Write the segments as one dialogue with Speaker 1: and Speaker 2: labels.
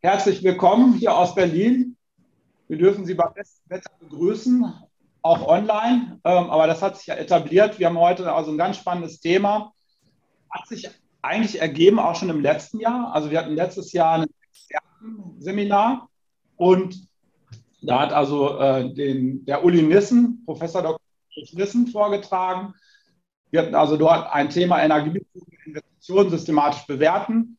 Speaker 1: herzlich willkommen hier aus Berlin. Wir dürfen Sie bei bestem Wetter begrüßen, auch online. Ähm, aber das hat sich ja etabliert. Wir haben heute also ein ganz spannendes Thema. Hat sich eigentlich ergeben, auch schon im letzten Jahr. Also wir hatten letztes Jahr ein Seminar und da hat also äh, den, der Uli Nissen, Professor Dr. Nissen, vorgetragen. Wir hatten also dort ein Thema Energiebezug Investitionen systematisch bewerten.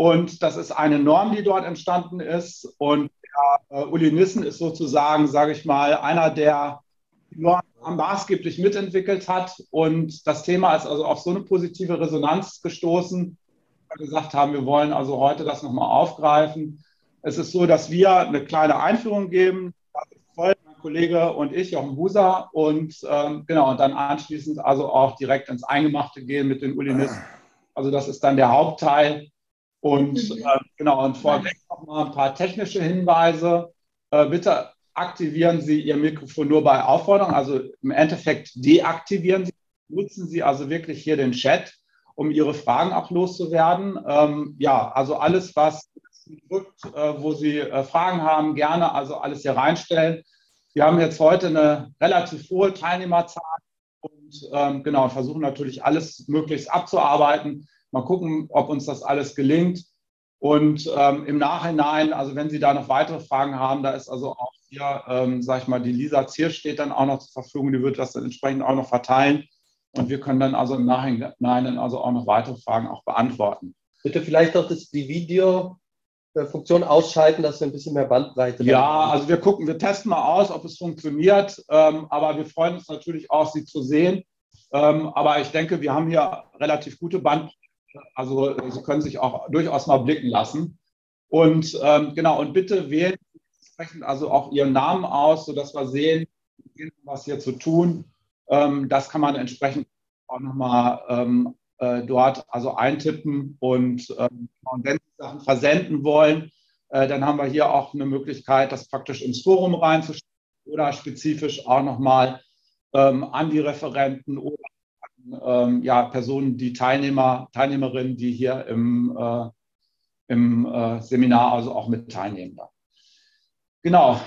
Speaker 1: Und das ist eine Norm, die dort entstanden ist. Und der, äh, Uli Nissen ist sozusagen, sage ich mal, einer, der die Norm maßgeblich mitentwickelt hat. Und das Thema ist also auf so eine positive Resonanz gestoßen, dass wir gesagt haben, wir wollen also heute das nochmal aufgreifen. Es ist so, dass wir eine kleine Einführung geben. Mein Kollege und ich, Jochen Buser. Und ähm, genau, und dann anschließend also auch direkt ins Eingemachte gehen mit den Ulinisten. Also das ist dann der Hauptteil. Und äh, genau, und vorweg noch mal ein paar technische Hinweise. Äh, bitte aktivieren Sie Ihr Mikrofon nur bei Aufforderung. Also im Endeffekt deaktivieren Sie. Nutzen Sie also wirklich hier den Chat, um Ihre Fragen auch loszuwerden. Ähm, ja, also alles, was drückt, äh, wo Sie äh, Fragen haben, gerne also alles hier reinstellen. Wir haben jetzt heute eine relativ hohe Teilnehmerzahl und ähm, genau, versuchen natürlich alles möglichst abzuarbeiten. Mal gucken, ob uns das alles gelingt. Und ähm, im Nachhinein, also wenn Sie da noch weitere Fragen haben, da ist also auch hier, ähm, sag ich mal, die Lisa Zier steht dann auch noch zur Verfügung, die wird das dann entsprechend auch noch verteilen. Und wir können dann also im Nachhinein dann also auch noch weitere Fragen auch beantworten.
Speaker 2: Bitte vielleicht auch das, die Video, Funktion ausschalten, dass wir ein bisschen mehr Bandbreite
Speaker 1: Ja, haben. also wir gucken, wir testen mal aus, ob es funktioniert. Ähm, aber wir freuen uns natürlich auch, Sie zu sehen. Ähm, aber ich denke, wir haben hier relativ gute Bandbreite. Also Sie können sich auch durchaus mal blicken lassen. Und ähm, genau, und bitte wählen entsprechend also auch Ihren Namen aus, sodass wir sehen, was hier zu tun. Ähm, das kann man entsprechend auch nochmal ähm, äh, dort also eintippen und, ähm, und wenn Sie Sachen versenden wollen, äh, dann haben wir hier auch eine Möglichkeit, das praktisch ins Forum reinzustellen oder spezifisch auch nochmal ähm, an die Referenten oder ähm, ja, Personen, die Teilnehmer, Teilnehmerinnen, die hier im, äh, im äh, Seminar also auch mit teilnehmen. Genau,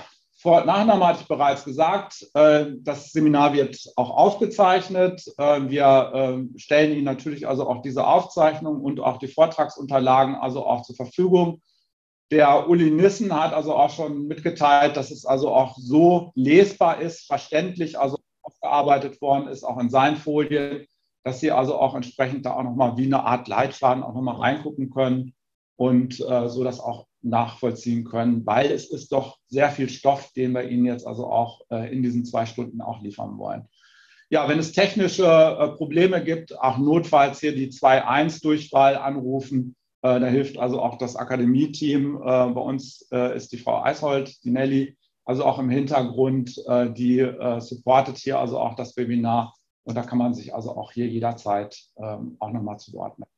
Speaker 1: vor und Nachname hatte ich bereits gesagt. Äh, das Seminar wird auch aufgezeichnet. Äh, wir äh, stellen Ihnen natürlich also auch diese Aufzeichnung und auch die Vortragsunterlagen also auch zur Verfügung. Der Uli Nissen hat also auch schon mitgeteilt, dass es also auch so lesbar ist, verständlich, also aufgearbeitet worden ist, auch in seinen Folien, dass Sie also auch entsprechend da auch nochmal wie eine Art Leitfaden auch nochmal reingucken können und äh, so das auch nachvollziehen können, weil es ist doch sehr viel Stoff, den wir Ihnen jetzt also auch äh, in diesen zwei Stunden auch liefern wollen. Ja, wenn es technische äh, Probleme gibt, auch notfalls hier die 2.1-Durchwahl anrufen. Äh, da hilft also auch das Akademie-Team. Äh, bei uns äh, ist die Frau Eishold, die Nelly, also auch im Hintergrund, äh, die supportet hier also auch das Webinar. Und da kann man sich also auch hier jederzeit ähm, auch nochmal zu Wort melden.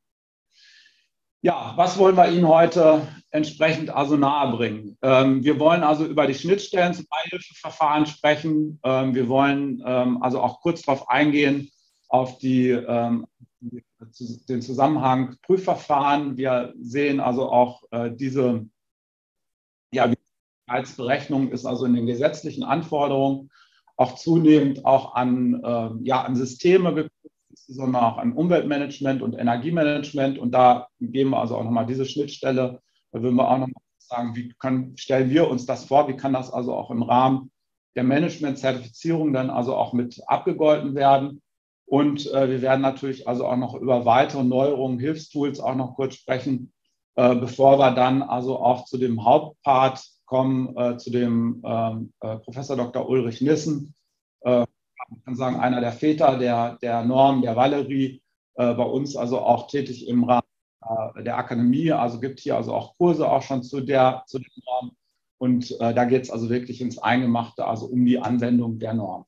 Speaker 1: Ja, was wollen wir Ihnen heute entsprechend also nahebringen? Ähm, wir wollen also über die Schnittstellen zum Beihilfeverfahren sprechen. Ähm, wir wollen ähm, also auch kurz darauf eingehen, auf die, ähm, den Zusammenhang Prüfverfahren. Wir sehen also auch äh, diese ja, Berechnung ist also in den gesetzlichen Anforderungen auch zunehmend auch an, äh, ja, an Systeme insbesondere auch an Umweltmanagement und Energiemanagement. Und da geben wir also auch nochmal diese Schnittstelle. Da würden wir auch nochmal sagen, wie können, stellen wir uns das vor? Wie kann das also auch im Rahmen der Management-Zertifizierung dann also auch mit abgegolten werden? Und äh, wir werden natürlich also auch noch über weitere Neuerungen, Hilfstools auch noch kurz sprechen, äh, bevor wir dann also auch zu dem Hauptpart kommen, äh, zu dem ähm, äh, Professor Dr. Ulrich Nissen, äh, man kann sagen, einer der Väter der, der Norm, der Valerie, äh, bei uns also auch tätig im Rahmen äh, der Akademie, also gibt hier also auch Kurse auch schon zu der, zu der Norm. Und äh, da geht es also wirklich ins Eingemachte, also um die Anwendung der Norm.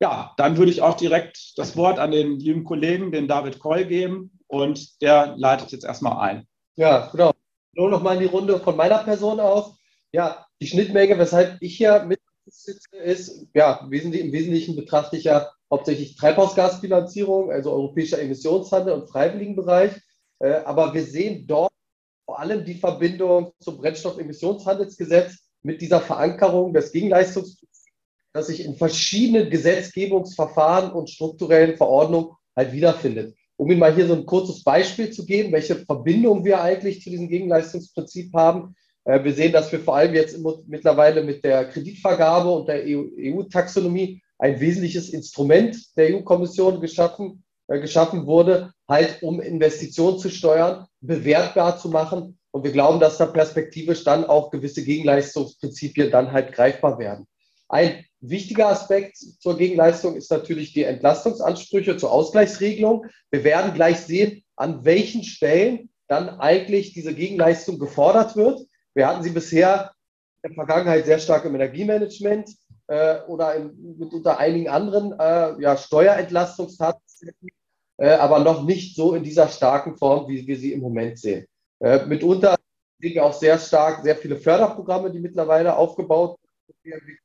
Speaker 1: Ja, dann würde ich auch direkt das Wort an den lieben Kollegen, den David Koll, geben und der leitet jetzt erstmal ein.
Speaker 2: Ja, genau. Nur noch mal in die Runde von meiner Person aus. Ja, die Schnittmenge, weshalb ich hier mit sitze, ist, ja, im Wesentlichen, betrachte ich ja hauptsächlich Treibhausgasbilanzierung, also europäischer Emissionshandel und Freiwilligenbereich. Äh, aber wir sehen dort vor allem die Verbindung zum Brennstoffemissionshandelsgesetz mit dieser Verankerung des Gegenleistungsprinzips, das sich in verschiedenen Gesetzgebungsverfahren und strukturellen Verordnungen halt wiederfindet. Um Ihnen mal hier so ein kurzes Beispiel zu geben, welche Verbindung wir eigentlich zu diesem Gegenleistungsprinzip haben. Äh, wir sehen, dass wir vor allem jetzt mittlerweile mit der Kreditvergabe und der EU-Taxonomie ein wesentliches Instrument der EU-Kommission geschaffen, äh, geschaffen wurde, halt um Investitionen zu steuern, bewertbar zu machen. Und wir glauben, dass da perspektivisch dann auch gewisse Gegenleistungsprinzipien dann halt greifbar werden. Ein wichtiger Aspekt zur Gegenleistung ist natürlich die Entlastungsansprüche zur Ausgleichsregelung. Wir werden gleich sehen, an welchen Stellen dann eigentlich diese Gegenleistung gefordert wird. Wir hatten sie bisher in der Vergangenheit sehr stark im Energiemanagement äh, oder in, mit unter einigen anderen äh, ja, Steuerentlastungstatsätzen, äh, aber noch nicht so in dieser starken Form, wie wir sie im Moment sehen. Äh, mitunter sehen wir auch sehr stark, sehr viele Förderprogramme, die mittlerweile aufgebaut werden,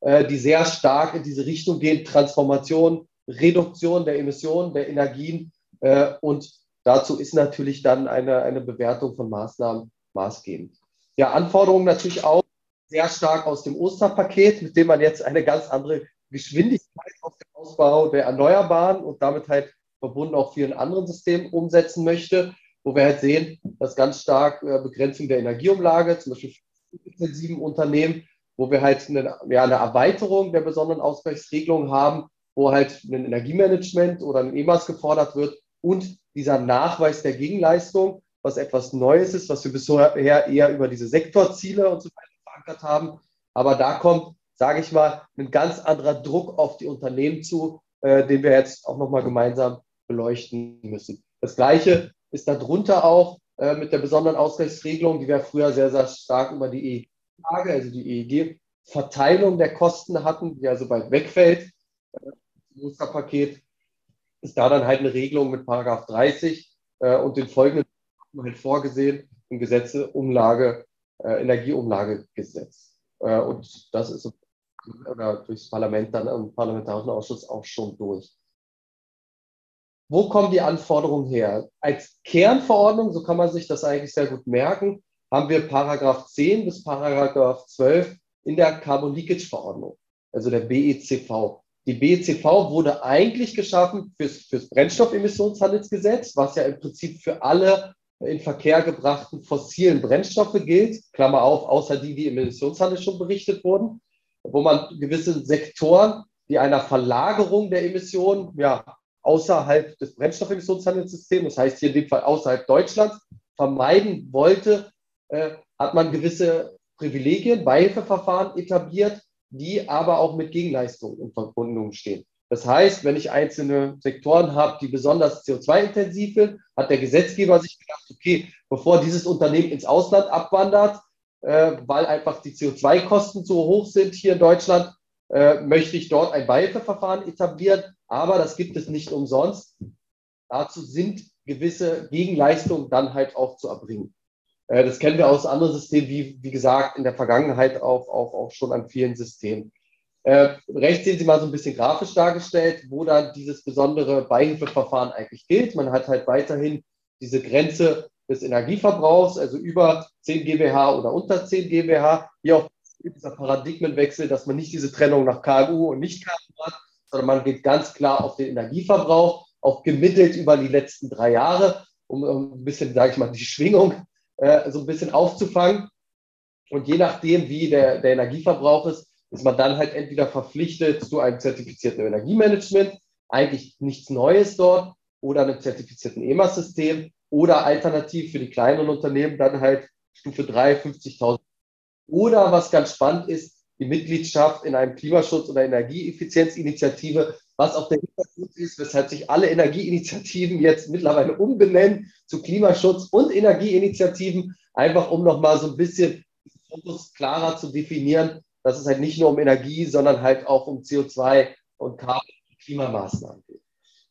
Speaker 2: äh, die sehr stark in diese Richtung gehen, Transformation, Reduktion der Emissionen, der Energien. Äh, und dazu ist natürlich dann eine, eine Bewertung von Maßnahmen maßgebend. Ja, Anforderungen natürlich auch sehr stark aus dem Osterpaket, mit dem man jetzt eine ganz andere Geschwindigkeit auf den Ausbau der Erneuerbaren und damit halt verbunden auch vielen anderen Systemen umsetzen möchte, wo wir halt sehen, dass ganz stark äh, Begrenzung der Energieumlage, zum Beispiel für intensiven Unternehmen, wo wir halt eine, ja, eine Erweiterung der besonderen Ausgleichsregelung haben, wo halt ein Energiemanagement oder ein EMAS gefordert wird und dieser Nachweis der Gegenleistung, was etwas Neues ist, was wir bisher eher über diese Sektorziele und so weiter verankert haben. Aber da kommt, sage ich mal, ein ganz anderer Druck auf die Unternehmen zu, äh, den wir jetzt auch nochmal gemeinsam beleuchten müssen. Das Gleiche ist darunter auch äh, mit der besonderen Ausgleichsregelung, die wir früher sehr, sehr stark über die EEG-Lage, also die EEG-Verteilung der Kosten hatten, die also bald wegfällt. Das Musterpaket ist da dann halt eine Regelung mit Paragraph 30 äh, und den folgenden halt vorgesehen im Gesetze Umlage, äh, Energieumlagegesetz. Äh, und das ist oder durchs Parlament dann im Parlamentarischen Ausschuss auch schon durch. Wo kommen die Anforderungen her? Als Kernverordnung, so kann man sich das eigentlich sehr gut merken, haben wir Paragraph 10 bis Paragraph 12 in der Carbon Leakage Verordnung, also der BECV. Die BECV wurde eigentlich geschaffen fürs, fürs Brennstoffemissionshandelsgesetz, was ja im Prinzip für alle in Verkehr gebrachten fossilen Brennstoffe gilt, Klammer auf, außer die, die im Emissionshandel schon berichtet wurden, wo man gewisse Sektoren, die einer Verlagerung der Emissionen ja, außerhalb des Brennstoffemissionshandelssystems, das heißt hier in dem Fall außerhalb Deutschlands, vermeiden wollte, äh, hat man gewisse Privilegien, Beihilfeverfahren etabliert, die aber auch mit Gegenleistungen in Verbindung stehen. Das heißt, wenn ich einzelne Sektoren habe, die besonders CO2-intensiv sind, hat der Gesetzgeber sich gedacht, okay, bevor dieses Unternehmen ins Ausland abwandert, äh, weil einfach die CO2-Kosten so hoch sind hier in Deutschland, äh, möchte ich dort ein Beihilfeverfahren etablieren, aber das gibt es nicht umsonst. Dazu sind gewisse Gegenleistungen dann halt auch zu erbringen. Äh, das kennen wir aus anderen Systemen, wie, wie gesagt, in der Vergangenheit auch, auch, auch schon an vielen Systemen. Äh, rechts sehen Sie mal so ein bisschen grafisch dargestellt, wo dann dieses besondere Beihilfeverfahren eigentlich gilt. Man hat halt weiterhin diese Grenze des Energieverbrauchs, also über 10 GWH oder unter 10 GWH. Hier auch dieser Paradigmenwechsel, dass man nicht diese Trennung nach KMU und nicht KMU hat, sondern man geht ganz klar auf den Energieverbrauch, auch gemittelt über die letzten drei Jahre, um, um ein bisschen, sage ich mal, die Schwingung äh, so ein bisschen aufzufangen. Und je nachdem, wie der, der Energieverbrauch ist, ist man dann halt entweder verpflichtet zu einem zertifizierten Energiemanagement, eigentlich nichts Neues dort, oder einem zertifizierten EMA-System oder alternativ für die kleineren Unternehmen dann halt Stufe 3, 50.000. Oder was ganz spannend ist, die Mitgliedschaft in einem Klimaschutz- oder Energieeffizienzinitiative, was auch der Hintergrund ist, weshalb sich alle Energieinitiativen jetzt mittlerweile umbenennen zu Klimaschutz- und Energieinitiativen, einfach um nochmal so ein bisschen Fokus klarer zu definieren, dass es halt nicht nur um Energie, sondern halt auch um CO2 und Klimamaßnahmen geht.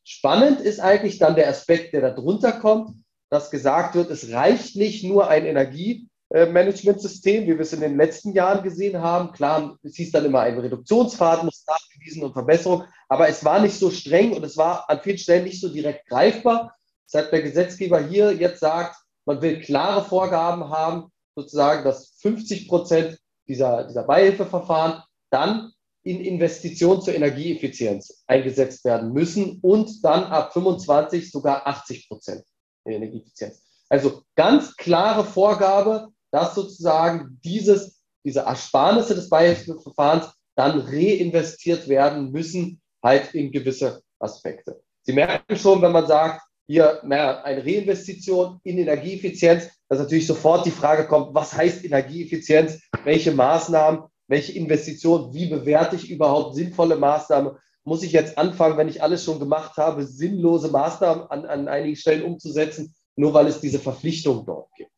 Speaker 2: Spannend ist eigentlich dann der Aspekt, der da drunter kommt, dass gesagt wird, es reicht nicht nur ein Energie, äh, Managementsystem, wie wir es in den letzten Jahren gesehen haben. Klar, es hieß dann immer, ein Reduktionsfaden muss nachgewiesen und Verbesserung, aber es war nicht so streng und es war an vielen Stellen nicht so direkt greifbar. Weshalb der Gesetzgeber hier jetzt sagt, man will klare Vorgaben haben, sozusagen, dass 50 Prozent dieser, dieser Beihilfeverfahren dann in Investitionen zur Energieeffizienz eingesetzt werden müssen und dann ab 25 sogar 80 Prozent in Energieeffizienz. Also ganz klare Vorgabe, dass sozusagen dieses, diese Ersparnisse des Beihilfeverfahrens dann reinvestiert werden müssen, halt in gewisse Aspekte. Sie merken schon, wenn man sagt, hier mehr eine Reinvestition in Energieeffizienz, dass natürlich sofort die Frage kommt, was heißt Energieeffizienz, welche Maßnahmen, welche Investitionen, wie bewerte ich überhaupt sinnvolle Maßnahmen? Muss ich jetzt anfangen, wenn ich alles schon gemacht habe, sinnlose Maßnahmen an, an einigen Stellen umzusetzen, nur weil es diese Verpflichtung dort gibt?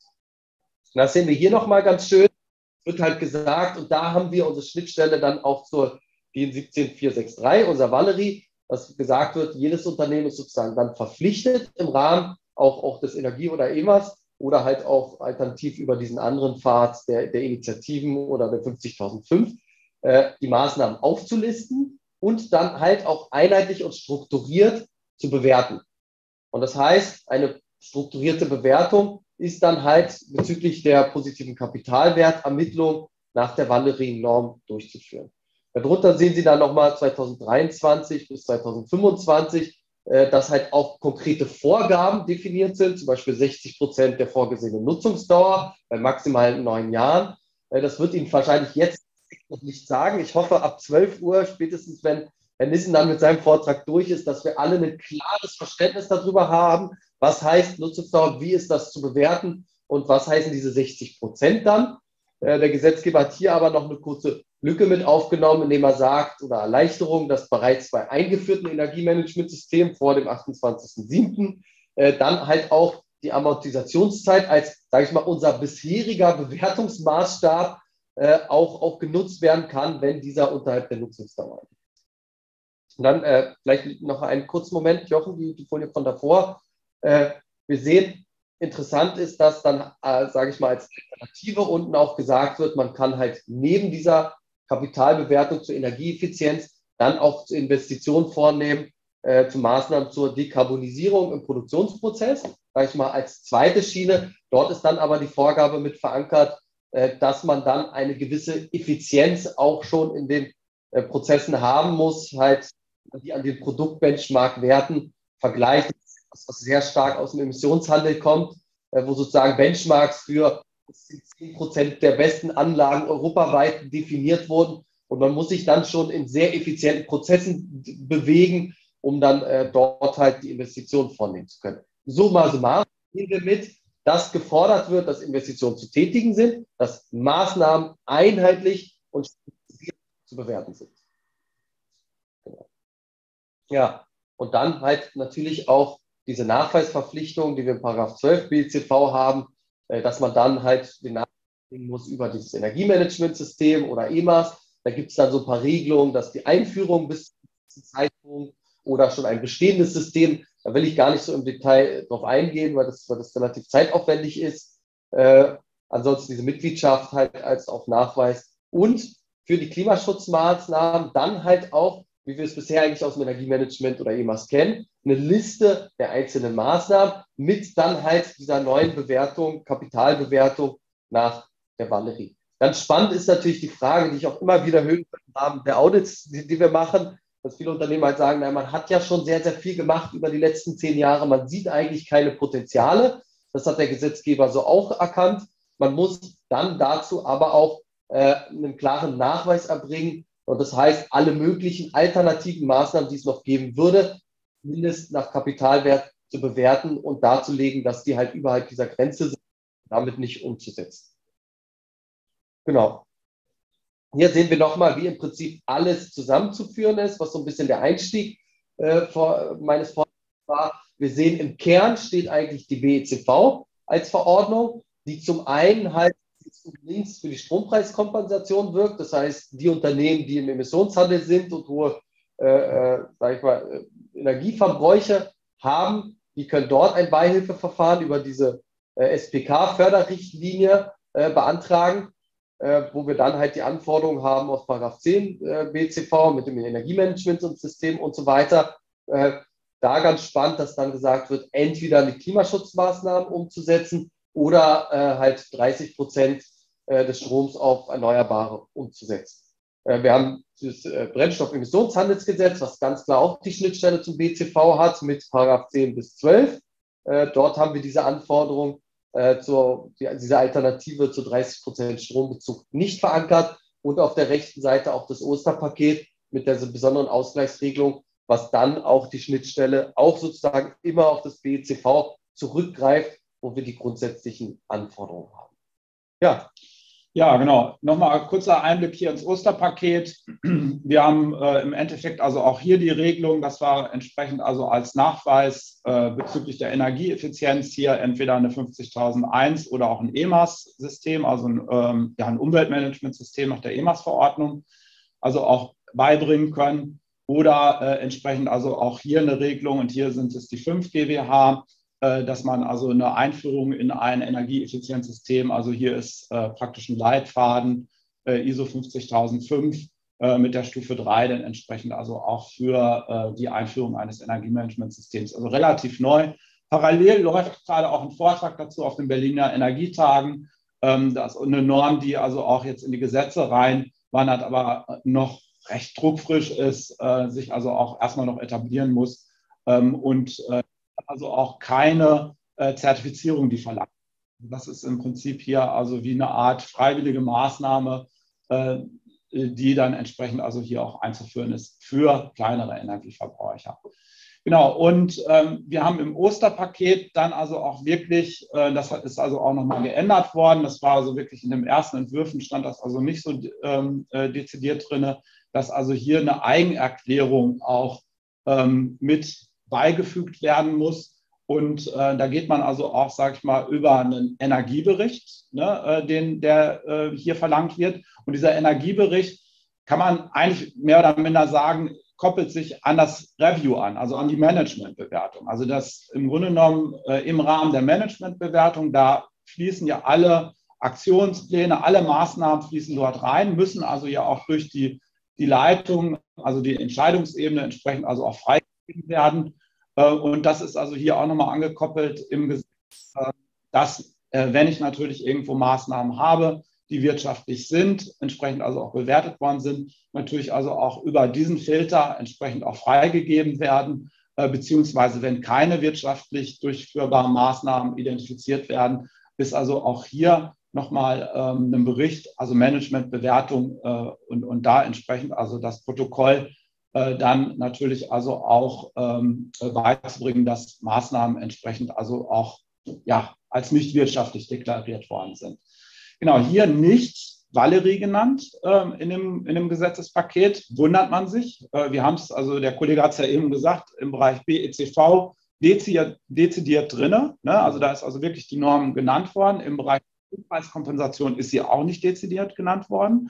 Speaker 2: Und das sehen wir hier nochmal ganz schön. Wird halt gesagt, und da haben wir unsere Schnittstelle dann auch zur DIN 17463, unser Valerie, dass gesagt wird, jedes Unternehmen ist sozusagen dann verpflichtet im Rahmen auch, auch des Energie- oder EMAS oder halt auch alternativ über diesen anderen Pfad der, der Initiativen oder der 50.005 äh, die Maßnahmen aufzulisten und dann halt auch einheitlich und strukturiert zu bewerten. Und das heißt, eine strukturierte Bewertung ist dann halt bezüglich der positiven Kapitalwertermittlung nach der Wandelring-Norm durchzuführen. Darunter sehen Sie dann nochmal 2023 bis 2025, äh, dass halt auch konkrete Vorgaben definiert sind, zum Beispiel 60 Prozent der vorgesehenen Nutzungsdauer bei maximal neun Jahren. Äh, das wird Ihnen wahrscheinlich jetzt noch nicht sagen. Ich hoffe, ab 12 Uhr, spätestens wenn Herr Nissen dann mit seinem Vortrag durch ist, dass wir alle ein klares Verständnis darüber haben, was heißt Nutzungsdauer, wie ist das zu bewerten und was heißen diese 60 Prozent dann. Äh, der Gesetzgeber hat hier aber noch eine kurze Lücke mit aufgenommen, indem er sagt, oder Erleichterung, dass bereits bei eingeführten Energiemanagementsystemen vor dem 28.07. Äh, dann halt auch die Amortisationszeit als, sage ich mal, unser bisheriger Bewertungsmaßstab äh, auch, auch genutzt werden kann, wenn dieser unterhalb der Nutzungsdauer liegt. Und dann äh, vielleicht noch einen kurzen Moment, Jochen, die, die Folie von davor. Äh, wir sehen, interessant ist, dass dann, äh, sage ich mal, als Alternative unten auch gesagt wird, man kann halt neben dieser Kapitalbewertung zur Energieeffizienz dann auch Investitionen vornehmen äh, zu Maßnahmen zur Dekarbonisierung im Produktionsprozess, sage ich mal, als zweite Schiene. Dort ist dann aber die Vorgabe mit verankert, äh, dass man dann eine gewisse Effizienz auch schon in den äh, Prozessen haben muss, halt, die an den Produktbenchmark-Werten vergleicht, sehr stark aus dem Emissionshandel kommt, äh, wo sozusagen Benchmarks für 10 Prozent der besten Anlagen europaweit definiert wurden. Und man muss sich dann schon in sehr effizienten Prozessen bewegen, um dann äh, dort halt die Investitionen vornehmen zu können. So mal gehen wir mit, dass gefordert wird, dass Investitionen zu tätigen sind, dass Maßnahmen einheitlich und zu bewerten sind. Genau. Ja, und dann halt natürlich auch diese Nachweisverpflichtung, die wir in Paragraph 12 BCV haben, äh, dass man dann halt den nachdenken muss über dieses Energiemanagementsystem oder EMAS. Da gibt es dann so ein paar Regelungen, dass die Einführung bis zum Zeitpunkt oder schon ein bestehendes System, da will ich gar nicht so im Detail drauf eingehen, weil das, weil das relativ zeitaufwendig ist. Äh, ansonsten diese Mitgliedschaft halt als auch Nachweis und für die Klimaschutzmaßnahmen dann halt auch, wie wir es bisher eigentlich aus dem Energiemanagement oder EMAS kennen, eine Liste der einzelnen Maßnahmen mit dann halt dieser neuen Bewertung, Kapitalbewertung nach der Valerie. Ganz spannend ist natürlich die Frage, die ich auch immer wieder höre im Rahmen der Audits, die, die wir machen, dass viele Unternehmen halt sagen, na, man hat ja schon sehr, sehr viel gemacht über die letzten zehn Jahre, man sieht eigentlich keine Potenziale. Das hat der Gesetzgeber so auch erkannt. Man muss dann dazu aber auch äh, einen klaren Nachweis erbringen. Und das heißt, alle möglichen alternativen Maßnahmen, die es noch geben würde, zumindest nach Kapitalwert zu bewerten und darzulegen, dass die halt überhalb dieser Grenze sind, damit nicht umzusetzen. Genau. Hier sehen wir nochmal, wie im Prinzip alles zusammenzuführen ist, was so ein bisschen der Einstieg äh, vor, meines Vortrags war. Wir sehen, im Kern steht eigentlich die BECV als Verordnung, die zum einen halt links für die Strompreiskompensation wirkt. Das heißt, die Unternehmen, die im Emissionshandel sind und hohe, äh, äh, sag ich mal, Energieverbräuche haben, die können dort ein Beihilfeverfahren über diese äh, SPK-Förderrichtlinie äh, beantragen, äh, wo wir dann halt die Anforderungen haben aus Paragraph 10 äh, BCV mit dem Energiemanagementsystem und so weiter. Äh, da ganz spannend, dass dann gesagt wird, entweder die Klimaschutzmaßnahmen umzusetzen oder äh, halt 30 Prozent äh, des Stroms auf Erneuerbare umzusetzen. Äh, wir haben das äh, Brennstoffemissionshandelsgesetz, was ganz klar auch die Schnittstelle zum BCV hat mit Paragraph 10 bis 12. Äh, dort haben wir diese Anforderung zur, diese Alternative zu 30 Prozent Strombezug nicht verankert und auf der rechten Seite auch das Osterpaket mit der besonderen Ausgleichsregelung, was dann auch die Schnittstelle auch sozusagen immer auf das BCV zurückgreift, wo wir die grundsätzlichen Anforderungen haben.
Speaker 1: Ja, ja, genau. Nochmal kurzer Einblick hier ins Osterpaket. Wir haben äh, im Endeffekt also auch hier die Regelung, das war entsprechend also als Nachweis äh, bezüglich der Energieeffizienz hier entweder eine 50001 oder auch ein EMAS-System, also ein, ähm, ja, ein Umweltmanagementsystem nach der EMAS-Verordnung, also auch beibringen können. Oder äh, entsprechend also auch hier eine Regelung und hier sind es die 5 GWH dass man also eine Einführung in ein Energieeffizienzsystem, also hier ist äh, praktisch ein Leitfaden äh, ISO 50005 äh, mit der Stufe 3 dann entsprechend also auch für äh, die Einführung eines Energiemanagementsystems. Also relativ neu. Parallel läuft gerade auch ein Vortrag dazu auf den Berliner Energietagen. Ähm, das ist eine Norm, die also auch jetzt in die Gesetze reinwandert, aber noch recht druckfrisch ist, äh, sich also auch erstmal noch etablieren muss. Ähm, und also auch keine äh, Zertifizierung, die verlangt. Das ist im Prinzip hier also wie eine Art freiwillige Maßnahme, äh, die dann entsprechend also hier auch einzuführen ist für kleinere Energieverbraucher. Genau, und ähm, wir haben im Osterpaket dann also auch wirklich, äh, das ist also auch nochmal geändert worden, das war also wirklich in den ersten Entwürfen stand das also nicht so ähm, äh, dezidiert drin, dass also hier eine Eigenerklärung auch ähm, mit beigefügt werden muss. Und äh, da geht man also auch, sage ich mal, über einen Energiebericht, ne, äh, den, der äh, hier verlangt wird. Und dieser Energiebericht kann man eigentlich mehr oder minder sagen, koppelt sich an das Review an, also an die Managementbewertung. Also das im Grunde genommen äh, im Rahmen der Managementbewertung, da fließen ja alle Aktionspläne, alle Maßnahmen fließen dort rein, müssen also ja auch durch die, die Leitung, also die Entscheidungsebene entsprechend also auch freigegeben werden. Äh, und das ist also hier auch nochmal angekoppelt im Gesetz, äh, dass, äh, wenn ich natürlich irgendwo Maßnahmen habe, die wirtschaftlich sind, entsprechend also auch bewertet worden sind, natürlich also auch über diesen Filter entsprechend auch freigegeben werden, beziehungsweise wenn keine wirtschaftlich durchführbaren Maßnahmen identifiziert werden, ist also auch hier nochmal ähm, ein Bericht, also Managementbewertung und, und da entsprechend also das Protokoll dann natürlich also auch ähm, beizubringen, dass Maßnahmen entsprechend also auch ja, als nicht wirtschaftlich deklariert worden sind. Genau, hier nicht Valerie genannt ähm, in, dem, in dem Gesetzespaket, wundert man sich. Äh, wir haben es, also der Kollege hat es ja eben gesagt, im Bereich BECV dezidiert, dezidiert drin. Ne? Also da ist also wirklich die Norm genannt worden. Im Bereich Preiskompensation ist sie auch nicht dezidiert genannt worden.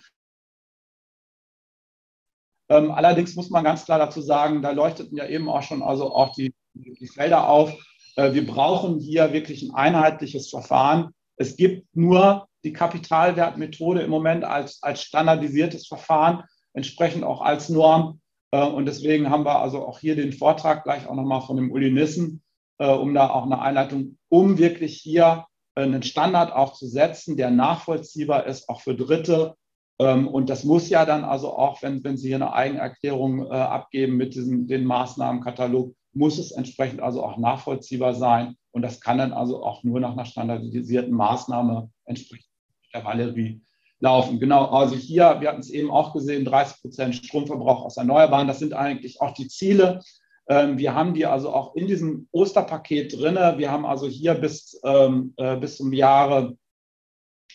Speaker 1: Ähm, allerdings muss man ganz klar dazu sagen, da leuchteten ja eben auch schon also auch die, die Felder auf. Äh, wir brauchen hier wirklich ein einheitliches Verfahren. Es gibt nur die Kapitalwertmethode im Moment als, als standardisiertes Verfahren, entsprechend auch als Norm. Äh, und deswegen haben wir also auch hier den Vortrag gleich auch nochmal von dem Uli Nissen, äh, um da auch eine Einleitung, um wirklich hier einen Standard auch zu setzen, der nachvollziehbar ist, auch für Dritte, und das muss ja dann also auch, wenn, wenn Sie hier eine Eigenerklärung äh, abgeben mit diesem den Maßnahmenkatalog, muss es entsprechend also auch nachvollziehbar sein. Und das kann dann also auch nur nach einer standardisierten Maßnahme entsprechend der Valerie laufen. Genau, also hier, wir hatten es eben auch gesehen, 30 Prozent Stromverbrauch aus Erneuerbaren, das sind eigentlich auch die Ziele. Ähm, wir haben die also auch in diesem Osterpaket drin. Wir haben also hier bis, ähm, äh, bis zum Jahre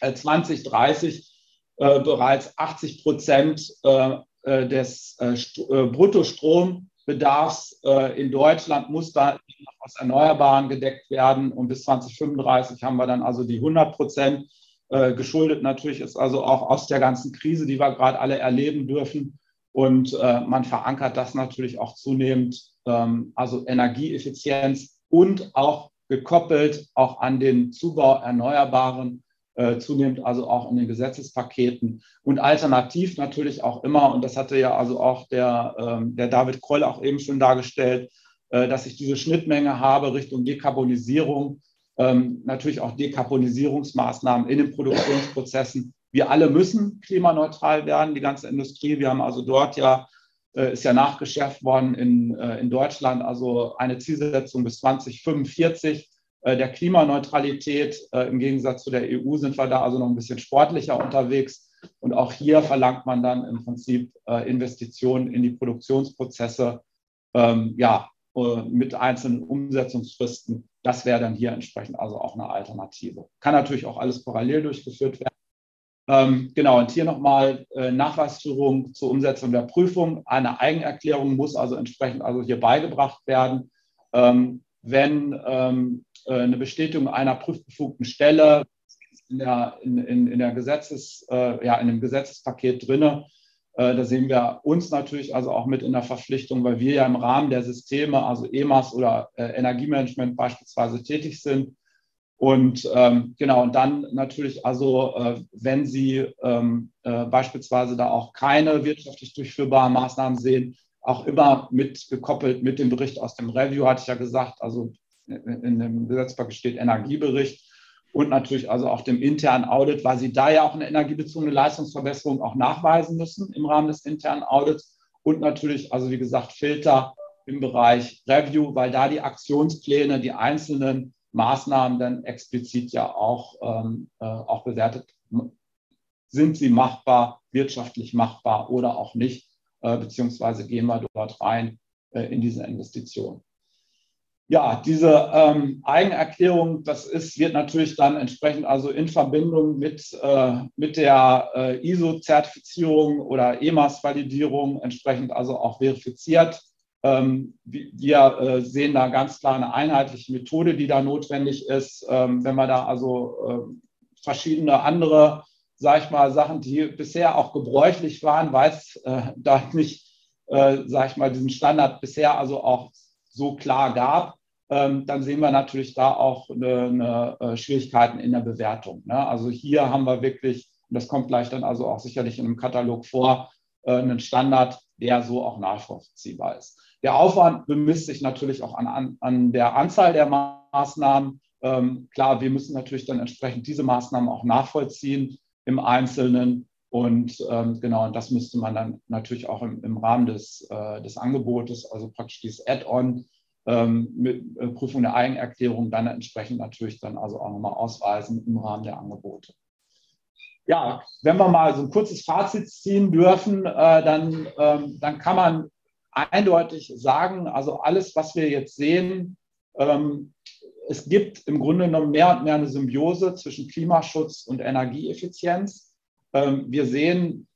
Speaker 1: 2030 äh, bereits 80 Prozent äh, äh des äh, Bruttostrombedarfs in Deutschland muss da aus Erneuerbaren gedeckt werden. Und bis 2035 haben wir dann also die 100 Prozent geschuldet. Natürlich ist also auch aus der ganzen Krise, die wir gerade alle erleben dürfen. Und man verankert das natürlich auch zunehmend, ähm, also Energieeffizienz und auch gekoppelt auch an den Zubau Erneuerbaren äh, zunehmend also auch in den Gesetzespaketen und alternativ natürlich auch immer, und das hatte ja also auch der, ähm, der David Kroll auch eben schon dargestellt, äh, dass ich diese Schnittmenge habe Richtung Dekarbonisierung, Ähm, natürlich auch Dekarbonisierungsmaßnahmen in den Produktionsprozessen. Wir alle müssen klimaneutral werden, die ganze Industrie. Wir haben also dort ja, äh, ist ja nachgeschärft worden in, äh, in Deutschland, also eine Zielsetzung bis 2045 äh, der Klimaneutralität. Äh, Im Gegensatz zu der EU sind wir da also noch ein bisschen sportlicher unterwegs. Und auch hier verlangt man dann im Prinzip äh, Investitionen in die Produktionsprozesse, ähm, ja, mit einzelnen Umsetzungsfristen. Das wäre dann hier entsprechend also auch eine Alternative. Kann natürlich auch alles parallel durchgeführt werden. Ähm, genau, und hier nochmal äh, Nachweisführung zur Umsetzung der Prüfung. Eine Eigenerklärung muss also entsprechend also hier beigebracht werden. Ähm, wenn ähm, äh, eine Bestätigung einer prüfbefugten Stelle in, der, in, in, in der Gesetzes, äh, ja, in dem Gesetzespaket drinne. Äh, da sehen wir uns natürlich also auch mit in der Verpflichtung, weil wir ja im Rahmen der Systeme, also EMAS oder äh, Energiemanagement beispielsweise tätig sind. Und ähm, genau, und dann natürlich also, äh, wenn Sie ähm, äh, beispielsweise da auch keine wirtschaftlich durchführbaren Maßnahmen sehen, auch immer mit gekoppelt mit dem Bericht aus dem Review, hatte ich ja gesagt, also in dem Gesetzpaket steht Energiebericht und natürlich also auch dem internen Audit, weil sie da ja auch eine energiebezogene Leistungsverbesserung auch nachweisen müssen im Rahmen des internen Audits. Und natürlich, also wie gesagt, Filter im Bereich Review, weil da die Aktionspläne, die einzelnen Maßnahmen dann explizit ja auch, ähm, äh, auch bewertet, sind sie machbar, wirtschaftlich machbar oder auch nicht, äh, beziehungsweise gehen wir dort rein äh, in diese Investitionen ja, diese ähm, Eigenerklärung, das ist, wird natürlich dann entsprechend also in Verbindung mit, äh, mit der äh, ISO-Zertifizierung oder EMAS-Validierung entsprechend also auch verifiziert. Ähm, wir äh, sehen da ganz klar eine einheitliche Methode, die da notwendig ist. Ähm, wenn wir da also ähm, verschiedene andere, sag ich mal, Sachen, die bisher auch gebräuchlich waren, weil es äh, da nicht, äh, sag ich mal, diesen Standard bisher also auch so klar gab, dann sehen wir natürlich da auch eine, eine äh, Schwierigkeiten in der Bewertung. Ne? Also hier haben wir wirklich, und das kommt gleich dann also auch sicherlich in einem Katalog vor, äh, einen Standard, der so auch nachvollziehbar ist. Der Aufwand bemisst sich natürlich auch an, an, an der Anzahl der Maßnahmen. Ähm, klar, wir müssen natürlich dann entsprechend diese Maßnahmen auch nachvollziehen im Einzelnen. Und ähm, genau, und das müsste man dann natürlich auch im, im Rahmen des, äh, des Angebotes, also praktisch dieses Add-on, ähm, mit äh, Prüfung der Eigenerklärung dann entsprechend natürlich dann also auch nochmal ausweisen im Rahmen der Angebote. Ja, wenn wir mal so ein kurzes Fazit ziehen dürfen, äh, dann, ähm, dann kann man eindeutig sagen, also alles, was wir jetzt sehen, ähm, es gibt im Grunde genommen mehr und mehr eine Symbiose zwischen Klimaschutz und Energieeffizienz. Ähm, wir sehen,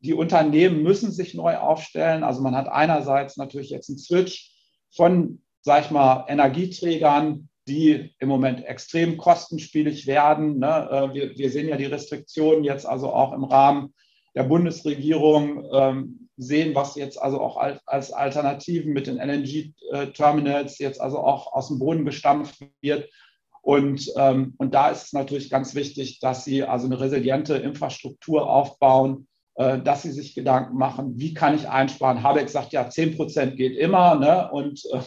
Speaker 1: die Unternehmen müssen sich neu aufstellen. Also man hat einerseits natürlich jetzt einen Switch von sag ich mal, Energieträgern, die im Moment extrem kostenspielig werden. Ne? Äh, wir, wir, sehen ja die Restriktionen jetzt also auch im Rahmen der Bundesregierung, ähm, sehen, was jetzt also auch als, als Alternativen mit den LNG-Terminals jetzt also auch aus dem Boden gestampft wird. Und, ähm, und da ist es natürlich ganz wichtig, dass sie also eine resiliente Infrastruktur aufbauen, äh, dass sie sich Gedanken machen, wie kann ich einsparen. Habeck sagt ja, 10 Prozent geht immer. Ne? Und äh,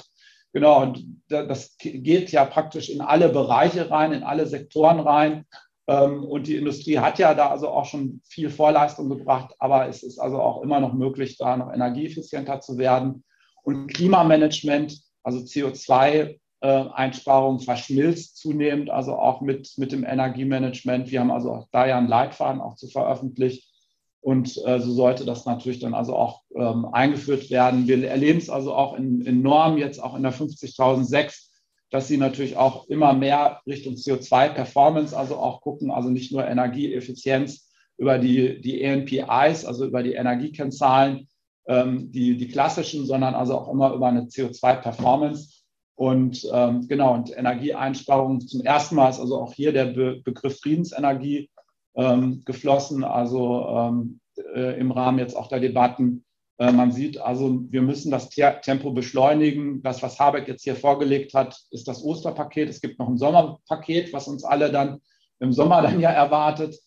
Speaker 1: Genau, und das geht ja praktisch in alle Bereiche rein, in alle Sektoren rein. Ähm, und die Industrie hat ja da also auch schon viel Vorleistung gebracht, aber es ist also auch immer noch möglich, da noch energieeffizienter zu werden. Und Klimamanagement, also CO2-Einsparung verschmilzt zunehmend, also auch mit, mit dem Energiemanagement. Wir haben also auch da ja einen Leitfaden auch zu veröffentlicht. Und äh, so sollte das natürlich dann also auch ähm, eingeführt werden. Wir erleben es also auch in, in Norm, jetzt auch in der 50006, dass sie natürlich auch immer mehr Richtung CO2-Performance also auch gucken, also nicht nur Energieeffizienz über die, die ENPIs, also über die Energiekennzahlen, ähm, die, die klassischen, sondern also auch immer über eine CO2-Performance. Und ähm, genau, und Energieeinsparung zum ersten Mal ist also auch hier der Be Begriff Friedensenergie ähm, geflossen, also ähm, äh, im Rahmen jetzt auch der Debatten. Äh, man sieht also, wir müssen das Tempo beschleunigen. Das, was Habeck jetzt hier vorgelegt hat, ist das Osterpaket. Es gibt noch ein Sommerpaket, was uns alle dann im Sommer dann ja erwartet.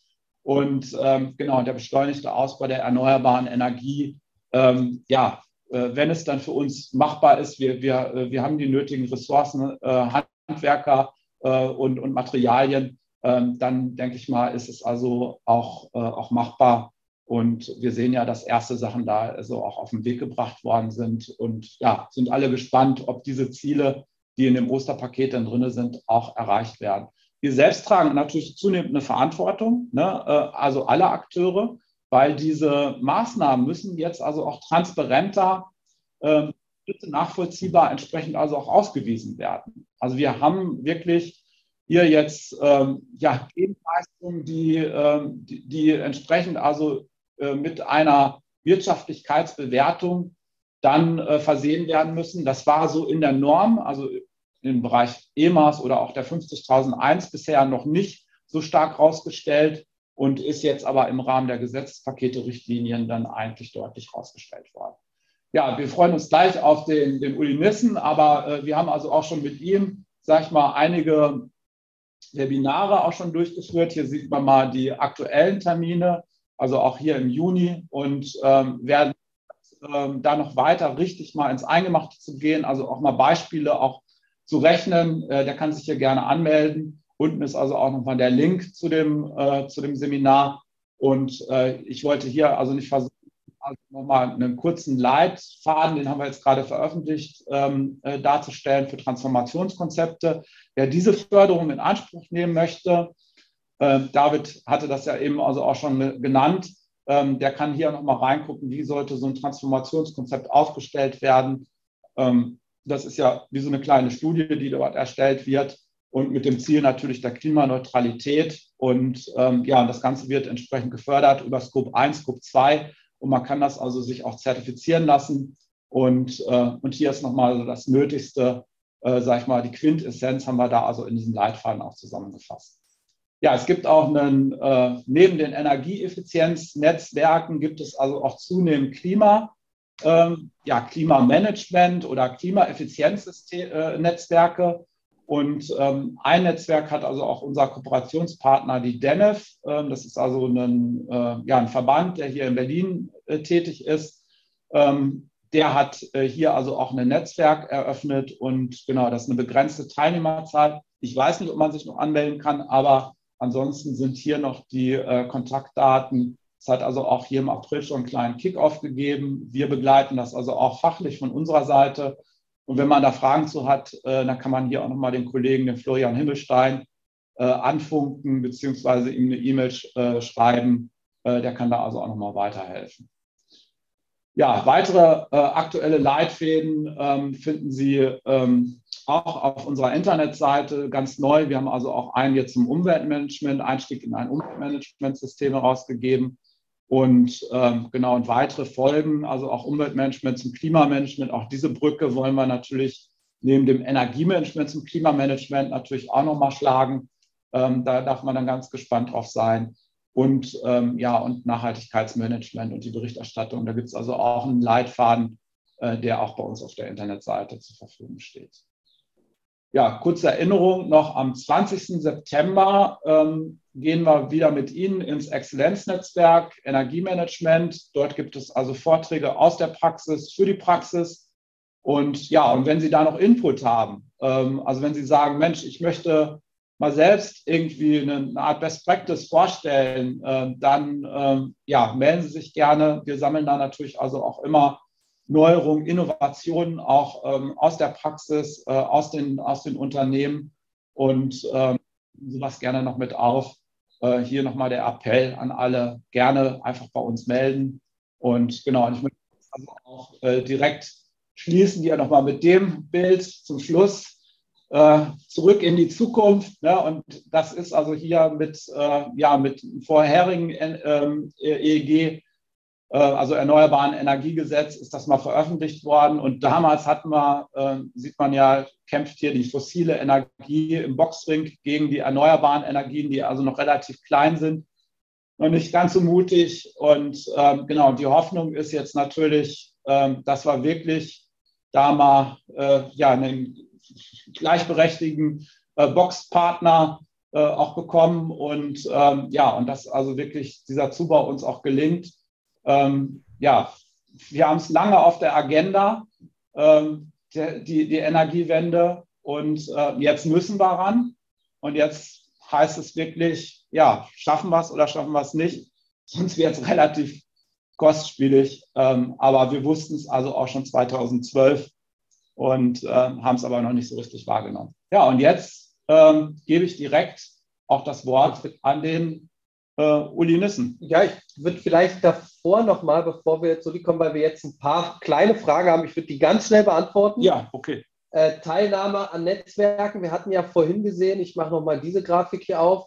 Speaker 1: Und ähm, genau, der beschleunigte Ausbau der erneuerbaren Energie, ähm, ja, äh, wenn es dann für uns machbar ist, wir, wir, äh, wir haben die nötigen Ressourcen, äh, Handwerker, äh, und, und Materialien, dann denke ich mal, ist es also auch, äh, auch machbar. Und wir sehen ja, dass erste Sachen da also auch auf den Weg gebracht worden sind. Und ja, sind alle gespannt, ob diese Ziele, die in dem Osterpaket dann drin sind, auch erreicht werden. Wir selbst tragen natürlich zunehmend eine Verantwortung, ne? Äh, also alle Akteure, weil diese Maßnahmen müssen jetzt also auch transparenter, äh, nachvollziehbar entsprechend also auch ausgewiesen werden. Also wir haben wirklich hier jetzt ähm, ja, Gegenleistungen, die, ähm, die, die, entsprechend also äh, mit einer Wirtschaftlichkeitsbewertung dann äh, versehen werden müssen. Das war so in der Norm, also im Bereich EMAS oder auch der 50.001 bisher noch nicht so stark rausgestellt und ist jetzt aber im Rahmen der Gesetzespakete, Richtlinien dann eigentlich deutlich rausgestellt worden. Ja, wir freuen uns gleich auf den, den Uli Nissen, aber äh, wir haben also auch schon mit ihm, sag ich mal, einige Webinare auch schon durchgeführt. Hier sieht man mal die aktuellen Termine, also auch hier im Juni und ähm, werden ähm, da noch weiter richtig mal ins Eingemachte zu gehen, also auch mal Beispiele auch zu rechnen. Äh, der kann sich hier gerne anmelden. Unten ist also auch nochmal der Link zu dem, äh, zu dem Seminar. Und äh, ich wollte hier also nicht versuchen, also nochmal einen kurzen Leitfaden, den haben wir jetzt gerade veröffentlicht, ähm, äh, darzustellen für Transformationskonzepte. Wer diese Förderung in Anspruch nehmen möchte, äh, David hatte das ja eben also auch schon genannt, ähm, der kann hier nochmal reingucken, wie sollte so ein Transformationskonzept aufgestellt werden. Ähm, das ist ja wie so eine kleine Studie, die dort erstellt wird und mit dem Ziel natürlich der Klimaneutralität. Und ähm, ja, das Ganze wird entsprechend gefördert über Scope 1, Scope 2 und man kann das also sich auch zertifizieren lassen. Und, äh, und hier ist nochmal so das Nötigste, äh, sag ich mal, die Quintessenz haben wir da also in diesem Leitfaden auch zusammengefasst. Ja, es gibt auch einen, äh, neben den Energieeffizienznetzwerken gibt es also auch zunehmend Klima, ähm, ja, Klimamanagement oder Klimaeffizienznetzwerke. Und ähm, ein Netzwerk hat also auch unser Kooperationspartner, die DENEF. Ähm, das ist also ein, äh, ja, ein Verband, der hier in Berlin äh, tätig ist. Ähm, der hat äh, hier also auch ein Netzwerk eröffnet und genau, das ist eine begrenzte Teilnehmerzahl. Ich weiß nicht, ob man sich noch anmelden kann, aber ansonsten sind hier noch die äh, Kontaktdaten. Es hat also auch hier im April schon einen kleinen Kickoff gegeben. Wir begleiten das also auch fachlich von unserer Seite und wenn man da Fragen zu hat, äh, dann kann man hier auch nochmal den Kollegen, den Florian Himmelstein, äh, anfunken beziehungsweise ihm eine E-Mail äh, schreiben. Der kann da also auch nochmal weiterhelfen. Ja, weitere aktuelle Leitfäden ähm, finden Sie ähm, auch auf unserer Internetseite ganz neu. Wir haben also auch einen jetzt zum Umweltmanagement, Einstieg in ein Umweltmanagementsystem herausgegeben. Und ähm, genau, und weitere Folgen, also auch Umweltmanagement zum Klimamanagement, auch diese Brücke wollen wir natürlich neben dem Energiemanagement zum Klimamanagement natürlich auch nochmal schlagen. Ähm, da darf man dann ganz gespannt drauf sein. Und ähm, ja, und Nachhaltigkeitsmanagement und die Berichterstattung. Da gibt es also auch einen Leitfaden, äh, der auch bei uns auf der Internetseite zur Verfügung steht. Ja, kurze Erinnerung noch am 20. September ähm, gehen wir wieder mit Ihnen ins Exzellenznetzwerk Energiemanagement. Dort gibt es also Vorträge aus der Praxis für die Praxis. Und ja, und wenn Sie da noch Input haben, ähm, also wenn Sie sagen, Mensch, ich möchte mal selbst irgendwie eine, Art Best Practice vorstellen, äh, dann ähm, ja, melden Sie sich gerne. Wir sammeln da natürlich also auch immer Neuerungen, Innovationen auch ähm, aus der Praxis, äh, aus, den, aus den Unternehmen und ähm, sowas gerne noch mit auf. Äh, hier nochmal der Appell an alle, gerne einfach bei uns melden. Und genau, und ich möchte also auch äh, direkt schließen hier nochmal mit dem Bild zum Schluss. Äh, zurück in die Zukunft. Ne? Und das ist also hier mit, äh, ja, mit vorherigen ähm, EEG äh, also Erneuerbaren Energiegesetz, ist das mal veröffentlicht worden. Und damals hat man, äh, sieht man ja, kämpft hier die fossile Energie im Boxring gegen die erneuerbaren Energien, die also noch relativ klein sind und nicht ganz so mutig. Und ähm, genau, die Hoffnung ist jetzt natürlich, ähm, dass wir wirklich da mal äh, ja, einen gleichberechtigten äh, Boxpartner äh, auch bekommen und ähm, ja, und dass also wirklich dieser Zubau uns auch gelingt ähm, ja, wir haben es lange auf der Agenda, ähm, die, die, Energiewende, und äh, jetzt müssen wir ran. Und jetzt heißt es wirklich, ja, schaffen wir es oder schaffen wir es nicht. Sonst wird es relativ kostspielig. Ähm, aber wir wussten es also auch schon 2012 und äh, haben es aber noch nicht so richtig wahrgenommen. Ja, und jetzt ähm, gebe ich direkt auch das Wort an den äh, Uli Nissen.
Speaker 2: Ja, ich würde vielleicht davor nochmal, bevor wir zurückkommen, weil wir jetzt ein paar kleine Fragen haben, ich würde die ganz schnell beantworten.
Speaker 1: Ja, okay.
Speaker 2: Äh, Teilnahme an Netzwerken. Wir hatten ja vorhin gesehen, ich mache nochmal diese Grafik hier auf,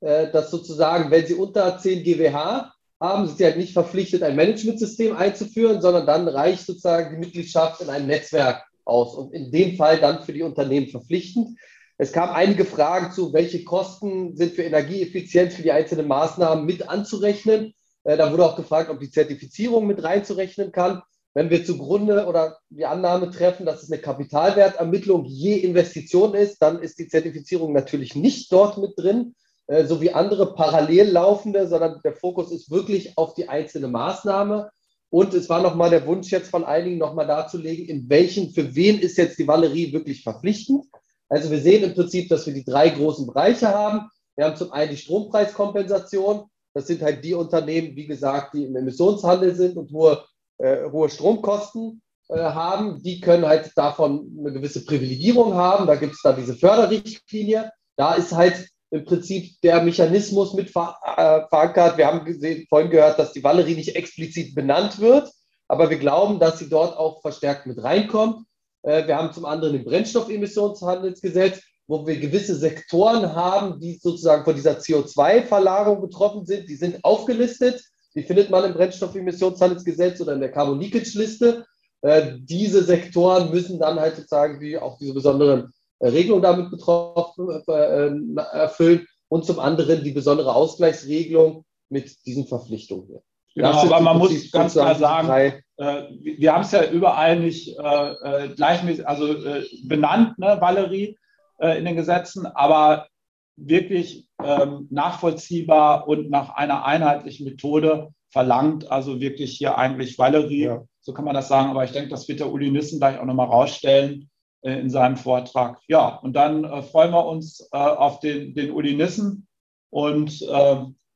Speaker 2: äh, dass sozusagen, wenn Sie unter 10 GWH haben, sind sie halt nicht verpflichtet, ein Managementsystem einzuführen, sondern dann reicht sozusagen die Mitgliedschaft in einem Netzwerk aus und in dem Fall dann für die Unternehmen verpflichtend. Es kamen einige Fragen zu, welche Kosten sind für Energieeffizienz für die einzelnen Maßnahmen mit anzurechnen. Äh, da wurde auch gefragt, ob die Zertifizierung mit reinzurechnen kann. Wenn wir zugrunde oder die Annahme treffen, dass es eine Kapitalwertermittlung je Investition ist, dann ist die Zertifizierung natürlich nicht dort mit drin. Äh, so wie andere parallel laufende, sondern der Fokus ist wirklich auf die einzelne Maßnahme. Und es war nochmal der Wunsch jetzt von einigen nochmal darzulegen, in welchen, für wen ist jetzt die Valerie wirklich verpflichtend. Also wir sehen im Prinzip, dass wir die drei großen Bereiche haben. Wir haben zum einen die Strompreiskompensation. Das sind halt die Unternehmen, wie gesagt, die im Emissionshandel sind und hohe, äh, hohe Stromkosten äh, haben. Die können halt davon eine gewisse Privilegierung haben. Da gibt es da diese Förderrichtlinie. Da ist halt im Prinzip der Mechanismus mit ver äh, verankert. Wir haben gesehen, vorhin gehört, dass die Valerie nicht explizit benannt wird, aber wir glauben, dass sie dort auch verstärkt mit reinkommt. Äh, wir haben zum anderen im Brennstoffemissionshandelsgesetz, wo wir gewisse Sektoren haben, die sozusagen von dieser CO2-Verlagerung betroffen sind. Die sind aufgelistet. Die findet man im Brennstoffemissionshandelsgesetz oder in der Carbon Leakage-Liste. Äh, diese Sektoren müssen dann halt sozusagen wie auch diese besonderen Regelung damit betroffen, äh, äh, erfüllen und zum anderen die besondere Ausgleichsregelung mit diesen Verpflichtungen hier.
Speaker 1: Ja, aber man muss ganz klar sagen, äh, wir haben es ja überall nicht äh, äh, gleichmäßig, also äh, benannt, ne, Valerie, äh, in den Gesetzen, aber wirklich ähm, nachvollziehbar und nach einer einheitlichen Methode verlangt, also wirklich hier eigentlich Valerie, ja. so kann man das sagen, aber ich denke, das wird der Uli Nissen gleich auch nochmal rausstellen, äh, in seinem Vortrag. Ja, und dann äh, freuen wir uns auf den, den Uli Nissen und,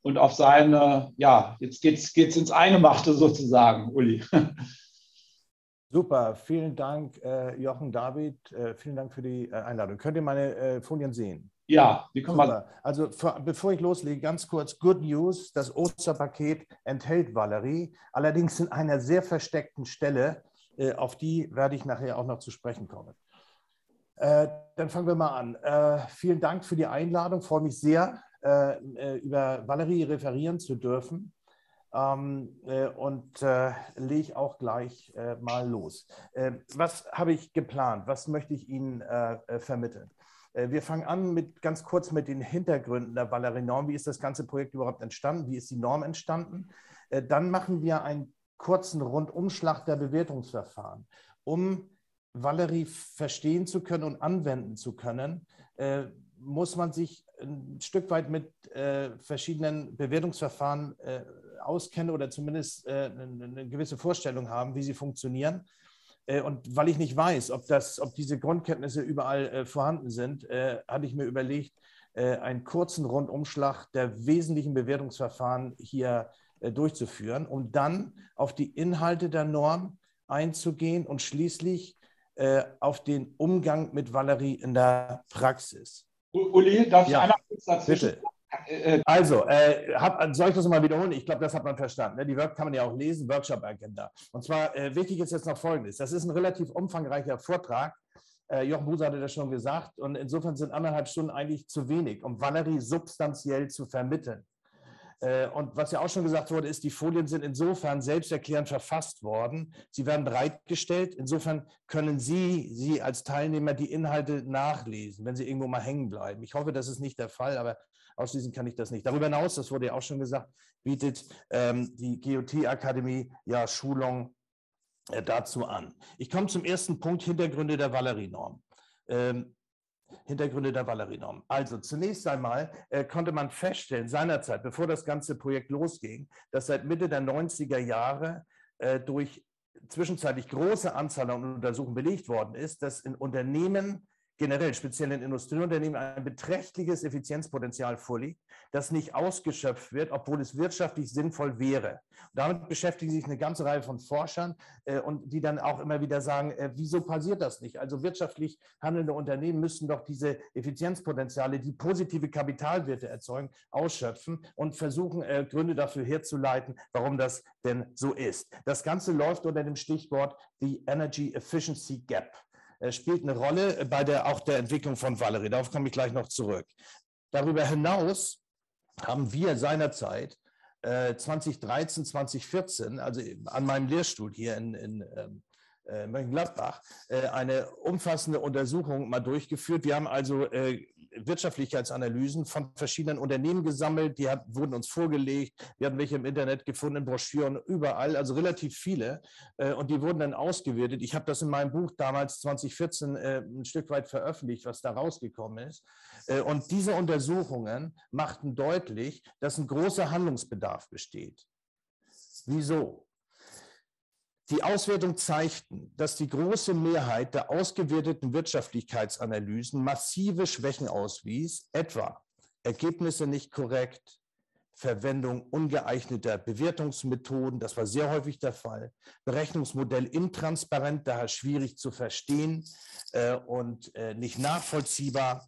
Speaker 1: und auf seine, ja, jetzt geht es ins Eingemachte sozusagen, Uli.
Speaker 3: Super, vielen Dank, äh, Jochen David. Äh, vielen Dank für die Einladung. Könnt ihr meine Folien sehen?
Speaker 1: Ja, die kommen mal.
Speaker 3: Also für, bevor ich loslege, ganz kurz Good News. Das Osterpaket enthält Valerie, allerdings in einer sehr versteckten Stelle. Auf die werde ich nachher auch noch zu sprechen kommen. Äh, dann fangen wir mal an. Äh, vielen Dank für die Einladung. Freue mich sehr, äh, äh über Valerie referieren zu dürfen. Ähm, äh, und äh, lege auch gleich mal los. was habe ich geplant? Was möchte ich Ihnen vermitteln? Wir fangen an mit ganz kurz mit den Hintergründen der Valerie-Norm. Wie ist das ganze Projekt überhaupt entstanden? Wie ist die Norm entstanden? Dann machen wir einen kurzen Rundumschlag der Bewertungsverfahren, um Valerie verstehen zu können und anwenden zu können, äh, muss man sich ein Stück weit mit äh, verschiedenen Bewertungsverfahren äh, auskennen oder zumindest äh, eine, eine, gewisse Vorstellung haben, wie sie funktionieren. Äh, und weil ich nicht weiß, ob, das, ob diese Grundkenntnisse überall äh, vorhanden sind, hatte ich mir überlegt, einen kurzen Rundumschlag der wesentlichen Bewertungsverfahren hier durchzuführen, um dann auf die Inhalte der Norm einzugehen und schließlich äh, auf den Umgang mit Valerie in der Praxis.
Speaker 1: Uli, darf ich ja, einmal kurz dazwischen?
Speaker 3: Bitte. Äh, äh, also, äh, hab, soll ich das mal wiederholen? Ich glaube, das hat man verstanden. Ne? Die Work kann man ja auch lesen, Workshop-Agenda. Und zwar, äh, wichtig ist jetzt noch Folgendes. Das ist ein relativ umfangreicher Vortrag. Äh, Jochen Buser hatte das schon gesagt. Und insofern sind anderthalb Stunden eigentlich zu wenig, um Valerie substanziell zu vermitteln. Äh, und was ja auch schon gesagt wurde, ist, die Folien sind insofern selbsterklärend verfasst worden. Sie werden bereitgestellt. Insofern können Sie, Sie als Teilnehmer, die Inhalte nachlesen, wenn Sie irgendwo mal hängen bleiben. Ich hoffe, das ist nicht der Fall, aber ausschließen kann ich das nicht. Darüber hinaus, das wurde ja auch schon gesagt, bietet ähm, die GOT-Akademie ja Schulung äh, dazu an. Ich komme zum ersten Punkt, Hintergründe der Valerie-Norm. Ähm, Hintergründe der Valerie-Norm. Also zunächst einmal äh, konnte man feststellen, seinerzeit, bevor das ganze Projekt losging, dass seit Mitte der 90er Jahre äh, durch zwischenzeitlich große Anzahl an Untersuchungen belegt worden ist, dass in Unternehmen generell speziell in Industrieunternehmen ein beträchtliches Effizienzpotenzial vorliegt, das nicht ausgeschöpft wird, obwohl es wirtschaftlich sinnvoll wäre. damit beschäftigen sich eine ganze Reihe von Forschern äh, und die dann auch immer wieder sagen, äh, wieso passiert das nicht? Also wirtschaftlich handelnde Unternehmen müssen doch diese Effizienzpotenziale, die positive Kapitalwerte erzeugen, ausschöpfen und versuchen, äh, Gründe dafür herzuleiten, warum das denn so ist. Das Ganze läuft unter dem Stichwort die Energy Efficiency Gap spielt eine Rolle bei der, auch der Entwicklung von Valerie. Darauf komme ich gleich noch zurück. Darüber hinaus haben wir seinerzeit äh, 2013, 2014, also an meinem Lehrstuhl hier in, in ähm, äh, Mönchengladbach äh, eine umfassende Untersuchung mal durchgeführt. Wir haben also äh, Wirtschaftlichkeitsanalysen von verschiedenen Unternehmen gesammelt, die hat, wurden uns vorgelegt, wir hatten welche im Internet gefunden, in Broschüren, überall, also relativ viele und die wurden dann ausgewertet. Ich habe das in meinem Buch damals 2014 ein Stück weit veröffentlicht, was da rausgekommen ist. Und diese Untersuchungen machten deutlich, dass ein großer Handlungsbedarf besteht. Wieso? Die Auswertung zeigten, dass die große Mehrheit der ausgewerteten Wirtschaftlichkeitsanalysen massive Schwächen auswies, etwa Ergebnisse nicht korrekt, Verwendung ungeeigneter Bewertungsmethoden, das war sehr häufig der Fall, Berechnungsmodell intransparent, daher schwierig zu verstehen äh, und äh, nicht nachvollziehbar,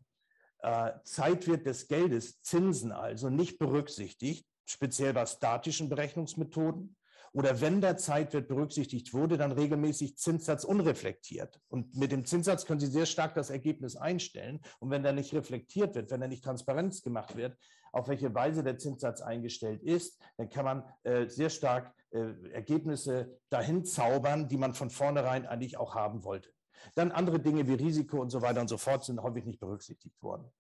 Speaker 3: äh, Zeitwert des Geldes, Zinsen also nicht berücksichtigt, speziell bei statischen Berechnungsmethoden, oder wenn der Zeitwert berücksichtigt wurde, dann regelmäßig Zinssatz unreflektiert. Und mit dem Zinssatz können Sie sehr stark das Ergebnis einstellen. Und wenn der nicht reflektiert wird, wenn er nicht transparent gemacht wird, auf welche Weise der Zinssatz eingestellt ist, dann kann man äh, sehr stark äh, Ergebnisse dahin zaubern, die man von vornherein eigentlich auch haben wollte. Dann andere Dinge wie Risiko und so weiter und so fort sind häufig nicht berücksichtigt worden.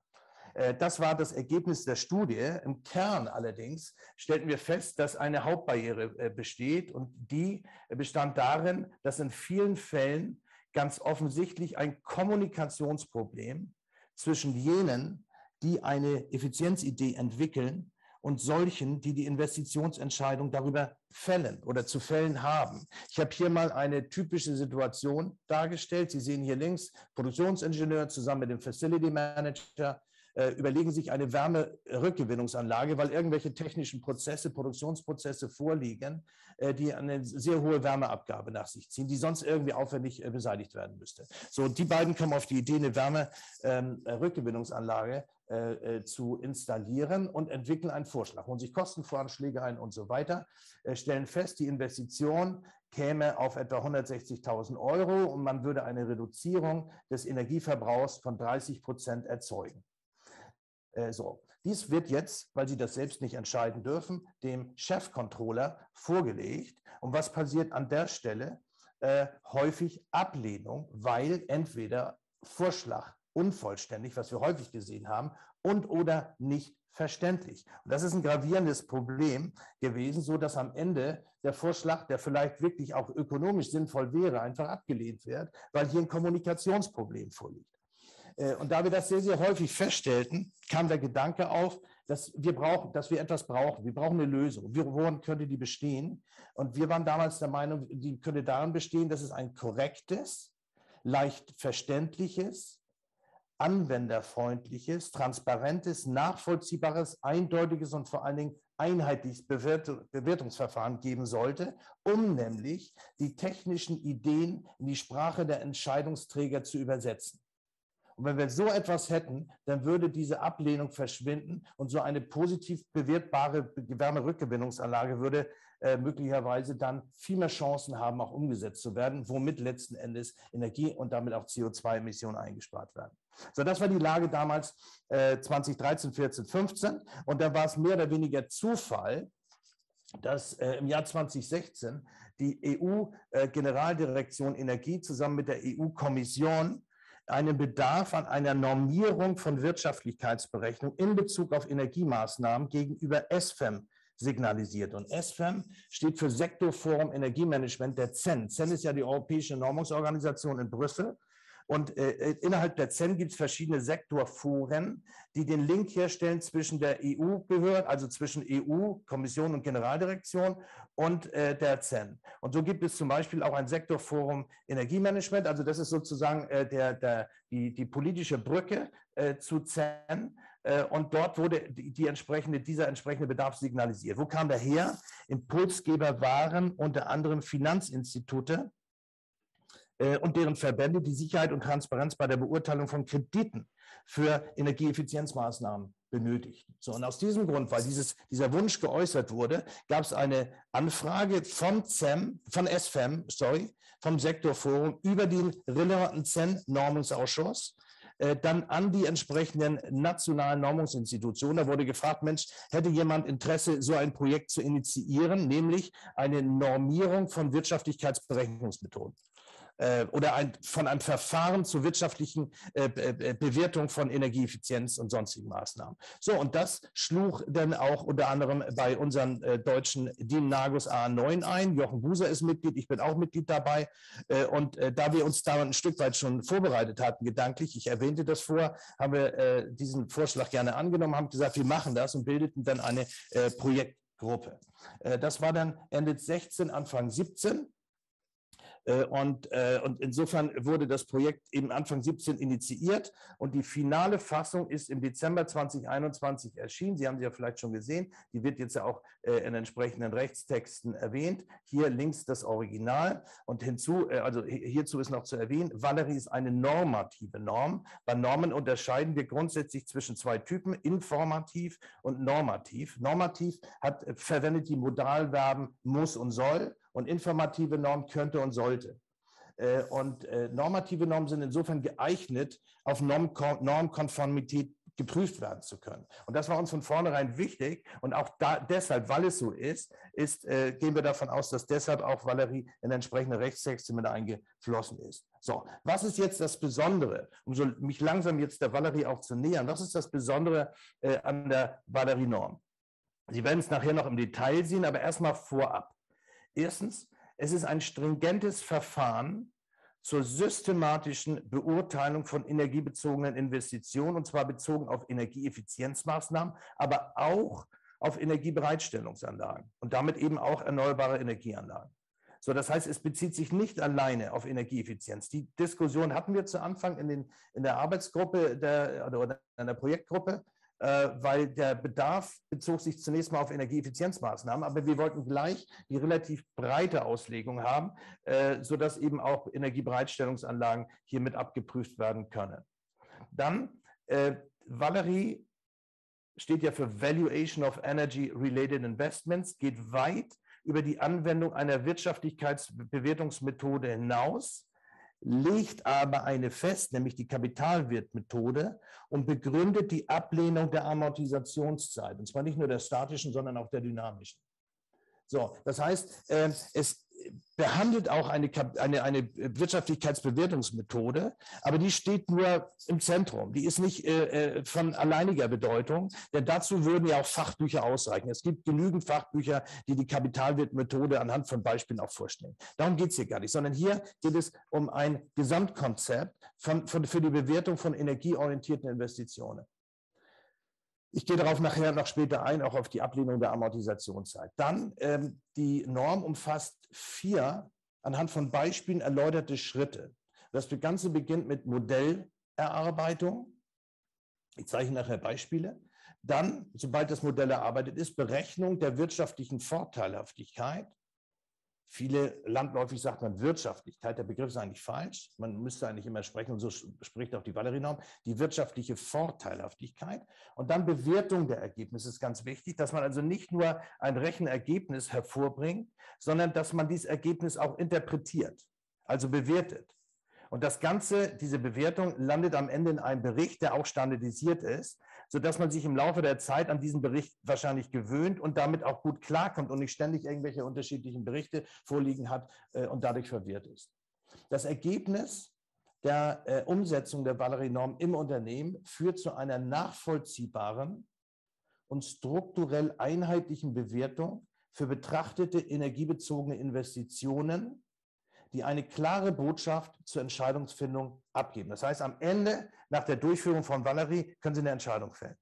Speaker 3: Äh, das war das Ergebnis der Studie. Im Kern allerdings stellten wir fest, dass eine Hauptbarriere äh, besteht und die bestand darin, dass in vielen Fällen ganz offensichtlich ein Kommunikationsproblem zwischen jenen, die eine Effizienzidee entwickeln und solchen, die die Investitionsentscheidung darüber fällen oder zu fällen haben. Ich habe hier mal eine typische Situation dargestellt. Sie sehen hier links Produktionsingenieur zusammen mit dem Facility Manager überlegen sich eine Wärmerückgewinnungsanlage, weil irgendwelche technischen Prozesse, Produktionsprozesse vorliegen, äh, die eine sehr hohe Wärmeabgabe nach sich ziehen, die sonst irgendwie aufwendig äh, beseitigt werden müsste. So, die beiden kommen auf die Idee, eine Wärmerückgewinnungsanlage ähm, zu installieren und entwickeln einen Vorschlag, holen sich Kostenvoranschläge ein und so weiter, stellen fest, die Investition käme auf etwa 160.000 Euro und man würde eine Reduzierung des Energieverbrauchs von 30 Prozent erzeugen. Äh, so, dies wird jetzt, weil Sie das selbst nicht entscheiden dürfen, dem Chefcontroller vorgelegt. Und was passiert an der Stelle? Äh, häufig Ablehnung, weil entweder Vorschlag unvollständig, was wir häufig gesehen haben, und oder nicht verständlich. Und das ist ein gravierendes Problem gewesen, so dass am Ende der Vorschlag, der vielleicht wirklich auch ökonomisch sinnvoll wäre, einfach abgelehnt wird, weil hier ein Kommunikationsproblem vorliegt. Äh, und da wir das sehr, sehr häufig feststellten, kam der Gedanke auf, dass wir brauchen, dass wir etwas brauchen. Wir brauchen eine Lösung. Woran könnte die bestehen? Und wir waren damals der Meinung, die könnte darin bestehen, dass es ein korrektes, leicht verständliches, anwenderfreundliches, transparentes, nachvollziehbares, eindeutiges und vor allen Dingen einheitliches Bewertungsverfahren geben sollte, um nämlich die technischen Ideen in die Sprache der Entscheidungsträger zu übersetzen. Und wenn wir so etwas hätten, dann würde diese Ablehnung verschwinden und so eine positiv bewertbare Wärmerückgewinnungsanlage würde äh, möglicherweise dann viel mehr Chancen haben, auch umgesetzt zu werden, womit letzten Endes Energie und damit auch CO2-Emissionen eingespart werden. So, das war die Lage damals äh, 2013, 14, 15. Und da war es mehr oder weniger Zufall, dass äh, im Jahr 2016 die EU-Generaldirektion äh, Energie zusammen mit der EU-Kommission einen Bedarf an einer Normierung von Wirtschaftlichkeitsberechnung in Bezug auf Energiemaßnahmen gegenüber SFEM signalisiert. Und SFEM steht für Sektorforum Energiemanagement der CEN. CEN ist ja die Europäische Normungsorganisation in Brüssel. Und äh, innerhalb der ZEN gibt es verschiedene Sektorforen, die den Link herstellen zwischen der EU-Behörde, also zwischen EU, Kommission und Generaldirektion und äh, der ZEN. Und so gibt es zum Beispiel auch ein Sektorforum Energiemanagement, also das ist sozusagen äh, der, der, die, die politische Brücke äh, zu ZEN. Äh, und dort wurde die, entsprechende, dieser entsprechende Bedarf signalisiert. Wo kam der her? Impulsgeber waren unter anderem Finanzinstitute äh, und deren Verbände, die Sicherheit und Transparenz bei der Beurteilung von Krediten für Energieeffizienzmaßnahmen benötigt. So, und aus diesem Grund, weil dieses, dieser Wunsch geäußert wurde, gab es eine Anfrage von CEM, von SFEM, sorry, vom Sektorforum über den relevanten CEN-Normungsausschuss äh, dann an die entsprechenden nationalen Normungsinstitutionen. Da wurde gefragt, Mensch, hätte jemand Interesse, so ein Projekt zu initiieren, nämlich eine Normierung von Wirtschaftlichkeitsberechnungsmethoden äh, oder ein, von einem Verfahren zur wirtschaftlichen äh, Bewertung von Energieeffizienz und sonstigen Maßnahmen. So, und das schlug dann auch unter anderem bei unseren deutschen DIN Nagus A9 ein. Jochen Buser ist Mitglied, ich bin auch Mitglied dabei. und da wir uns da ein Stück weit schon vorbereitet hatten, gedanklich, ich erwähnte das vor, haben wir äh, diesen Vorschlag gerne angenommen, haben gesagt, wir machen das und bildeten dann eine äh, Projektgruppe. Äh, das war dann Ende 16, Anfang 17. Äh, und, äh, und insofern wurde das Projekt eben Anfang 17 initiiert und die finale Fassung ist im Dezember 2021 erschienen. Sie haben sie ja vielleicht schon gesehen. Die wird jetzt ja auch äh, in entsprechenden Rechtstexten erwähnt. Hier links das Original und hinzu, also hierzu ist noch zu erwähnen, Valerie ist eine normative Norm. Bei Normen unterscheiden wir grundsätzlich zwischen zwei Typen, informativ und normativ. Normativ hat, verwendet die Modalverben muss und soll und informative Norm könnte und sollte. Äh, und äh, normative Normen sind insofern geeignet, auf Normkonformität geprüft werden zu können. Und das war uns von vornherein wichtig. Und auch da, deshalb, weil es so ist, ist äh, gehen wir davon aus, dass deshalb auch Valerie in entsprechende Rechtstexte mit eingeflossen ist. So, was ist jetzt das Besondere, um so mich langsam jetzt der Valerie auch zu nähern? Was ist das Besondere an der Valerie-Norm? Sie werden es nachher noch im Detail sehen, aber erstmal vorab. Erstens, es ist ein stringentes Verfahren zur systematischen Beurteilung von energiebezogenen Investitionen, und zwar bezogen auf Energieeffizienzmaßnahmen, aber auch auf Energiebereitstellungsanlagen und damit eben auch erneuerbare Energieanlagen. So, das heißt, es bezieht sich nicht alleine auf Energieeffizienz. Die Diskussion hatten wir zu Anfang in, den, in der Arbeitsgruppe der, oder in der Projektgruppe. Äh, weil der Bedarf bezog sich zunächst mal auf Energieeffizienzmaßnahmen, aber wir wollten gleich die relativ breite Auslegung haben, äh, sodass eben auch Energiebereitstellungsanlagen hiermit abgeprüft werden können. Dann, äh, Valerie steht ja für Valuation of Energy Related Investments, geht weit über die Anwendung einer Wirtschaftlichkeitsbewertungsmethode hinaus legt aber eine fest, nämlich die Kapitalwertmethode, und begründet die Ablehnung der Amortisationszeit. Und zwar nicht nur der statischen, sondern auch der dynamischen. So, das heißt, äh, es behandelt auch eine, eine, eine Wirtschaftlichkeitsbewertungsmethode, aber die steht nur im Zentrum. Die ist nicht äh, äh, von alleiniger Bedeutung, denn dazu würden ja auch Fachbücher ausreichen. Es gibt genügend Fachbücher, die die Kapitalwertmethode anhand von Beispielen auch vorstellen. Darum geht es hier gar nicht, sondern hier geht es um ein Gesamtkonzept von, von, für die Bewertung von energieorientierten Investitionen. Ich gehe darauf nachher noch später ein, auch auf die Ablehnung der Amortisationszeit. Dann ähm, die Norm umfasst vier anhand von Beispielen erläuterte Schritte. Das Ganze beginnt mit Modellerarbeitung. Ich zeichne nachher Beispiele. Dann, sobald das Modell erarbeitet ist, Berechnung der wirtschaftlichen Vorteilhaftigkeit. Viele landläufig sagt man Wirtschaftlichkeit, der Begriff ist eigentlich falsch. Man müsste eigentlich immer sprechen, und so spricht auch die Valerie-Norm, die wirtschaftliche Vorteilhaftigkeit. Und dann Bewertung der Ergebnisse ist ganz wichtig, dass man also nicht nur ein Rechenergebnis hervorbringt, sondern dass man dieses Ergebnis auch interpretiert, also bewertet. Und das Ganze, diese Bewertung landet am Ende in einem Bericht, der auch standardisiert ist, sodass man sich im Laufe der Zeit an diesen Bericht wahrscheinlich gewöhnt und damit auch gut klarkommt und nicht ständig irgendwelche unterschiedlichen Berichte vorliegen hat äh, und dadurch verwirrt ist. Das Ergebnis der äh, Umsetzung der Valerie-Norm im Unternehmen führt zu einer nachvollziehbaren und strukturell einheitlichen Bewertung für betrachtete energiebezogene Investitionen die eine klare Botschaft zur Entscheidungsfindung abgeben. Das heißt, am Ende, nach der Durchführung von Valerie, können Sie eine Entscheidung fällen.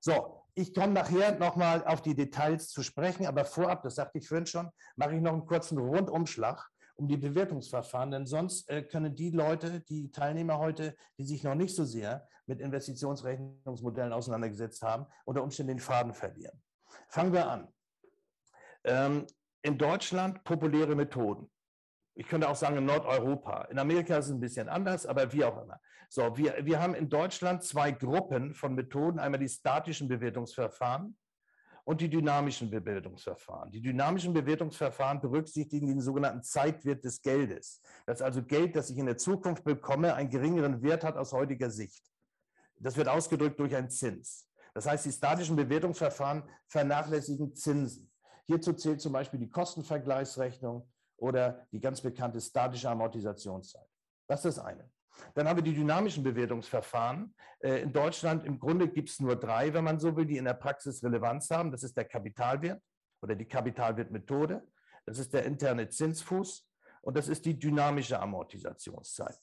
Speaker 3: So, ich komme nachher nochmal auf die Details zu sprechen, aber vorab, das sagte ich vorhin schon, mache ich noch einen kurzen Rundumschlag um die Bewertungsverfahren, denn sonst äh, können die Leute, die Teilnehmer heute, die sich noch nicht so sehr mit Investitionsrechnungsmodellen auseinandergesetzt haben, unter Umständen den Faden verlieren. Fangen wir an. Ähm, in Deutschland populäre Methoden. Ich könnte auch sagen in Nordeuropa. In Amerika ist es ein bisschen anders, aber wie auch immer. So, wir, wir haben in Deutschland zwei Gruppen von Methoden. Einmal die statischen Bewertungsverfahren und die dynamischen Bewertungsverfahren. Die dynamischen Bewertungsverfahren berücksichtigen den sogenannten Zeitwert des Geldes. Das ist also Geld, das ich in der Zukunft bekomme, einen geringeren Wert hat aus heutiger Sicht. Das wird ausgedrückt durch einen Zins. Das heißt, die statischen Bewertungsverfahren vernachlässigen Zinsen. Hierzu zählt zum Beispiel die Kostenvergleichsrechnung oder die ganz bekannte statische Amortisationszeit. Das ist das eine. Dann haben wir die dynamischen Bewertungsverfahren. Äh, in Deutschland im Grunde gibt es nur drei, wenn man so will, die in der Praxis Relevanz haben. Das ist der Kapitalwert oder die Kapitalwertmethode. Das ist der interne Zinsfuß und das ist die dynamische Amortisationszeit.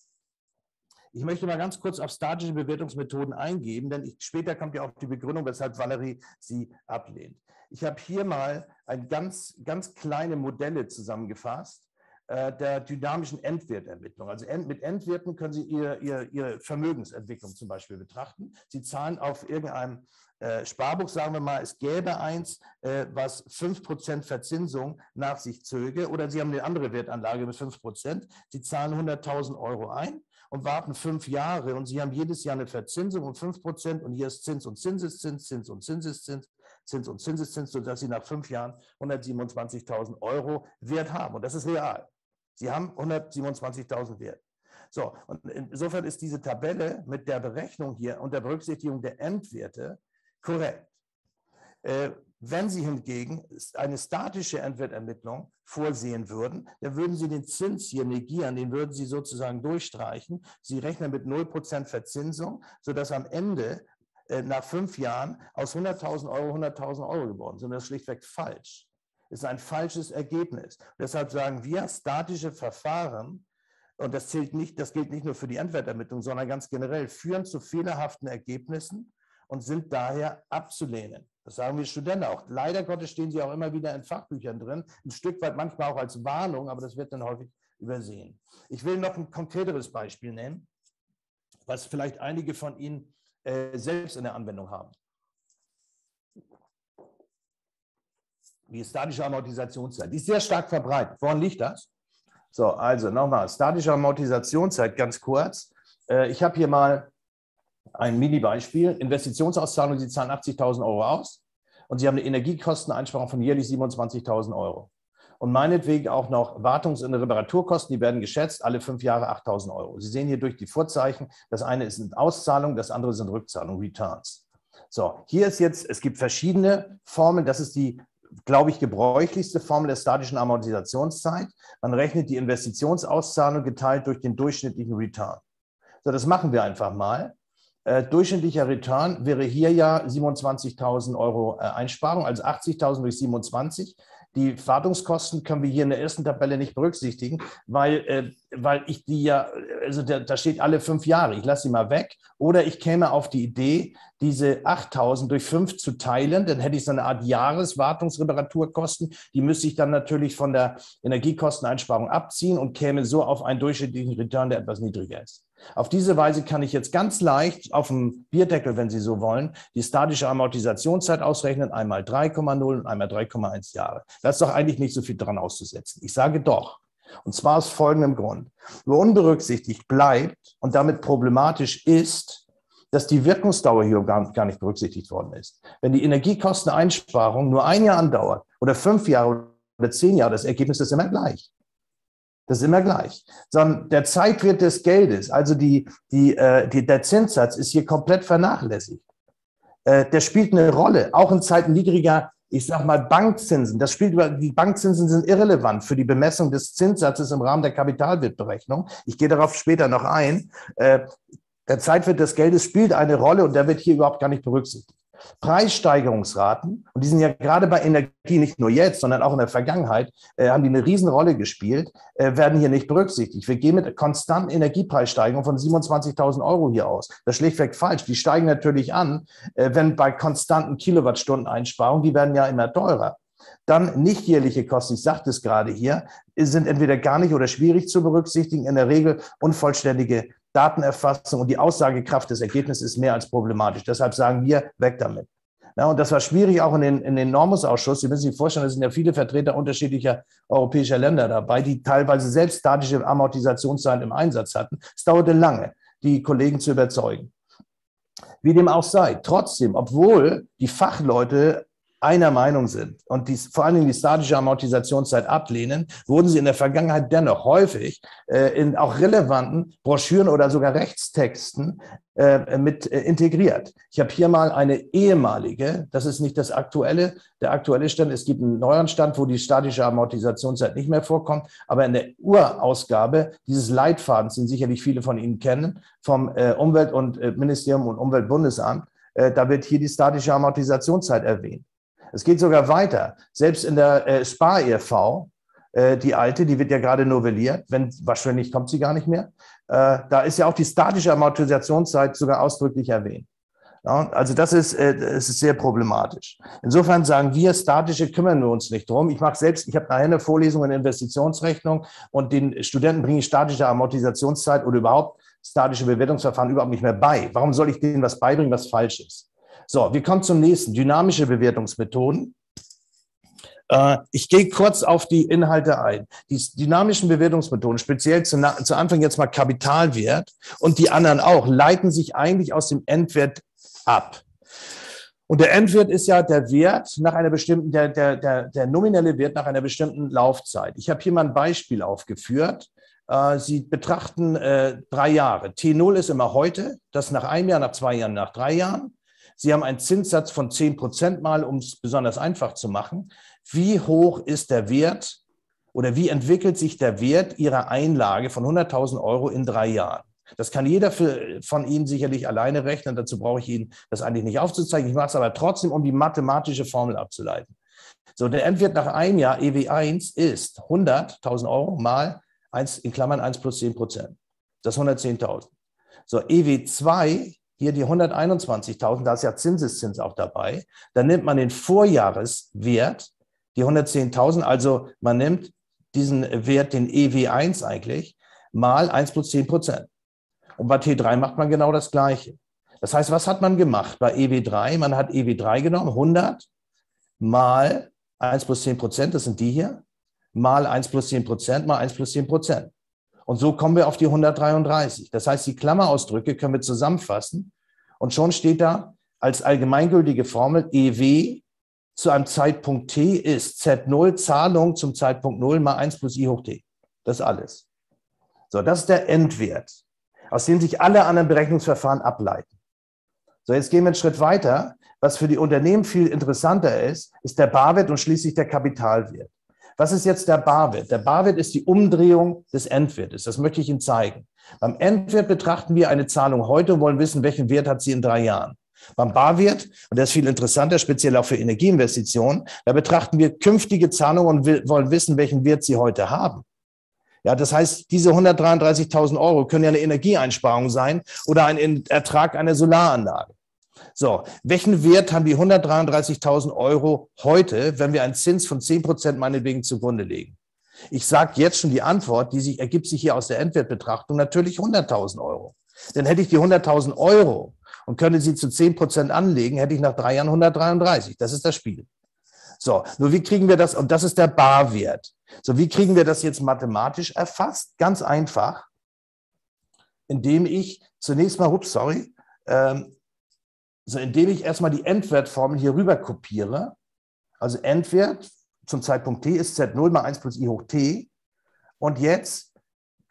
Speaker 3: Ich möchte mal ganz kurz auf statische Bewertungsmethoden eingehen, denn ich, später kommt ja auch die Begründung, weshalb Valerie sie ablehnt. Ich habe hier mal ein ganz, ganz kleine Modelle zusammengefasst, äh, der dynamischen Endwertermittlung. Also mit Endwerten können Sie ihr, ihr, Ihre Vermögensentwicklung zum Beispiel betrachten. Sie zahlen auf irgendeinem äh, Sparbuch, sagen wir mal, es gäbe eins, äh, was 5% Verzinsung nach sich zöge, oder Sie haben eine andere Wertanlage mit 5%. Sie zahlen 100.000 Euro ein und warten fünf Jahre und Sie haben jedes Jahr eine Verzinsung um 5% und hier ist Zins und Zinseszins, Zins und Zinseszins, Zins und Zinseszins, sodass Sie nach fünf Jahren 127.000 Euro Wert haben. Und das ist real. Sie haben 127.000 Wert. So, und insofern ist diese Tabelle mit der Berechnung hier und der Berücksichtigung der Endwerte korrekt. Äh, wenn Sie hingegen eine statische Endwertermittlung vorsehen würden, dann würden Sie den Zins hier negieren, den würden Sie sozusagen durchstreichen. Sie rechnen mit 0% Verzinsung, sodass am Ende äh, nach fünf Jahren aus 100.000 Euro 100.000 Euro geworden sind. Das ist schlichtweg falsch ist ein falsches Ergebnis. deshalb sagen wir, statische Verfahren, und das, zählt nicht, das gilt nicht nur für die Endwertermittlung, sondern ganz generell, führen zu fehlerhaften Ergebnissen und sind daher abzulehnen. Das sagen wir Studenten auch. Leider Gottes stehen sie auch immer wieder in Fachbüchern drin, ein Stück weit manchmal auch als Warnung, aber das wird dann häufig übersehen. Ich will noch ein konkreteres Beispiel nennen, was vielleicht einige von Ihnen äh, selbst in der Anwendung haben. die statische Amortisationszeit. Die ist sehr stark verbreitet. Woran liegt das? So, also nochmal, statische Amortisationszeit ganz kurz. Äh, ich habe hier mal ein Mini-Beispiel. Investitionsauszahlung, Sie zahlen 80.000 Euro aus und Sie haben eine Energiekosteneinsparung von jährlich 27.000 Euro. Und meinetwegen auch noch Wartungs- und Reparaturkosten, die werden geschätzt, alle fünf Jahre 8.000 Euro. Sie sehen hier durch die Vorzeichen, das eine ist eine Auszahlung, das andere sind Rückzahlungen, Returns. So, hier ist jetzt, es gibt verschiedene Formeln, das ist die glaube ich, gebräuchlichste Formel der statischen Amortisationszeit. Man rechnet die Investitionsauszahlung geteilt durch den durchschnittlichen Return. So, das machen wir einfach mal. Äh, durchschnittlicher Return wäre hier ja 27.000 Euro äh, Einsparung, also 80.000 durch 27. Die Wartungskosten können wir hier in der ersten Tabelle nicht berücksichtigen, weil, äh, weil ich die ja, also da, da, steht alle fünf Jahre, ich lasse sie mal weg. Oder ich käme auf die Idee, diese 8000 durch fünf zu teilen, dann hätte ich so eine Art Jahreswartungsreparaturkosten. Die müsste ich dann natürlich von der Energiekosteneinsparung abziehen und käme so auf einen durchschnittlichen Return, der etwas niedriger ist. Auf diese Weise kann ich jetzt ganz leicht auf dem Bierdeckel, wenn Sie so wollen, die statische Amortisationszeit ausrechnen, einmal 3,0 und einmal 3,1 Jahre. Da ist doch eigentlich nicht so viel dran auszusetzen. Ich sage doch. Und zwar aus folgendem Grund. Nur unberücksichtigt bleibt und damit problematisch ist, dass die Wirkungsdauer hier gar, nicht berücksichtigt worden ist. Wenn die Energiekosteneinsparung nur ein Jahr andauert oder fünf Jahre oder zehn Jahre, das Ergebnis ist immer gleich. Das ist immer gleich. Sondern der Zeitwert des Geldes, also die, die, äh, die, der Zinssatz, ist hier komplett vernachlässigt. Äh, der spielt eine Rolle, auch in Zeiten niedriger, ich sag mal, Bankzinsen. Das spielt über, die Bankzinsen sind irrelevant für die Bemessung des Zinssatzes im Rahmen der Kapitalwertberechnung. Ich gehe darauf später noch ein. Äh, der Zeitwert des Geldes spielt eine Rolle und der wird hier überhaupt gar nicht berücksichtigt. Preissteigerungsraten, und die sind ja gerade bei Energie nicht nur jetzt, sondern auch in der Vergangenheit, äh, haben die eine Riesenrolle gespielt, äh, werden hier nicht berücksichtigt. Wir gehen mit konstanten Energiepreissteigerungen von 27.000 Euro hier aus. Das ist schlichtweg falsch. Die steigen natürlich an, äh, wenn bei konstanten Kilowattstundeneinsparungen, die werden ja immer teurer. Dann nicht jährliche Kosten, ich sagte es gerade hier, sind entweder gar nicht oder schwierig zu berücksichtigen, in der Regel unvollständige Datenerfassung und die Aussagekraft des Ergebnisses ist mehr als problematisch. Deshalb sagen wir, weg damit. Ja, und das war schwierig auch in den, in den Normusausschuss. Sie müssen sich vorstellen, es sind ja viele Vertreter unterschiedlicher europäischer Länder dabei, die teilweise selbst statische Amortisationszeit im Einsatz hatten. Es dauerte lange, die Kollegen zu überzeugen. Wie dem auch sei, trotzdem, obwohl die Fachleute einer Meinung sind und die, vor allen Dingen die statische Amortisationszeit ablehnen, wurden sie in der Vergangenheit dennoch häufig äh, in auch relevanten Broschüren oder sogar Rechtstexten äh, mit äh, integriert. Ich habe hier mal eine ehemalige, das ist nicht das aktuelle, der aktuelle Stand, es gibt einen neueren Stand, wo die statische Amortisationszeit nicht mehr vorkommt, aber in der Urausgabe dieses Leitfadens, den sicherlich viele von Ihnen kennen, vom äh, Umwelt- und äh, Ministerium und Umweltbundesamt, äh, da wird hier die statische Amortisationszeit erwähnt. Es geht sogar weiter. Selbst in der äh, Spar-EV, äh, die alte, die wird ja gerade novelliert, wenn wahrscheinlich kommt sie gar nicht mehr. Äh, da ist ja auch die statische Amortisationszeit sogar ausdrücklich erwähnt. Ja, also das ist, äh, das ist sehr problematisch. Insofern sagen wir, statische kümmern wir uns nicht drum. Ich mache selbst, ich habe nachher eine Vorlesung in Investitionsrechnung und den Studenten bringe ich statische Amortisationszeit oder überhaupt statische Bewertungsverfahren überhaupt nicht mehr bei. Warum soll ich denen was beibringen, was falsch ist? So, wir kommen zum nächsten, dynamische Bewertungsmethoden. Äh, ich gehe kurz auf die Inhalte ein. Die dynamischen Bewertungsmethoden, speziell zu, zu Anfang jetzt mal Kapitalwert und die anderen auch, leiten sich eigentlich aus dem Endwert ab. Und der Endwert ist ja der Wert nach einer bestimmten, der, der, der, der nominelle Wert nach einer bestimmten Laufzeit. Ich habe hier mal ein Beispiel aufgeführt. Äh, Sie betrachten äh, drei Jahre. T0 ist immer heute, das nach einem Jahr, nach zwei Jahren, nach drei Jahren. Sie haben einen Zinssatz von 10 Prozent mal, um es besonders einfach zu machen. Wie hoch ist der Wert oder wie entwickelt sich der Wert Ihrer Einlage von 100.000 Euro in drei Jahren? Das kann jeder für, von Ihnen sicherlich alleine rechnen. Dazu brauche ich Ihnen das eigentlich nicht aufzuzeigen. Ich mache es aber trotzdem, um die mathematische Formel abzuleiten. So, der Endwert nach einem Jahr EW1 ist 100.000 Euro mal 1 in Klammern 1 plus 10 Prozent. Das ist 110.000. So, EW2 hier die 121.000, da ist ja Zinseszins auch dabei. Dann nimmt man den Vorjahreswert, die 110.000, also man nimmt diesen Wert, den EW1 eigentlich, mal 1 plus 10 Prozent. Und bei T3 macht man genau das Gleiche. Das heißt, was hat man gemacht bei EW3? Man hat EW3 genommen, 100 mal 1 plus 10 Prozent, das sind die hier, mal 1 plus 10 Prozent mal 1 plus 10 Prozent. Und so kommen wir auf die 133. Das heißt, die Klammerausdrücke können wir zusammenfassen und schon steht da als allgemeingültige Formel EW zu einem Zeitpunkt t ist Z0 Zahlung zum Zeitpunkt 0 mal 1 plus i hoch t. Das alles. So, das ist der Endwert, aus dem sich alle anderen Berechnungsverfahren ableiten. So, jetzt gehen wir einen Schritt weiter. Was für die Unternehmen viel interessanter ist, ist der Barwert und schließlich der Kapitalwert. Was ist jetzt der Barwert? Der Barwert ist die Umdrehung des Endwertes. Das möchte ich Ihnen zeigen. Beim Endwert betrachten wir eine Zahlung heute und wollen wissen, welchen Wert hat sie in drei Jahren. Beim Barwert, und das ist viel interessanter, speziell auch für Energieinvestitionen, da betrachten wir künftige Zahlungen und wollen wissen, welchen Wert sie heute haben. Ja, das heißt, diese 133.000 Euro können ja eine Energieeinsparung sein oder ein Ertrag einer Solaranlage. So, welchen Wert haben die 133.000 Euro heute, wenn wir einen Zins von 10 Prozent meinetwegen zugrunde legen? Ich sage jetzt schon die Antwort, die sich, ergibt sich hier aus der Endwertbetrachtung, natürlich 100.000 Euro. Dann hätte ich die 100.000 Euro und könnte sie zu 10 Prozent anlegen, hätte ich nach drei Jahren 133. Das ist das Spiel. So, nur wie kriegen wir das? Und das ist der Barwert. So, wie kriegen wir das jetzt mathematisch erfasst? Ganz einfach, indem ich zunächst mal, ups, sorry, ähm, so, indem ich erstmal die Endwertformel hier rüber kopiere. Also Endwert zum Zeitpunkt t ist z0 mal 1 plus i hoch t. Und jetzt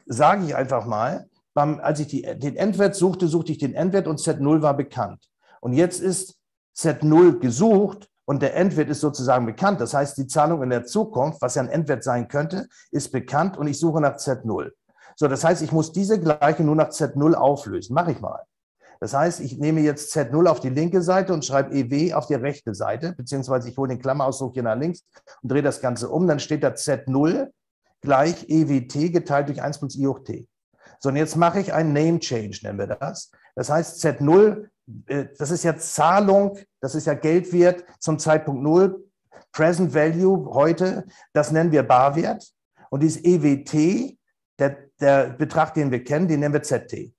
Speaker 3: sage ich einfach mal, als ich die, den Endwert suchte, suchte ich den Endwert und z0 war bekannt. Und jetzt ist z0 gesucht und der Endwert ist sozusagen bekannt. Das heißt, die Zahlung in der Zukunft, was ja ein Endwert sein könnte, ist bekannt und ich suche nach z0. So, das heißt, ich muss diese Gleiche nur nach z0 auflösen. Mache ich mal. Das heißt, ich nehme jetzt Z0 auf die linke Seite und schreibe EW auf die rechte Seite, beziehungsweise ich hole den Klammerausdruck hier nach links und drehe das Ganze um. Dann steht da Z0 gleich EWT geteilt durch 1 plus I hoch T. So, und jetzt mache ich einen Name Change, nennen wir das. Das heißt, Z0, äh, das ist ja Zahlung, das ist ja Geldwert zum Zeitpunkt 0, Present Value heute, das nennen wir Barwert. Und dieses EWT, der, der Betrag, den wir kennen, den nennen wir ZT.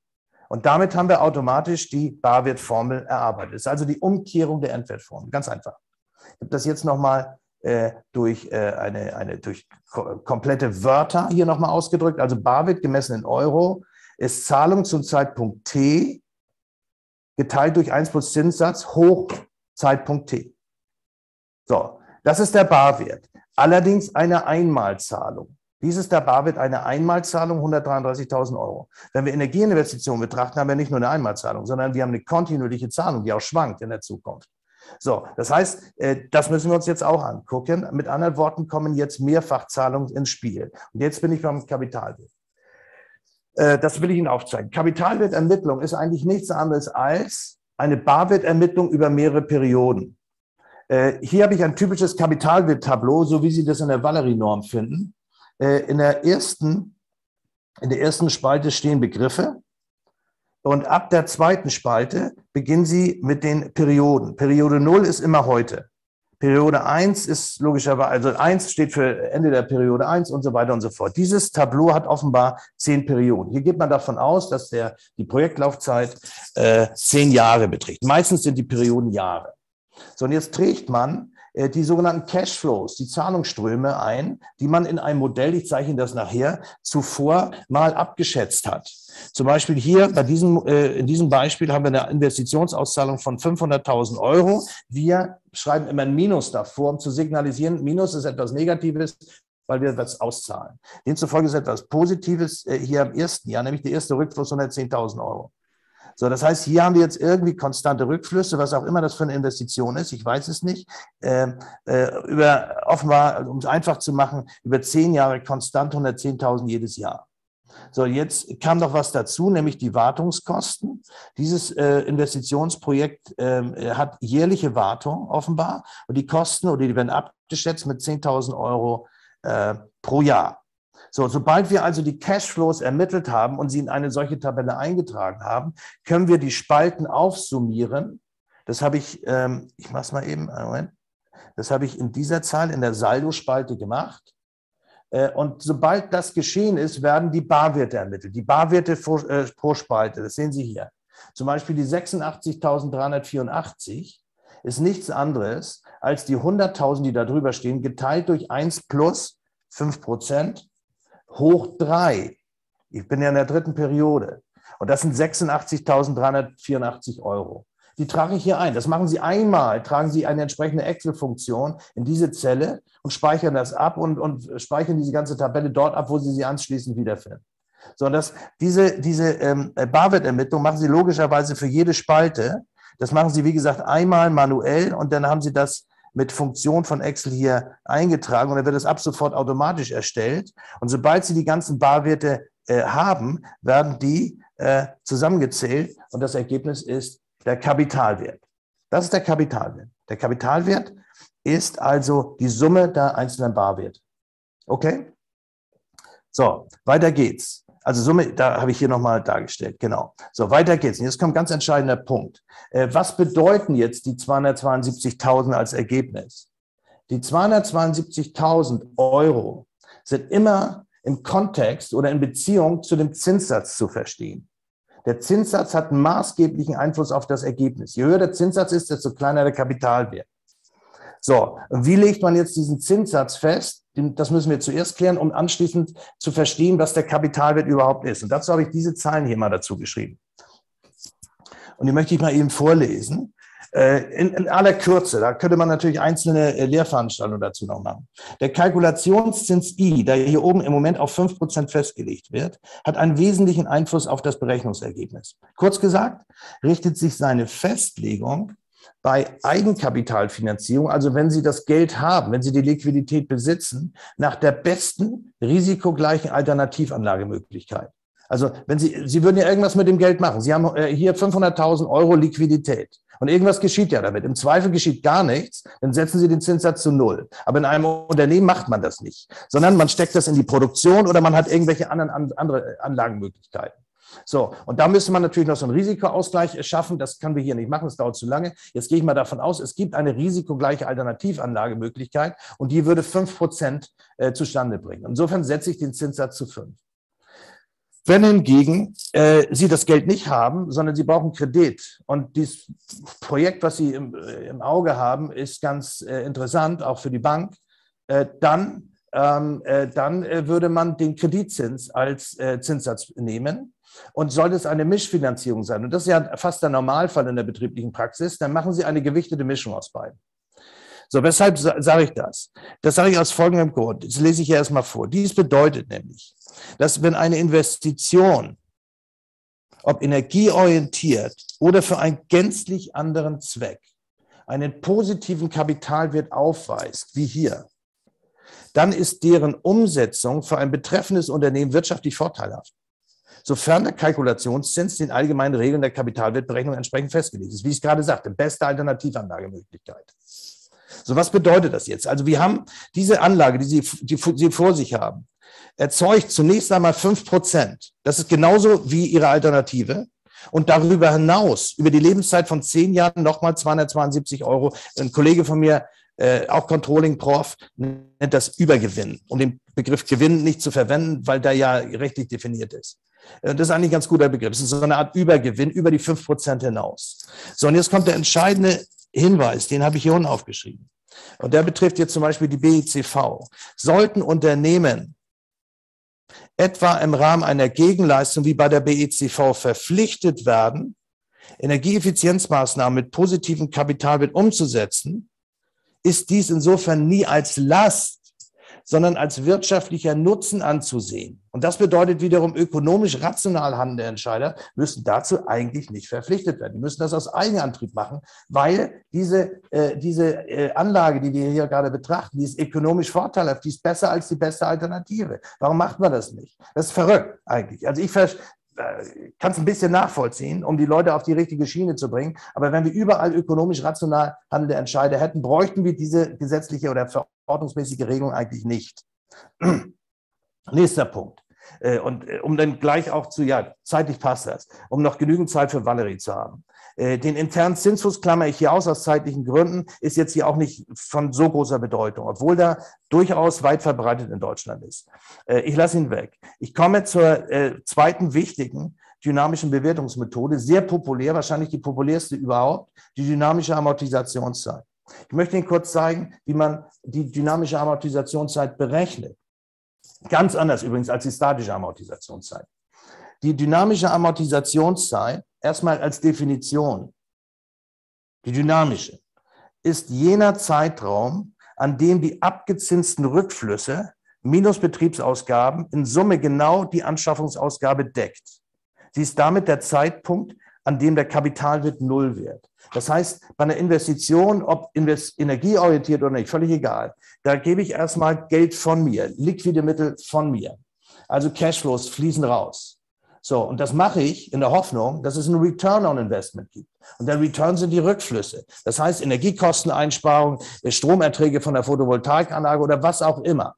Speaker 3: Und damit haben wir automatisch die Barwertformel erarbeitet. Das ist also die Umkehrung der Endwertformel. Ganz einfach. Ich habe das jetzt nochmal äh, durch, äh, eine, eine, durch ko komplette Wörter hier nochmal ausgedrückt. Also Barwert gemessen in Euro ist Zahlung zum Zeitpunkt T geteilt durch 1 plus Zinssatz hoch Zeitpunkt T. So, das ist der Barwert. Allerdings eine Einmalzahlung. Dies ist der Barwert eine Einmalzahlung, 133.000 Euro. Wenn wir Energieinvestitionen betrachten, haben wir nicht nur eine Einmalzahlung, sondern wir haben eine kontinuierliche Zahlung, die auch schwankt in der Zukunft. So, das heißt, äh, das müssen wir uns jetzt auch angucken. Mit anderen Worten kommen jetzt Mehrfachzahlungen ins Spiel. Und jetzt bin ich beim Kapitalwert. Äh, das will ich Ihnen aufzeigen. Kapitalwertermittlung ist eigentlich nichts anderes als eine Barwertermittlung über mehrere Perioden. Äh, hier habe ich ein typisches Kapitalwerttableau, so wie Sie das in der Valerie-Norm finden. Äh, in der ersten, in der ersten Spalte stehen Begriffe. Und ab der zweiten Spalte beginnen Sie mit den Perioden. Periode 0 ist immer heute. Periode 1 ist logischerweise, also 1 steht für Ende der Periode 1 und so weiter und so fort. Dieses Tableau hat offenbar zehn Perioden. Hier geht man davon aus, dass der, die Projektlaufzeit äh, zehn Jahre beträgt. Meistens sind die Perioden Jahre. So, und jetzt trägt man die sogenannten Cashflows, die Zahlungsströme ein, die man in einem Modell, ich zeige Ihnen das nachher, zuvor mal abgeschätzt hat. Zum Beispiel hier bei diesem, äh, in diesem Beispiel haben wir eine Investitionsauszahlung von 500.000 Euro. Wir schreiben immer ein Minus davor, um zu signalisieren, Minus ist etwas Negatives, weil wir das auszahlen. Demzufolge ist etwas Positives äh, hier im ersten Jahr, nämlich der erste Rückfluss 110.000 Euro. So, das heißt, hier haben wir jetzt irgendwie konstante Rückflüsse, was auch immer das für eine Investition ist, ich weiß es nicht. Äh, äh, über offenbar, um es einfach zu machen, über zehn Jahre konstant 110.000 jedes Jahr. So, jetzt kam noch was dazu, nämlich die Wartungskosten. Dieses äh, Investitionsprojekt äh, hat jährliche Wartung offenbar und die Kosten oder die werden abgeschätzt mit 10.000 Euro äh, pro Jahr. So, sobald wir also die Cashflows ermittelt haben und sie in eine solche Tabelle eingetragen haben, können wir die Spalten aufsummieren. Das habe ich, ähm, ich mache es mal eben, Moment. Das habe ich in dieser Zahl in der Saldo-Spalte gemacht. Äh, und sobald das geschehen ist, werden die Barwerte ermittelt. Die Barwerte pro, äh, pro Spalte, das sehen Sie hier. Zum Beispiel die 86.384 ist nichts anderes als die 100.000, die da drüber stehen, geteilt durch 1 plus 5 Prozent hoch drei. Ich bin ja in der dritten Periode. Und das sind 86.384 Euro. Die trage ich hier ein. Das machen Sie einmal, tragen Sie eine entsprechende Excel-Funktion in diese Zelle und speichern das ab und, und speichern diese ganze Tabelle dort ab, wo Sie sie anschließend wiederfinden. So, dass diese, diese ähm, Barwertermittlung machen Sie logischerweise für jede Spalte. Das machen Sie, wie gesagt, einmal manuell und dann haben Sie das mit Funktion von Excel hier eingetragen und dann wird es ab sofort automatisch erstellt. Und sobald Sie die ganzen Barwerte äh, haben, werden die äh, zusammengezählt und das Ergebnis ist der Kapitalwert. Das ist der Kapitalwert. Der Kapitalwert ist also die Summe der einzelnen Barwerte. Okay? So, weiter geht's. Also Summe, da habe ich hier nochmal dargestellt. Genau. So, weiter geht's. Und jetzt kommt ein ganz entscheidender Punkt. Äh, was bedeuten jetzt die 272.000 als Ergebnis? Die 272.000 Euro sind immer im Kontext oder in Beziehung zu dem Zinssatz zu verstehen. Der Zinssatz hat einen maßgeblichen Einfluss auf das Ergebnis. Je höher der Zinssatz ist, desto kleiner der Kapitalwert. So, wie legt man jetzt diesen Zinssatz fest? Das müssen wir zuerst klären, um anschließend zu verstehen, was der Kapitalwert überhaupt ist. Und dazu habe ich diese Zahlen hier mal dazu geschrieben. Und die möchte ich mal eben vorlesen. Äh, in, in, aller Kürze, da könnte man natürlich einzelne äh, Lehrveranstaltungen dazu noch machen. Der Kalkulationszins I, der hier oben im Moment auf 5% festgelegt wird, hat einen wesentlichen Einfluss auf das Berechnungsergebnis. Kurz gesagt, richtet sich seine Festlegung bei Eigenkapitalfinanzierung, also wenn Sie das Geld haben, wenn Sie die Liquidität besitzen, nach der besten risikogleichen Alternativanlagemöglichkeit. Also wenn Sie, Sie würden ja irgendwas mit dem Geld machen. Sie haben äh, hier 500.000 Euro Liquidität. Und irgendwas geschieht ja damit. Im Zweifel geschieht gar nichts, dann setzen Sie den Zinssatz zu null. Aber in einem Unternehmen macht man das nicht, sondern man steckt das in die Produktion oder man hat irgendwelche anderen andere Anlagenmöglichkeiten. So, und da müsste man natürlich noch so einen Risikoausgleich schaffen. Das können wir hier nicht machen, das dauert zu lange. Jetzt gehe ich mal davon aus, es gibt eine risikogleiche Alternativanlagemöglichkeit und die würde fünf Prozent äh, zustande bringen. Insofern setze ich den Zinssatz zu fünf. Wenn hingegen äh, Sie das Geld nicht haben, sondern Sie brauchen Kredit und dieses Projekt, was Sie im, äh, im Auge haben, ist ganz äh, interessant, auch für die Bank, äh, dann, ähm, äh, dann äh, würde man den Kreditzins als Zinssatz nehmen. Und sollte es eine Mischfinanzierung sein, und das ist ja fast der Normalfall in der betrieblichen Praxis, dann machen Sie eine gewichtete Mischung aus beiden. So, weshalb sage ich das? Das sage ich aus folgendem Grund. Das lese ich hier erstmal vor. Dies bedeutet nämlich, dass wenn eine Investition, ob energieorientiert oder für einen gänzlich anderen Zweck, einen positiven Kapitalwert aufweist, wie hier, dann ist deren Umsetzung für ein betreffendes Unternehmen wirtschaftlich vorteilhaft, sofern der Kalkulationszins den allgemeinen Regeln der Kapitalwertberechnung entsprechend festgelegt ist. Wie ich es gerade sagte, beste Alternativanlagemöglichkeit. So, was bedeutet das jetzt? Also wir haben diese Anlage, die Sie, die Sie vor sich haben, erzeugt zunächst einmal fünf Prozent. Das ist genauso wie Ihre Alternative. Und darüber hinaus, über die Lebenszeit von zehn Jahren, nochmal 272 Euro. Ein Kollege von mir, äh, auch Controlling-Prof, nennt das Übergewinn, um den Begriff Gewinn nicht zu verwenden, weil der ja rechtlich definiert ist. Äh, das ist eigentlich ein ganz guter Begriff. Es ist so eine Art Übergewinn über die fünf Prozent hinaus. So, und jetzt kommt der entscheidende Hinweis, den habe ich hier unten aufgeschrieben. Und der betrifft jetzt zum Beispiel die BICV. Sollten Unternehmen etwa im Rahmen einer Gegenleistung wie bei der BECV verpflichtet werden, Energieeffizienzmaßnahmen mit positivem Kapitalwert umzusetzen, ist dies insofern nie als Last sondern als wirtschaftlicher Nutzen anzusehen. Und das bedeutet wiederum, ökonomisch rational handelnde Entscheider müssen dazu eigentlich nicht verpflichtet werden. Die müssen das aus Eigenantrieb machen, weil diese, äh, diese äh, Anlage, die wir hier gerade betrachten, die ist ökonomisch vorteilhaft, die ist besser als die beste Alternative. Warum macht man das nicht? Das ist verrückt eigentlich. Also ich äh, kann es ein bisschen nachvollziehen, um die Leute auf die richtige Schiene zu bringen. Aber wenn wir überall ökonomisch rational handelnde Entscheider hätten, bräuchten wir diese gesetzliche oder ordnungsmäßige Regelung eigentlich nicht. Nächster Punkt. Äh, und äh, um dann gleich auch zu, ja, zeitlich passt das, um noch genügend Zeit für Valerie zu haben. Äh, den internen Zinsfuß klammer ich hier aus aus zeitlichen Gründen, ist jetzt hier auch nicht von so großer Bedeutung, obwohl der durchaus weit verbreitet in Deutschland ist. Ich lasse ihn weg. Ich komme zur zweiten wichtigen dynamischen Bewertungsmethode, sehr populär, wahrscheinlich die populärste überhaupt, die dynamische Amortisationszeit. Ich möchte Ihnen kurz zeigen, wie man die dynamische Amortisationszeit berechnet. Ganz anders übrigens als die statische Amortisationszeit. Die dynamische Amortisationszeit, erstmal als Definition, die dynamische, ist jener Zeitraum, an dem die abgezinsten Rückflüsse minus Betriebsausgaben in Summe genau die Anschaffungsausgabe deckt. Sie ist damit der Zeitpunkt, an dem der Kapitalwert null wird. Das heißt, bei einer Investition, ob energieorientiert oder nicht, völlig egal, da gebe ich erstmal Geld von mir, liquide Mittel von mir. Also Cashflows fließen raus. So, und das mache ich in der Hoffnung, dass es einen Return on Investment gibt. Und der Return sind die Rückflüsse. Das heißt Energiekosteneinsparung, Stromerträge von der Photovoltaikanlage oder was auch immer.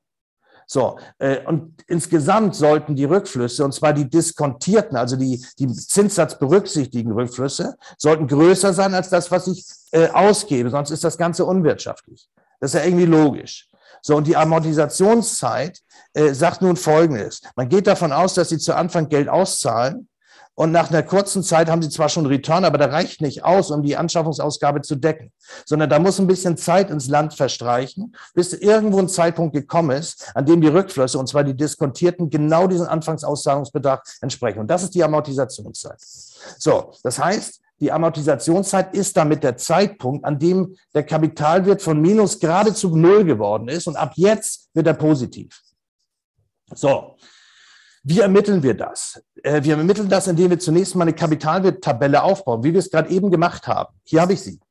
Speaker 3: So, äh, und insgesamt sollten die Rückflüsse, und zwar die diskontierten, also die, die Zinssatz berücksichtigen Rückflüsse, sollten größer sein als das, was ich äh, ausgebe, sonst ist das Ganze unwirtschaftlich. Das ist ja irgendwie logisch. So, und die Amortisationszeit äh, sagt nun Folgendes. Man geht davon aus, dass Sie zu Anfang Geld auszahlen und nach einer kurzen Zeit haben sie zwar schon Return, aber der reicht nicht aus, um die Anschaffungsausgabe zu decken, sondern da muss ein bisschen Zeit ins Land verstreichen, bis irgendwo ein Zeitpunkt gekommen ist, an dem die Rückflüsse, und zwar die diskontierten, genau diesen Anfangsauszahlungsbetrag entsprechen. Und das ist die Amortisationszeit. So, das heißt, die Amortisationszeit ist damit der Zeitpunkt, an dem der Kapitalwert von Minus geradezu Null geworden ist und ab jetzt wird er positiv. So, wie ermitteln wir das? Äh, wir ermitteln das, indem wir zunächst mal eine Kapitalwerttabelle aufbauen, wie wir es gerade eben gemacht haben. Hier habe ich sie.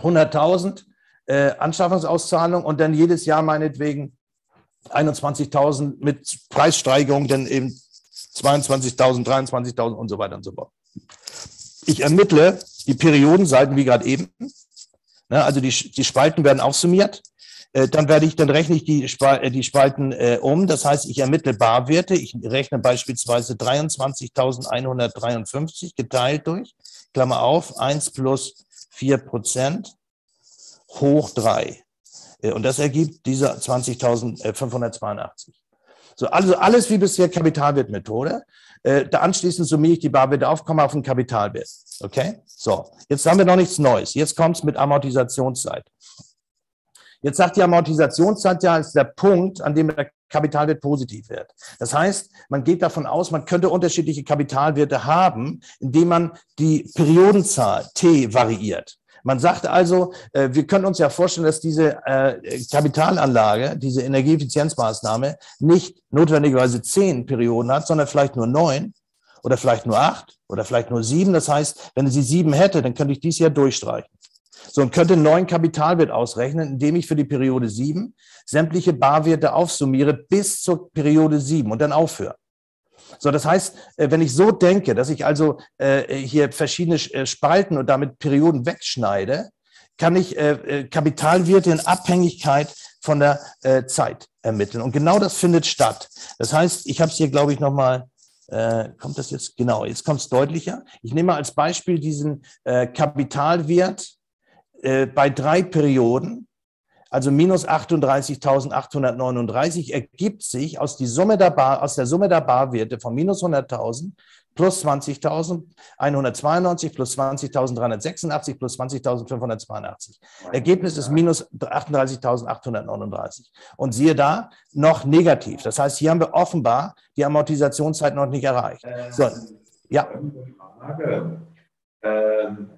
Speaker 3: 100.000 äh, Anschaffungsauszahlung und dann jedes Jahr meinetwegen 21.000 mit Preissteigerung, dann eben 22.000, 23.000 und so weiter und so fort. Ich ermittle die Periodenseiten wie gerade eben. Ne, also die, die Spalten werden auch summiert. Äh, dann werde ich, dann rechne ich die, äh, die Spalten äh, um. Das heißt, ich ermittle Barwerte. Ich rechne beispielsweise 23.153 geteilt durch, Klammer auf, 1 plus 4 Prozent hoch 3. Äh, und das ergibt diese 20.582. So, also alles wie bisher Kapitalwertmethode. Da anschließend summiere ich die Barwerte auf, komme auf den Kapitalwert. Okay? So, jetzt haben wir noch nichts Neues. Jetzt kommt es mit Amortisationszeit. Jetzt sagt die Amortisationszeit ja, ist der Punkt, an dem der Kapitalwert positiv wird. Das heißt, man geht davon aus, man könnte unterschiedliche Kapitalwerte haben, indem man die Periodenzahl T variiert. Man sagt also, äh, wir können uns ja vorstellen, dass diese äh, Kapitalanlage, diese Energieeffizienzmaßnahme nicht notwendigerweise zehn Perioden hat, sondern vielleicht nur neun oder vielleicht nur acht oder vielleicht nur sieben. Das heißt, wenn sie sieben hätte, dann könnte ich dies Jahr durchstreichen. So, und könnte einen neuen Kapitalwert ausrechnen, indem ich für die Periode sieben sämtliche Barwerte aufsummiere bis zur Periode sieben und dann aufhöre. So, das heißt, äh, wenn ich so denke, dass ich also äh, hier verschiedene äh, Spalten und damit Perioden wegschneide, kann ich Kapitalwerte in Abhängigkeit von der Zeit ermitteln. Und genau das findet statt. Das heißt, ich habe es hier, glaube ich, nochmal, äh, kommt das jetzt? Genau, jetzt kommt es deutlicher. Ich nehme als Beispiel diesen Kapitalwert äh, bei drei Perioden also minus 38.839, ergibt sich aus, die Summe der Bar, aus der Summe der Barwerte von minus 100.000 plus 20.192 plus 20.386 plus 20.582. Ergebnis ist minus 38.839. Und siehe da, noch negativ. Das heißt, hier haben wir offenbar die Amortisationszeit noch nicht erreicht. So, ja. Ähm,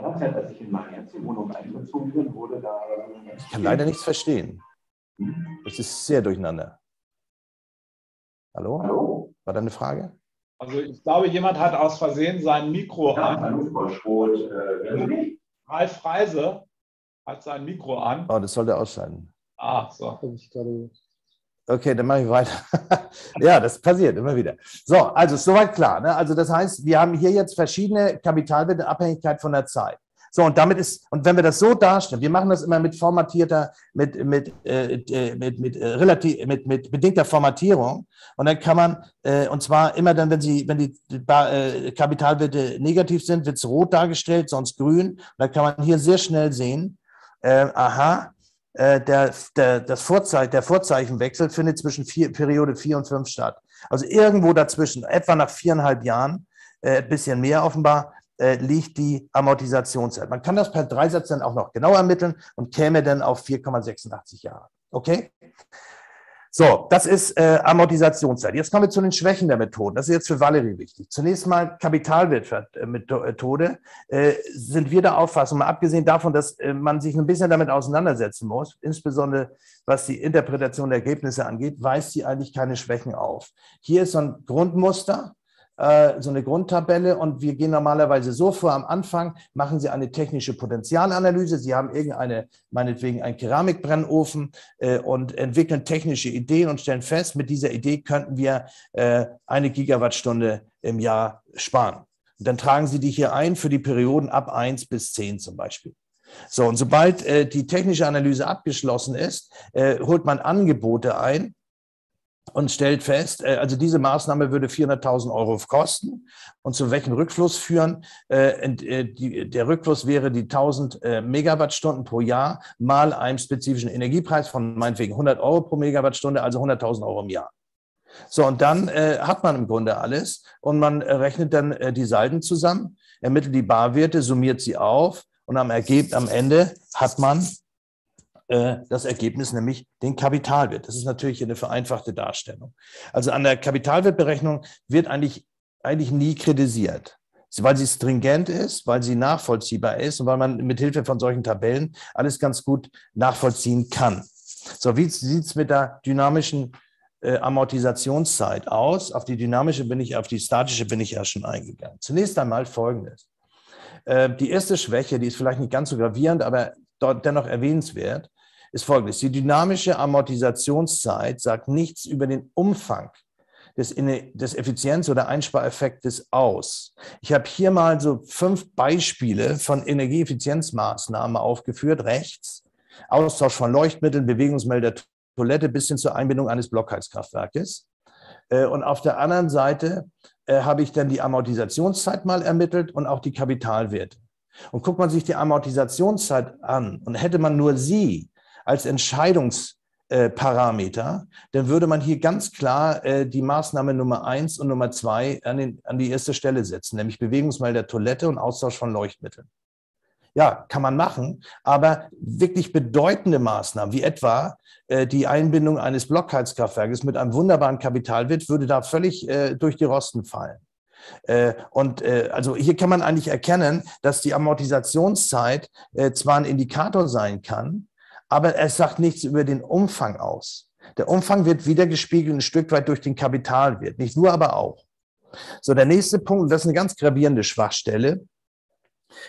Speaker 3: seinerzeit, als ich in die Wohnung eingezogen bin, wurde da. Ich kann leider nichts verstehen. Das ist sehr durcheinander. Hallo? Hallo? War da eine Frage?
Speaker 1: Also ich glaube, jemand hat aus Versehen sein Mikro ja, an. Hallo, Frau Schroth. Äh, Ralf Reise hat sein Mikro an.
Speaker 3: Oh, das sollte ausschalten.
Speaker 1: Ah, so.
Speaker 3: Okay, dann mache ich weiter. ja, das passiert immer wieder. So, also soweit klar. Ne? Also das heißt, wir haben hier jetzt verschiedene Kapitalwerte in Abhängigkeit von der Zeit. So, und damit ist, und wenn wir das so darstellen, wir machen das immer mit formatierter, mit, mit, äh, äh mit, mit, äh, relativ, mit, mit bedingter Formatierung. Und dann kann man, äh, und zwar immer dann, wenn sie, wenn die äh, Kapitalwerte negativ sind, wird es rot dargestellt, sonst grün. Und dann kann man hier sehr schnell sehen, äh, aha, äh, der, der, das Vorzeichen, der Vorzeichenwechsel findet zwischen vier, Periode 4 und 5 statt. Also irgendwo dazwischen, etwa nach viereinhalb Jahren, äh, bisschen mehr offenbar, äh, liegt die Amortisationszeit. Man kann das per Dreisatz dann auch noch genauer ermitteln und käme dann auf 4,86 Jahre. Okay? So, das ist äh, Amortisationszeit. Jetzt kommen wir zu den Schwächen der Methoden. Das ist jetzt für Valerie wichtig. Zunächst mal Kapitalwertmethode. Äh, sind wir der Auffassung, mal abgesehen davon, dass äh, man sich ein bisschen damit auseinandersetzen muss, insbesondere was die Interpretation der Ergebnisse angeht, weist sie eigentlich keine Schwächen auf. Hier ist so ein Grundmuster, äh, so eine Grundtabelle und wir gehen normalerweise so vor. Am Anfang machen Sie eine technische Potenzialanalyse. Sie haben irgendeine, meinetwegen einen Keramikbrennofen äh, und entwickeln technische Ideen und stellen fest, mit dieser Idee könnten wir äh, eine Gigawattstunde im Jahr sparen. Und dann tragen Sie die hier ein für die Perioden ab 1 bis 10 zum Beispiel. So, und sobald äh, die technische Analyse abgeschlossen ist, äh, holt man Angebote ein und stellt fest, äh, also diese Maßnahme würde 400.000 Euro kosten und zu welchem Rückfluss führen? Äh, äh, der Rückfluss wäre die 1000 Megawattstunden pro Jahr mal einem spezifischen Energiepreis von meinetwegen 100 Euro pro Megawattstunde, also 100.000 Euro im Jahr. So, und dann hat man im Grunde alles und man rechnet dann die Salden zusammen, ermittelt die Barwerte, summiert sie auf und am, Ergeb am Ende hat man das Ergebnis, nämlich den Kapitalwert. Das ist natürlich eine vereinfachte Darstellung. Also an der Kapitalwertberechnung wird eigentlich, eigentlich nie kritisiert, weil sie stringent ist, weil sie nachvollziehbar ist und weil man mit Hilfe von solchen Tabellen alles ganz gut nachvollziehen kann. So, wie sieht es mit der dynamischen äh, Amortisationszeit aus? Auf die dynamische bin ich, auf die statische bin ich ja schon eingegangen. Zunächst einmal Folgendes. Äh, die erste Schwäche, die ist vielleicht nicht ganz so gravierend, aber dennoch erwähnenswert ist folgendes. Die dynamische Amortisationszeit sagt nichts über den Umfang des, Effizienz- oder Einspareffektes aus. Ich habe hier mal so fünf Beispiele von Energieeffizienzmaßnahmen aufgeführt, rechts. Austausch von Leuchtmitteln, Bewegungsmelder, Toilette bis hin zur Einbindung eines Blockheizkraftwerkes. Äh, und auf der anderen Seite äh, habe ich dann die Amortisationszeit mal ermittelt und auch die Kapitalwerte. Und guckt man sich die Amortisationszeit an und hätte man nur sie als Entscheidungsparameter, dann würde man hier ganz klar äh, die Maßnahme Nummer eins und Nummer zwei an, den, an die erste Stelle setzen, nämlich Bewegungsmelder Toilette und Austausch von Leuchtmitteln. Ja, kann man machen, aber wirklich bedeutende Maßnahmen, wie etwa äh, die Einbindung eines Blockheizkraftwerkes mit einem wunderbaren Kapitalwert, würde da völlig äh, durch die Rosten fallen. Äh, und äh, also hier kann man eigentlich erkennen, dass die Amortisationszeit äh, zwar ein Indikator sein kann, aber es sagt nichts über den Umfang aus. Der Umfang wird wieder gespiegelt ein Stück weit durch den Kapitalwert, nicht nur, aber auch. So, der nächste Punkt, das ist eine ganz gravierende Schwachstelle,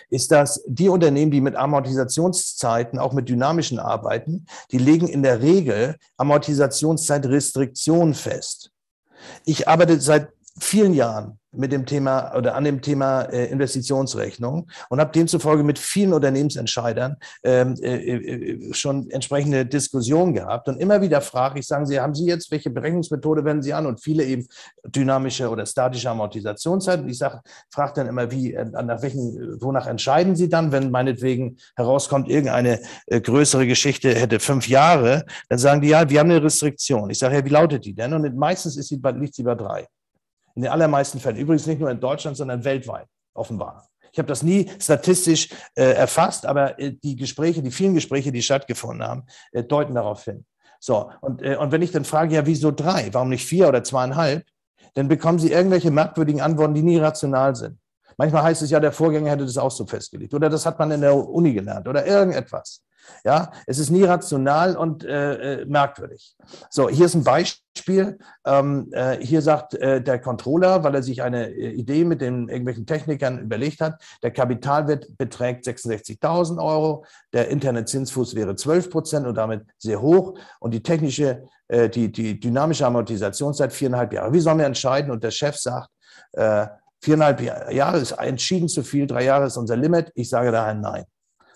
Speaker 3: ist, dass die Unternehmen, die mit Amortisationszeiten, auch mit dynamischen arbeiten, die legen in der Regel Amortisationszeitrestriktionen fest. Ich arbeite seit vielen Jahren mit dem Thema oder an dem Thema äh, Investitionsrechnung und habe demzufolge mit vielen Unternehmensentscheidern ähm, äh, äh, schon entsprechende Diskussionen gehabt. Und immer wieder frage ich, sagen Sie, haben Sie jetzt, welche Berechnungsmethode wenden Sie an? Und viele eben dynamische oder statische Amortisationszeit. Und ich frage dann immer, wie, äh, nach welchen, wonach entscheiden Sie dann, wenn meinetwegen herauskommt, irgendeine äh, größere Geschichte hätte fünf Jahre, dann sagen die, ja, wir haben eine Restriktion. Ich sage, ja, wie lautet die denn? Und meistens ist sie, liegt sie bei drei. In den allermeisten Fällen. Übrigens nicht nur in Deutschland, sondern weltweit, offenbar. Ich habe das nie statistisch äh, erfasst, aber äh, die Gespräche, die vielen Gespräche, die stattgefunden haben, äh, deuten darauf hin. So, und, äh, und wenn ich dann frage, ja, wieso drei? Warum nicht vier oder zweieinhalb? Dann bekommen Sie irgendwelche merkwürdigen Antworten, die nie rational sind. Manchmal heißt es ja, der Vorgänger hätte das auch so festgelegt. Oder das hat man in der Uni gelernt oder irgendetwas. Ja, es ist nie rational und äh, äh, merkwürdig. So, hier ist ein Beispiel. Ähm, äh, hier sagt äh, der Controller, weil er sich eine äh, Idee mit den irgendwelchen Technikern überlegt hat, der Kapitalwert beträgt 66.000 Euro, der interne Zinsfuß wäre 12 Prozent und damit sehr hoch und die technische, äh, die, die dynamische Amortisationszeit viereinhalb Jahre. Wie sollen wir entscheiden? Und der Chef sagt, viereinhalb Jahre ist entschieden zu viel, drei Jahre ist unser Limit. Ich sage daher nein.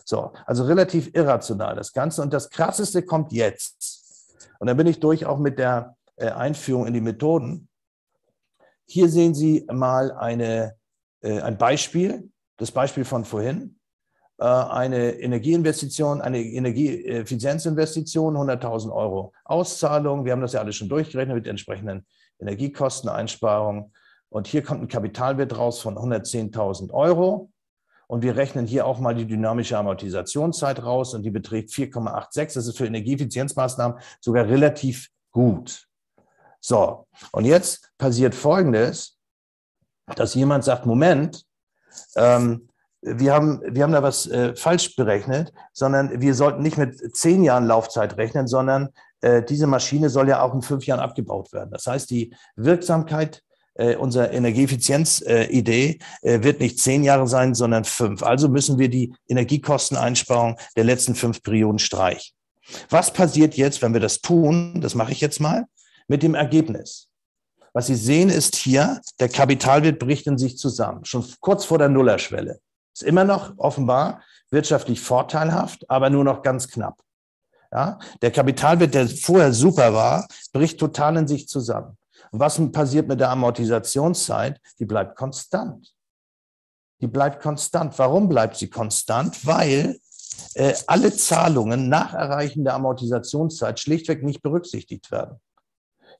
Speaker 3: So, also relativ irrational das Ganze. Und das Krasseste kommt jetzt. Und dann bin ich durch auch mit der äh, Einführung in die Methoden. Hier sehen Sie mal eine, äh, ein Beispiel, das Beispiel von vorhin. Äh, eine Energieinvestition, eine Energieeffizienzinvestition, 100.000 Euro Auszahlung. Wir haben das ja alles schon durchgerechnet mit entsprechenden Energiekosteneinsparungen. Und hier kommt ein Kapitalwert raus von 110.000 Euro. Und wir rechnen hier auch mal die dynamische Amortisationszeit raus und die beträgt 4,86. Das ist für Energieeffizienzmaßnahmen sogar relativ gut. So, und jetzt passiert Folgendes, dass jemand sagt, Moment, ähm, wir haben, wir haben da was äh, falsch berechnet, sondern wir sollten nicht mit zehn Jahren Laufzeit rechnen, sondern äh, diese Maschine soll ja auch in fünf Jahren abgebaut werden. Das heißt, die Wirksamkeit äh, unsere Energieeffizienzidee äh, wird nicht zehn Jahre sein, sondern fünf. Also müssen wir die Energiekosteneinsparung der letzten fünf Perioden streichen. Was passiert jetzt, wenn wir das tun? Das mache ich jetzt mal mit dem Ergebnis. Was Sie sehen, ist hier, der Kapitalwert bricht in sich zusammen, schon kurz vor der Nullerschwelle. Ist immer noch offenbar wirtschaftlich vorteilhaft, aber nur noch ganz knapp. Ja, der Kapitalwert, der vorher super war, bricht total in sich zusammen. Was passiert mit der Amortisationszeit? Die bleibt konstant. Die bleibt konstant. Warum bleibt sie konstant? Weil äh, alle Zahlungen nach Erreichen der Amortisationszeit schlichtweg nicht berücksichtigt werden.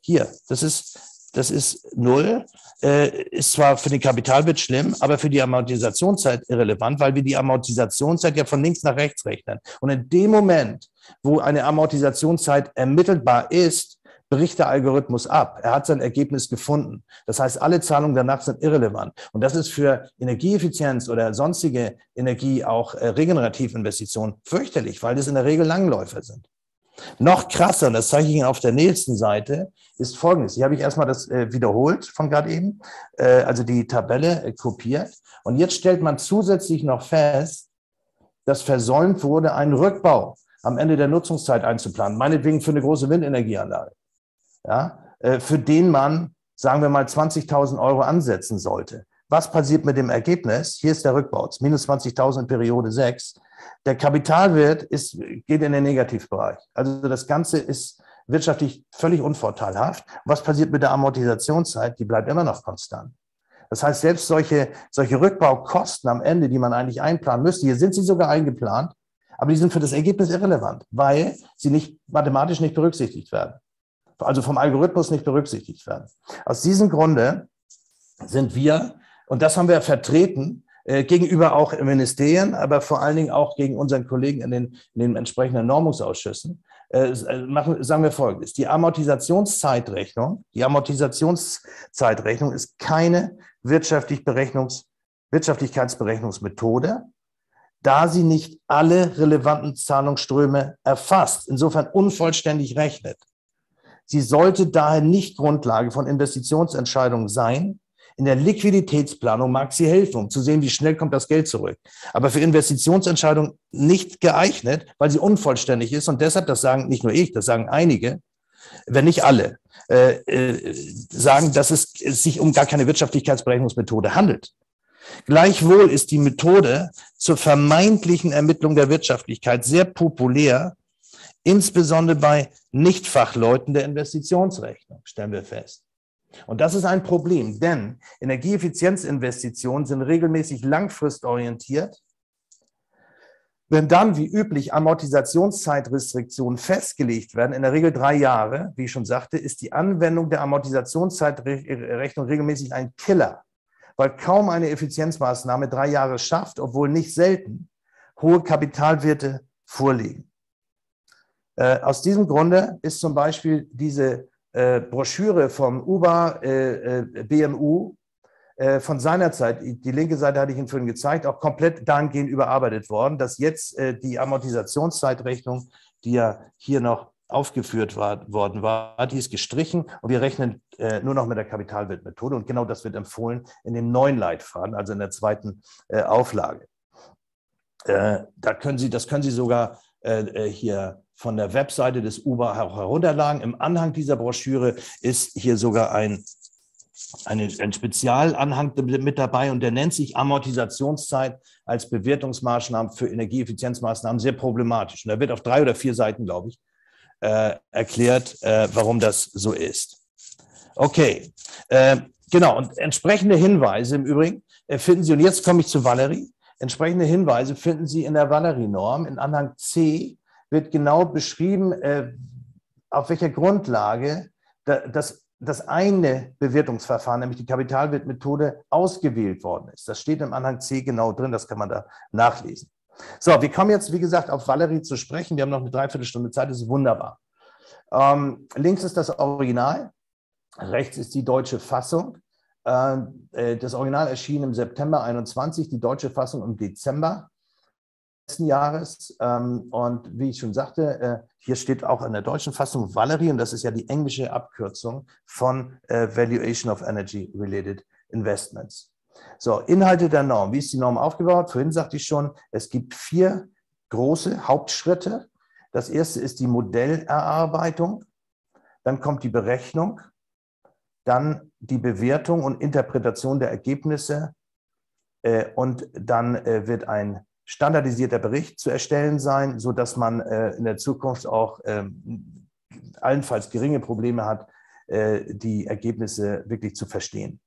Speaker 3: Hier, das ist, das ist null, äh, ist zwar für den Kapitalwert schlimm, aber für die Amortisationszeit irrelevant, weil wir die Amortisationszeit ja von links nach rechts rechnen. Und in dem Moment, wo eine Amortisationszeit ermittelbar ist, bricht der Algorithmus ab. Er hat sein Ergebnis gefunden. Das heißt, alle Zahlungen danach sind irrelevant. Und das ist für Energieeffizienz oder sonstige Energie, auch äh, regenerative Investitionen, fürchterlich, weil das in der Regel Langläufer sind. Noch krasser, und das zeige ich Ihnen auf der nächsten Seite, ist folgendes. Hier habe ich erstmal das äh, wiederholt von gerade eben, äh, also die Tabelle äh, kopiert. Und jetzt stellt man zusätzlich noch fest, dass versäumt wurde, einen Rückbau am Ende der Nutzungszeit einzuplanen, meinetwegen für eine große Windenergieanlage ja, äh, für den man sagen wir mal 20.000 Euro ansetzen sollte, was passiert mit dem Ergebnis? Hier ist der Rückbau, minus 20.000 in Periode 6. Der Kapitalwert ist, geht in den Negativbereich. Also das Ganze ist wirtschaftlich völlig unvorteilhaft. Was passiert mit der Amortisationszeit? Die bleibt immer noch konstant. Das heißt, selbst solche, solche Rückbaukosten am Ende, die man eigentlich einplanen müsste, hier sind sie sogar eingeplant, aber die sind für das Ergebnis irrelevant, weil sie nicht mathematisch nicht berücksichtigt werden. Also vom Algorithmus nicht berücksichtigt werden. Aus diesem Grunde sind wir, und das haben wir vertreten, äh, gegenüber auch Ministerien, aber vor allen Dingen auch gegen unseren Kollegen in den, in den entsprechenden Normungsausschüssen, äh, äh, machen, sagen wir Folgendes. Die Amortisationszeitrechnung, die Amortisationszeitrechnung ist keine wirtschaftlich Berechnungs, Wirtschaftlichkeitsberechnungsmethode, da sie nicht alle relevanten Zahlungsströme erfasst, insofern unvollständig rechnet. Sie sollte daher nicht Grundlage von Investitionsentscheidungen sein, in der Liquiditätsplanung mag sie helfen, um zu sehen, wie schnell kommt das Geld zurück. Aber für Investitionsentscheidungen nicht geeignet, weil sie unvollständig ist. Und deshalb, das sagen nicht nur ich, das sagen einige, wenn nicht alle, äh, äh, sagen, dass es, es sich um gar keine Wirtschaftlichkeitsberechnungsmethode handelt. Gleichwohl ist die Methode zur vermeintlichen Ermittlung der Wirtschaftlichkeit sehr populär, insbesondere bei Nichtfachleuten der Investitionsrechnung, stellen wir fest. Und das ist ein Problem, denn Energieeffizienzinvestitionen sind regelmäßig langfristorientiert. Wenn dann, wie üblich, Amortisationszeitrestriktionen festgelegt werden, in der Regel drei Jahre, wie ich schon sagte, ist die Anwendung der Amortisationszeitrechnung regelmäßig ein Killer, weil kaum eine Effizienzmaßnahme drei Jahre schafft, obwohl nicht selten hohe Kapitalwerte vorliegen. Äh, aus diesem Grunde ist zum Beispiel diese äh, Broschüre vom UBA äh, äh BMU äh, von seiner Zeit, die linke Seite hatte ich Ihnen vorhin gezeigt, auch komplett dahingehend überarbeitet worden, dass jetzt die Amortisationszeitrechnung, die ja hier noch aufgeführt war, worden war, die ist gestrichen und wir rechnen äh, nur noch mit der Kapitalwertmethode und genau das wird empfohlen in dem neuen Leitfaden, also in der zweiten äh, Auflage. Äh, da können Sie, das können Sie sogar hier von der Webseite des UBA herunterladen. Im Anhang dieser Broschüre ist hier sogar ein, eine, ein Spezialanhang mit dabei und der nennt sich Amortisationszeit als Bewertungsmaßnahmen für Energieeffizienzmaßnahmen sehr problematisch. Und da wird auf drei oder vier Seiten, glaube ich, äh, erklärt, äh, warum das so ist. Okay, äh, genau. Und entsprechende Hinweise im Übrigen äh, finden Sie, und jetzt komme ich zu Valerie, entsprechende Hinweise finden Sie in der Valerie-Norm in Anhang C wird genau beschrieben, äh, auf welcher Grundlage das, das eine Bewertungsverfahren, nämlich die Kapitalwertmethode, ausgewählt worden ist. Das steht im Anhang C genau drin, das kann man da nachlesen. So, wir kommen jetzt, wie gesagt, auf Valerie zu sprechen. Wir haben noch eine Dreiviertelstunde Zeit, das ist wunderbar. Ähm, links ist das Original, rechts ist die deutsche Fassung. Ähm, äh, das Original erschien im September 21, die deutsche Fassung im Dezember Jahres. Ähm, und wie ich schon sagte, äh, hier steht auch in der deutschen Fassung Valerie, und das ist ja die englische Abkürzung von äh, Valuation of Energy Related Investments. So, Inhalte der Norm. Wie ist die Norm aufgebaut? Vorhin sagte ich schon, es gibt vier große Hauptschritte. Das erste ist die Modellerarbeitung, dann kommt die Berechnung, dann die Bewertung und Interpretation der Ergebnisse äh, und dann wird ein standardisierter Bericht zu erstellen sein, so dass man äh, in der Zukunft auch ähm, allenfalls geringe Probleme hat, äh, die Ergebnisse wirklich zu verstehen.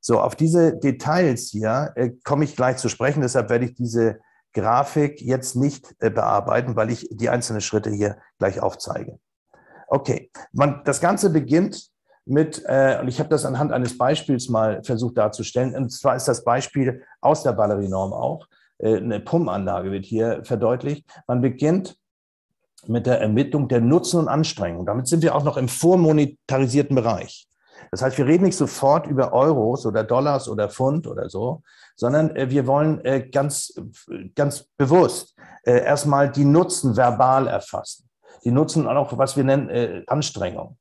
Speaker 3: So, auf diese Details hier äh, komme ich gleich zu sprechen. Deshalb werde ich diese Grafik jetzt nicht äh, bearbeiten, weil ich die einzelnen Schritte hier gleich aufzeige. Okay, man, das Ganze beginnt mit, äh, und ich habe das anhand eines Beispiels mal versucht darzustellen, und zwar ist das Beispiel aus der Ballerienorm auch. Äh, eine Pumpanlage wird hier verdeutlicht. Man beginnt mit der Ermittlung der Nutzen und Anstrengung. Damit sind wir auch noch im vormonetarisierten Bereich. Das heißt, wir reden nicht sofort über Euros oder Dollars oder Pfund oder so, sondern äh, wir wollen äh, ganz, ganz bewusst erstmal die Nutzen verbal erfassen. Die Nutzen auch, was wir nennen, Anstrengung.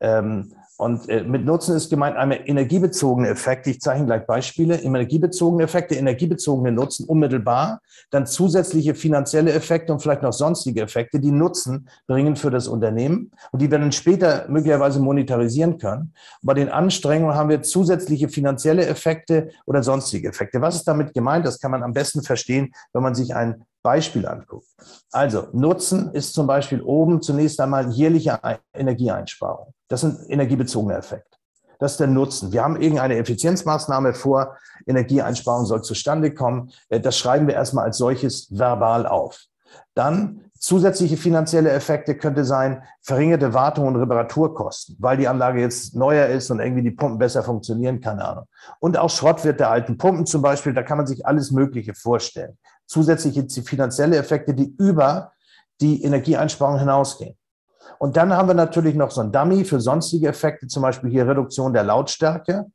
Speaker 3: Ähm, und äh, mit Nutzen ist gemeint einmal energiebezogene Effekte. Ich zeige Ihnen gleich Beispiele. Energiebezogene Effekte, energiebezogene Nutzen unmittelbar, dann zusätzliche finanzielle Effekte und vielleicht noch sonstige Effekte, die Nutzen bringen für das Unternehmen und die wir dann später möglicherweise monetarisieren können. Bei den Anstrengungen haben wir zusätzliche finanzielle Effekte oder sonstige Effekte. Was ist damit gemeint? Das kann man am besten verstehen, wenn man sich ein Beispiel anguckt. Also Nutzen ist zum Beispiel oben zunächst einmal jährliche Energieeinsparung. Das ist ein energiebezogener Effekt. Das ist der Nutzen. Wir haben irgendeine Effizienzmaßnahme vor, Energieeinsparung soll zustande kommen. Äh, das schreiben wir erstmal als solches verbal auf. Dann zusätzliche finanzielle Effekte könnte sein verringerte Wartung und Reparaturkosten, weil die Anlage jetzt neuer ist und irgendwie die Pumpen besser funktionieren, keine Ahnung. Und auch Schrottwert der alten Pumpen zum Beispiel, da kann man sich alles Mögliche vorstellen zusätzliche finanzielle Effekte, die über die Energieeinsparung hinausgehen. Und dann haben wir natürlich noch so ein Dummy für sonstige Effekte, zum Beispiel hier Reduktion der Lautstärke,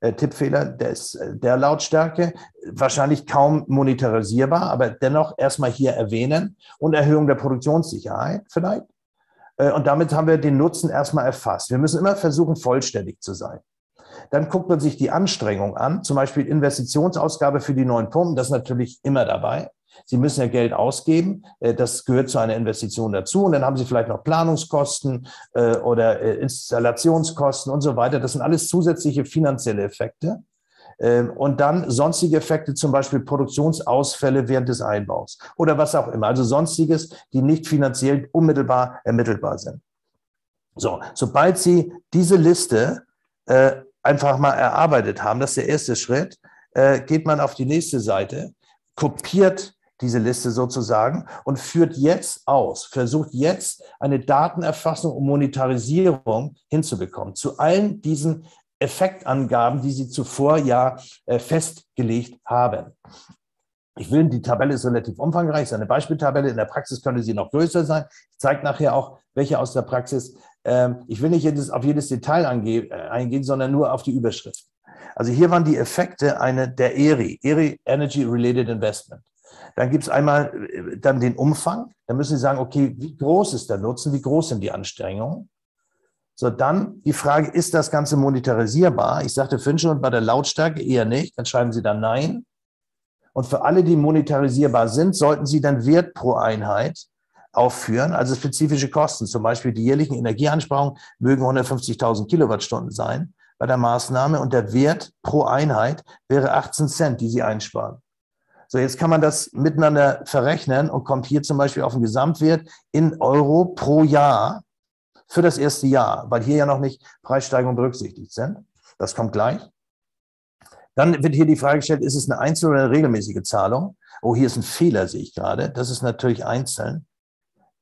Speaker 3: äh, Tippfehler des, äh, der Lautstärke, wahrscheinlich kaum monetarisierbar, aber dennoch erstmal hier erwähnen und Erhöhung der Produktionssicherheit vielleicht. Äh, und damit haben wir den Nutzen erstmal erfasst. Wir müssen immer versuchen, vollständig zu sein. Dann guckt man sich die Anstrengung an, zum Beispiel Investitionsausgabe für die neuen Pumpen, das ist natürlich immer dabei. Sie müssen ja Geld ausgeben, äh, das gehört zu einer Investition dazu. Und dann haben Sie vielleicht noch Planungskosten äh, oder äh, Installationskosten und so weiter. Das sind alles zusätzliche finanzielle Effekte. Ähm, und dann sonstige Effekte, zum Beispiel Produktionsausfälle während des Einbaus oder was auch immer. Also sonstiges, die nicht finanziell unmittelbar ermittelbar sind. So, sobald Sie diese Liste einfach mal erarbeitet haben, das ist der erste Schritt, äh, geht man auf die nächste Seite, kopiert diese Liste sozusagen und führt jetzt aus, versucht jetzt eine Datenerfassung und Monetarisierung hinzubekommen zu allen diesen Effektangaben, die Sie zuvor ja äh, festgelegt haben. Ich will, die Tabelle ist relativ umfangreich, ist eine Beispieltabelle. In der Praxis könnte sie noch größer sein. Ich zeige nachher auch, welche aus der Praxis ich will nicht jedes, auf jedes Detail äh, eingehen, sondern nur auf die Überschrift. Also hier waren die Effekte eine, der ERI, ERI Energy Related Investment. Dann gibt es einmal äh, dann den Umfang. Da müssen Sie sagen, okay, wie groß ist der Nutzen, wie groß sind die Anstrengungen? So, dann die Frage, ist das Ganze monetarisierbar? Ich sagte vorhin schon, bei der Lautstärke eher nicht. Dann schreiben Sie dann Nein. Und für alle, die monetarisierbar sind, sollten Sie dann Wert pro Einheit aufführen, also spezifische Kosten. Zum Beispiel die jährlichen Energieeinsparungen mögen 150.000 Kilowattstunden sein bei der Maßnahme und der Wert pro Einheit wäre 18 Cent, die Sie einsparen. So, jetzt kann man das miteinander verrechnen und kommt hier zum Beispiel auf den Gesamtwert in Euro pro Jahr für das erste Jahr, weil hier ja noch nicht Preissteigerungen berücksichtigt sind. Das kommt gleich. Dann wird hier die Frage gestellt, ist es eine einzelne oder eine regelmäßige Zahlung? Oh, hier ist ein Fehler, sehe ich gerade. Das ist natürlich einzeln.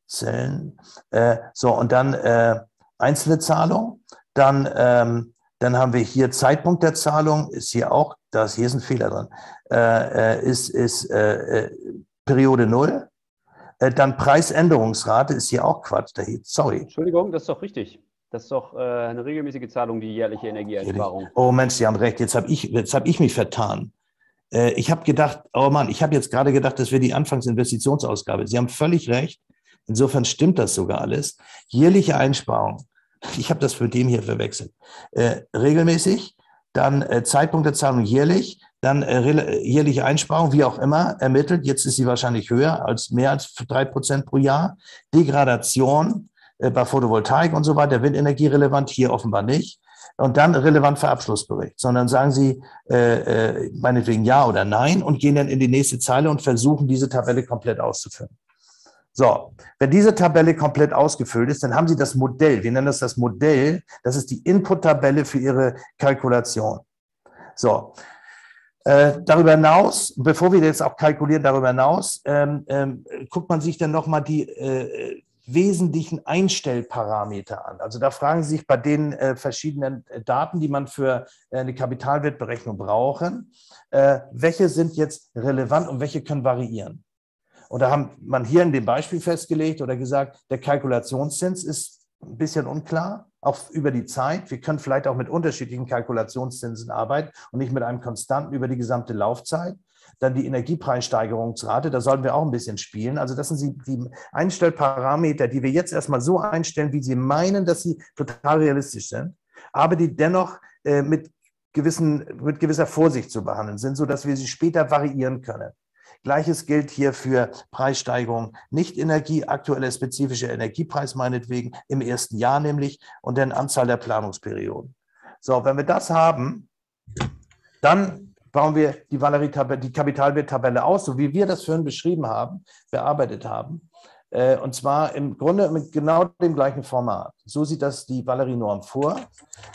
Speaker 3: Zellen. Äh, so, und dann äh, einzelne Zahlung. Dann, ähm, dann haben wir hier Zeitpunkt der Zahlung, ist hier auch, da ist hier ist ein Fehler dran, äh, äh ist, ist äh, äh, Periode 0. dann Preisänderungsrate ist hier auch Quatsch. Da hier, sorry.
Speaker 4: Entschuldigung, das ist doch richtig. Das ist doch eine regelmäßige Zahlung, die jährliche Energieeinsparung.
Speaker 3: Oh Mensch, Sie haben recht. Jetzt habe ich, hab ich mich vertan. Ich habe gedacht, oh Mann, ich habe jetzt gerade gedacht, das wäre die Anfangsinvestitionsausgabe. Sie haben völlig recht. Insofern stimmt das sogar alles. Jährliche Einsparung. Ich habe das für den hier verwechselt. Äh, regelmäßig, dann äh, Zeitpunkt der Zahlung jährlich, dann äh, jährliche Einsparung, wie auch immer, ermittelt. Jetzt ist sie wahrscheinlich höher als mehr als drei Prozent pro Jahr. Degradation äh, bei Photovoltaik und so weiter, Windenergie relevant, hier offenbar nicht. Und dann relevant für Abschlussbericht, sondern sagen Sie äh, äh, meinetwegen ja oder nein und gehen dann in die nächste Zeile und versuchen, diese Tabelle komplett auszuführen. So, wenn diese Tabelle komplett ausgefüllt ist, dann haben Sie das Modell. Wir nennen das das Modell. Das ist die Input-Tabelle für Ihre Kalkulation. So, äh, darüber hinaus, bevor wir jetzt auch kalkulieren, darüber hinaus, ähm, ähm, guckt man sich dann nochmal die äh, wesentlichen Einstellparameter an. Also da fragen Sie sich bei den äh, verschiedenen äh, Daten, die man für äh, eine Kapitalwertberechnung brauchen, äh, welche sind jetzt relevant und welche können variieren. Und da haben man hier in dem Beispiel festgelegt oder gesagt, der Kalkulationszins ist ein bisschen unklar, auch über die Zeit. Wir können vielleicht auch mit unterschiedlichen Kalkulationszinsen arbeiten und nicht mit einem konstanten über die gesamte Laufzeit. Dann die Energiepreissteigerungsrate, da sollten wir auch ein bisschen spielen. Also das sind die Einstellparameter, die wir jetzt erstmal so einstellen, wie Sie meinen, dass sie total realistisch sind, aber die dennoch äh, mit, gewissen, mit gewisser Vorsicht zu behandeln sind, sodass wir sie später variieren können. Gleiches gilt hier für Preissteigerungen, nicht Energie, aktueller spezifischer Energiepreis meinetwegen, im ersten Jahr nämlich und dann Anzahl der Planungsperioden. So, wenn wir das haben, dann bauen wir die, die Kapitalwerttabelle aus, so wie wir das vorhin beschrieben haben, bearbeitet haben. Äh, und zwar im Grunde mit genau dem gleichen Format. So sieht das die Valerie-Norm vor.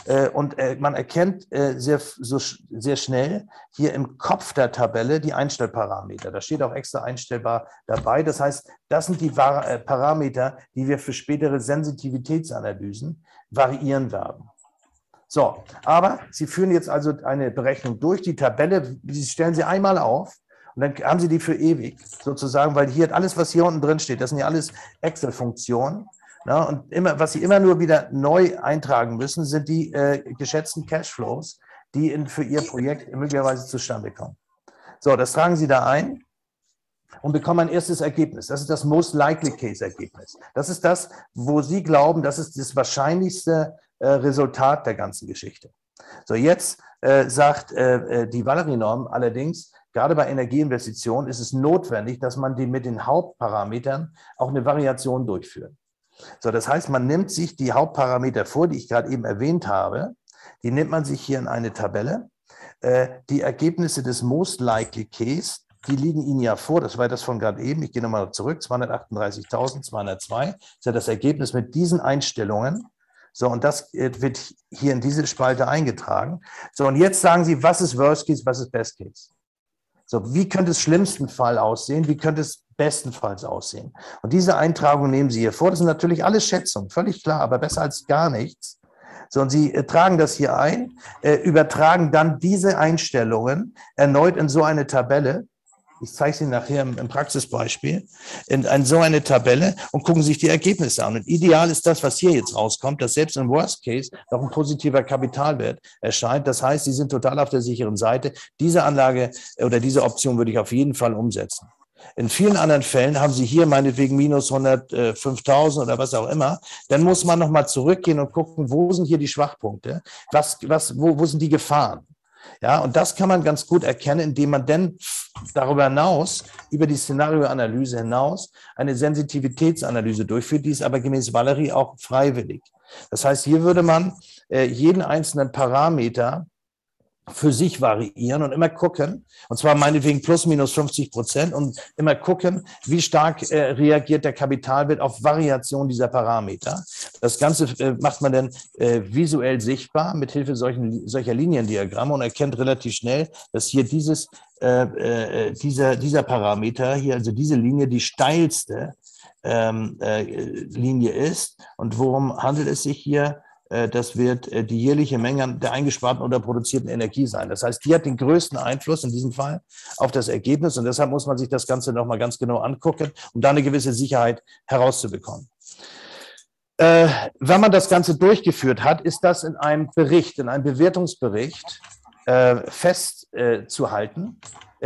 Speaker 3: Äh, und äh, man erkennt sehr, so, sehr schnell hier im Kopf der Tabelle die Einstellparameter. Da steht auch extra einstellbar dabei. Das heißt, das sind die Parameter, die wir für spätere Sensitivitätsanalysen variieren werden. So, aber Sie führen jetzt also eine Berechnung durch. Die Tabelle, Sie stellen sie einmal auf und dann haben Sie die für ewig sozusagen, weil hier alles, was hier unten drin steht, das sind ja alles Excel-Funktionen. Ne? Und immer, was Sie immer nur wieder neu eintragen müssen, sind die äh, geschätzten Cashflows, die in, für Ihr Projekt möglicherweise zustande kommen. So, das tragen Sie da ein und bekommen ein erstes Ergebnis. Das ist das Most Likely Case Ergebnis. Das ist das, wo Sie glauben, das ist das wahrscheinlichste äh, Resultat der ganzen Geschichte. So, jetzt äh, sagt äh, äh die Valerie-Norm allerdings, Gerade bei Energieinvestitionen ist es notwendig, dass man die mit den Hauptparametern auch eine Variation durchführt. So, das heißt, man nimmt sich die Hauptparameter vor, die ich gerade eben erwähnt habe. Die nimmt man sich hier in eine Tabelle. Äh, die Ergebnisse des Most Likely Case, die liegen Ihnen ja vor. Das war das von gerade eben. Ich gehe nochmal zurück. 238.202. Das ist ja das Ergebnis mit diesen Einstellungen. So, und das äh, wird hier in diese Spalte eingetragen. So, und jetzt sagen Sie, was ist Worst Case, was ist Best Case? So, wie könnte es schlimmsten Fall aussehen? Wie könnte es bestenfalls aussehen? Und diese Eintragung nehmen Sie hier vor. Das sind natürlich alles Schätzungen, völlig klar, aber besser als gar nichts. So, und Sie äh, tragen das hier ein, äh, übertragen dann diese Einstellungen erneut in so eine Tabelle ich zeige es Ihnen nachher im, im Praxisbeispiel, in, in, so eine Tabelle und gucken sich die Ergebnisse an. Und ideal ist das, was hier jetzt rauskommt, dass selbst im Worst Case noch ein positiver Kapitalwert erscheint. Das heißt, Sie sind total auf der sicheren Seite. Diese Anlage oder diese Option würde ich auf jeden Fall umsetzen. In vielen anderen Fällen haben Sie hier meinetwegen minus 105.000 oder was auch immer. Dann muss man nochmal zurückgehen und gucken, wo sind hier die Schwachpunkte? Was, was, wo, wo sind die Gefahren? Ja, und das kann man ganz gut erkennen, indem man dann darüber hinaus, über die Szenarioanalyse hinaus, eine Sensitivitätsanalyse durchführt. Die ist aber gemäß Valerie auch freiwillig. Das heißt, hier würde man äh, jeden einzelnen Parameter für sich variieren und immer gucken, und zwar meinetwegen plus minus 50 Prozent und immer gucken, wie stark äh, reagiert der Kapitalwert auf Variation dieser Parameter. Das Ganze äh, macht man dann äh, visuell sichtbar mit Hilfe solchen, solcher Liniendiagramme und erkennt relativ schnell, dass hier dieses, äh, äh, dieser, dieser Parameter hier, also diese Linie, die steilste ähm, äh, Linie ist. Und worum handelt es sich hier? Äh, das wird äh, die jährliche Menge der eingesparten oder produzierten Energie sein. Das heißt, die hat den größten Einfluss in diesem Fall auf das Ergebnis und deshalb muss man sich das Ganze nochmal ganz genau angucken, um da eine gewisse Sicherheit herauszubekommen. Äh, wenn man das Ganze durchgeführt hat, ist das in einem Bericht, in einem Bewertungsbericht festzuhalten.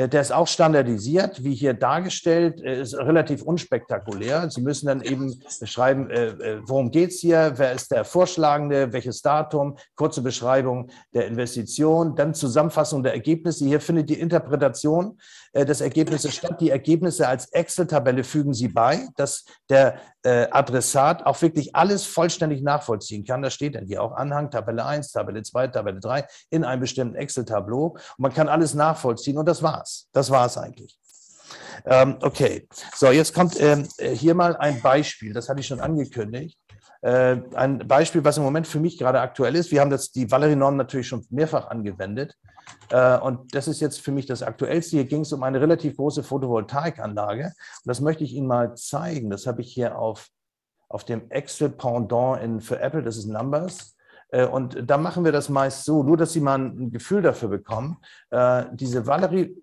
Speaker 3: Der ist auch standardisiert, wie hier dargestellt, äh, ist relativ unspektakulär. Sie müssen dann eben beschreiben, äh, worum geht es hier, wer ist der Vorschlagende, welches Datum, kurze Beschreibung der Investition, dann Zusammenfassung der Ergebnisse. Hier findet die Interpretation des Ergebnisses statt. Die Ergebnisse als Excel-Tabelle fügen Sie bei, dass der Adressat auch wirklich alles vollständig nachvollziehen kann. Da steht dann hier auch Anhang, Tabelle 1, Tabelle 2, Tabelle 3 in einem bestimmten Excel-Tableau. Und man kann alles nachvollziehen und das war's. Das war's eigentlich. Ähm, okay, so jetzt kommt ähm, hier mal ein Beispiel, das hatte ich schon angekündigt. Äh, ein Beispiel, was im Moment für mich gerade aktuell ist. Wir haben das, die Valerie-Norm natürlich schon mehrfach angewendet. Äh, und das ist jetzt für mich das Aktuellste. Hier ging es um eine relativ große Photovoltaikanlage. Und das möchte ich Ihnen mal zeigen. Das habe ich hier auf, auf dem Excel-Pendant für Apple, das ist Numbers. Äh, und da machen wir das meist so, nur dass Sie mal ein Gefühl dafür bekommen. Äh, diese Valerie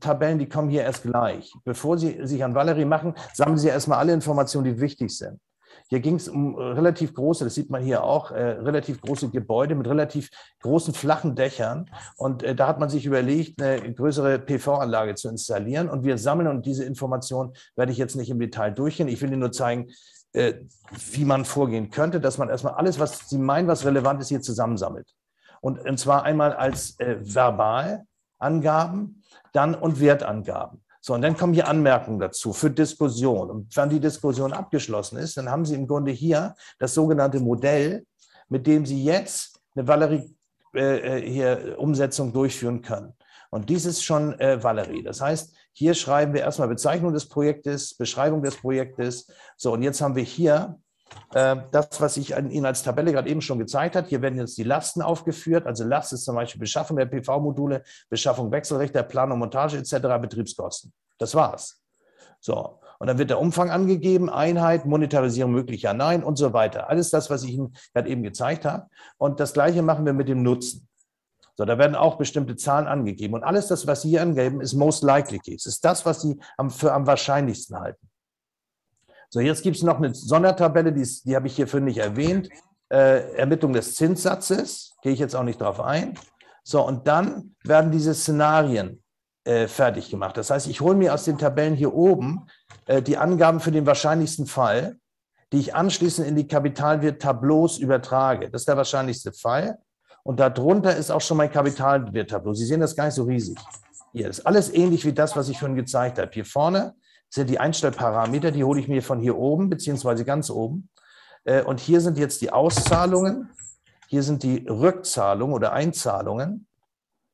Speaker 3: Tabellen, die kommen hier erst gleich. Bevor Sie sich an Valerie machen, sammeln Sie erstmal alle Informationen, die wichtig sind. Hier ging es um relativ große, das sieht man hier auch, äh, relativ große Gebäude mit relativ großen flachen Dächern. Und äh, da hat man sich überlegt, eine größere PV-Anlage zu installieren. Und wir sammeln und diese Information werde ich jetzt nicht im Detail durchgehen. Ich will Ihnen nur zeigen, äh, wie man vorgehen könnte, dass man erstmal alles, was Sie meinen, was relevant ist, hier zusammensammelt. Und, und zwar einmal als äh, Verbalangaben, dann und Wertangaben. So, und dann kommen hier Anmerkungen dazu für Diskussion. Und wenn die Diskussion abgeschlossen ist, dann haben Sie im Grunde hier das sogenannte Modell, mit dem Sie jetzt eine Valerie äh, äh, hier Umsetzung durchführen können. Und dies ist schon äh, Valerie. Das heißt, hier schreiben wir erstmal Bezeichnung des Projektes, Beschreibung des Projektes. So, und jetzt haben wir hier das, was ich Ihnen als Tabelle gerade eben schon gezeigt habe. Hier werden jetzt die Lasten aufgeführt. Also Last ist zum Beispiel Beschaffung der PV-Module, Beschaffung Wechselrichter, Planung, Montage etc., Betriebskosten. Das war's. So, und dann wird der Umfang angegeben, Einheit, Monetarisierung möglich, ja, nein und so weiter. Alles das, was ich Ihnen gerade eben gezeigt habe. Und das Gleiche machen wir mit dem Nutzen. So, da werden auch bestimmte Zahlen angegeben. Und alles das, was Sie hier angeben, ist most likely case. Ist das, was Sie für am wahrscheinlichsten halten. So, jetzt gibt es noch eine Sondertabelle, die, die habe ich hierfür nicht erwähnt. Äh, Ermittlung des Zinssatzes, gehe ich jetzt auch nicht drauf ein. So, und dann werden diese Szenarien äh, fertig gemacht. Das heißt, ich hole mir aus den Tabellen hier oben äh, die Angaben für den wahrscheinlichsten Fall, die ich anschließend in die Kapitalwert-Tableaus übertrage. Das ist der wahrscheinlichste Fall. Und darunter ist auch schon mein Kapitalwert-Tableau. Sie sehen das gar nicht so riesig. Hier ist alles ähnlich wie das, was ich schon gezeigt habe. Hier vorne sind die Einstellparameter, die hole ich mir von hier oben, beziehungsweise ganz oben. Äh, und hier sind jetzt die Auszahlungen, hier sind die Rückzahlungen oder Einzahlungen.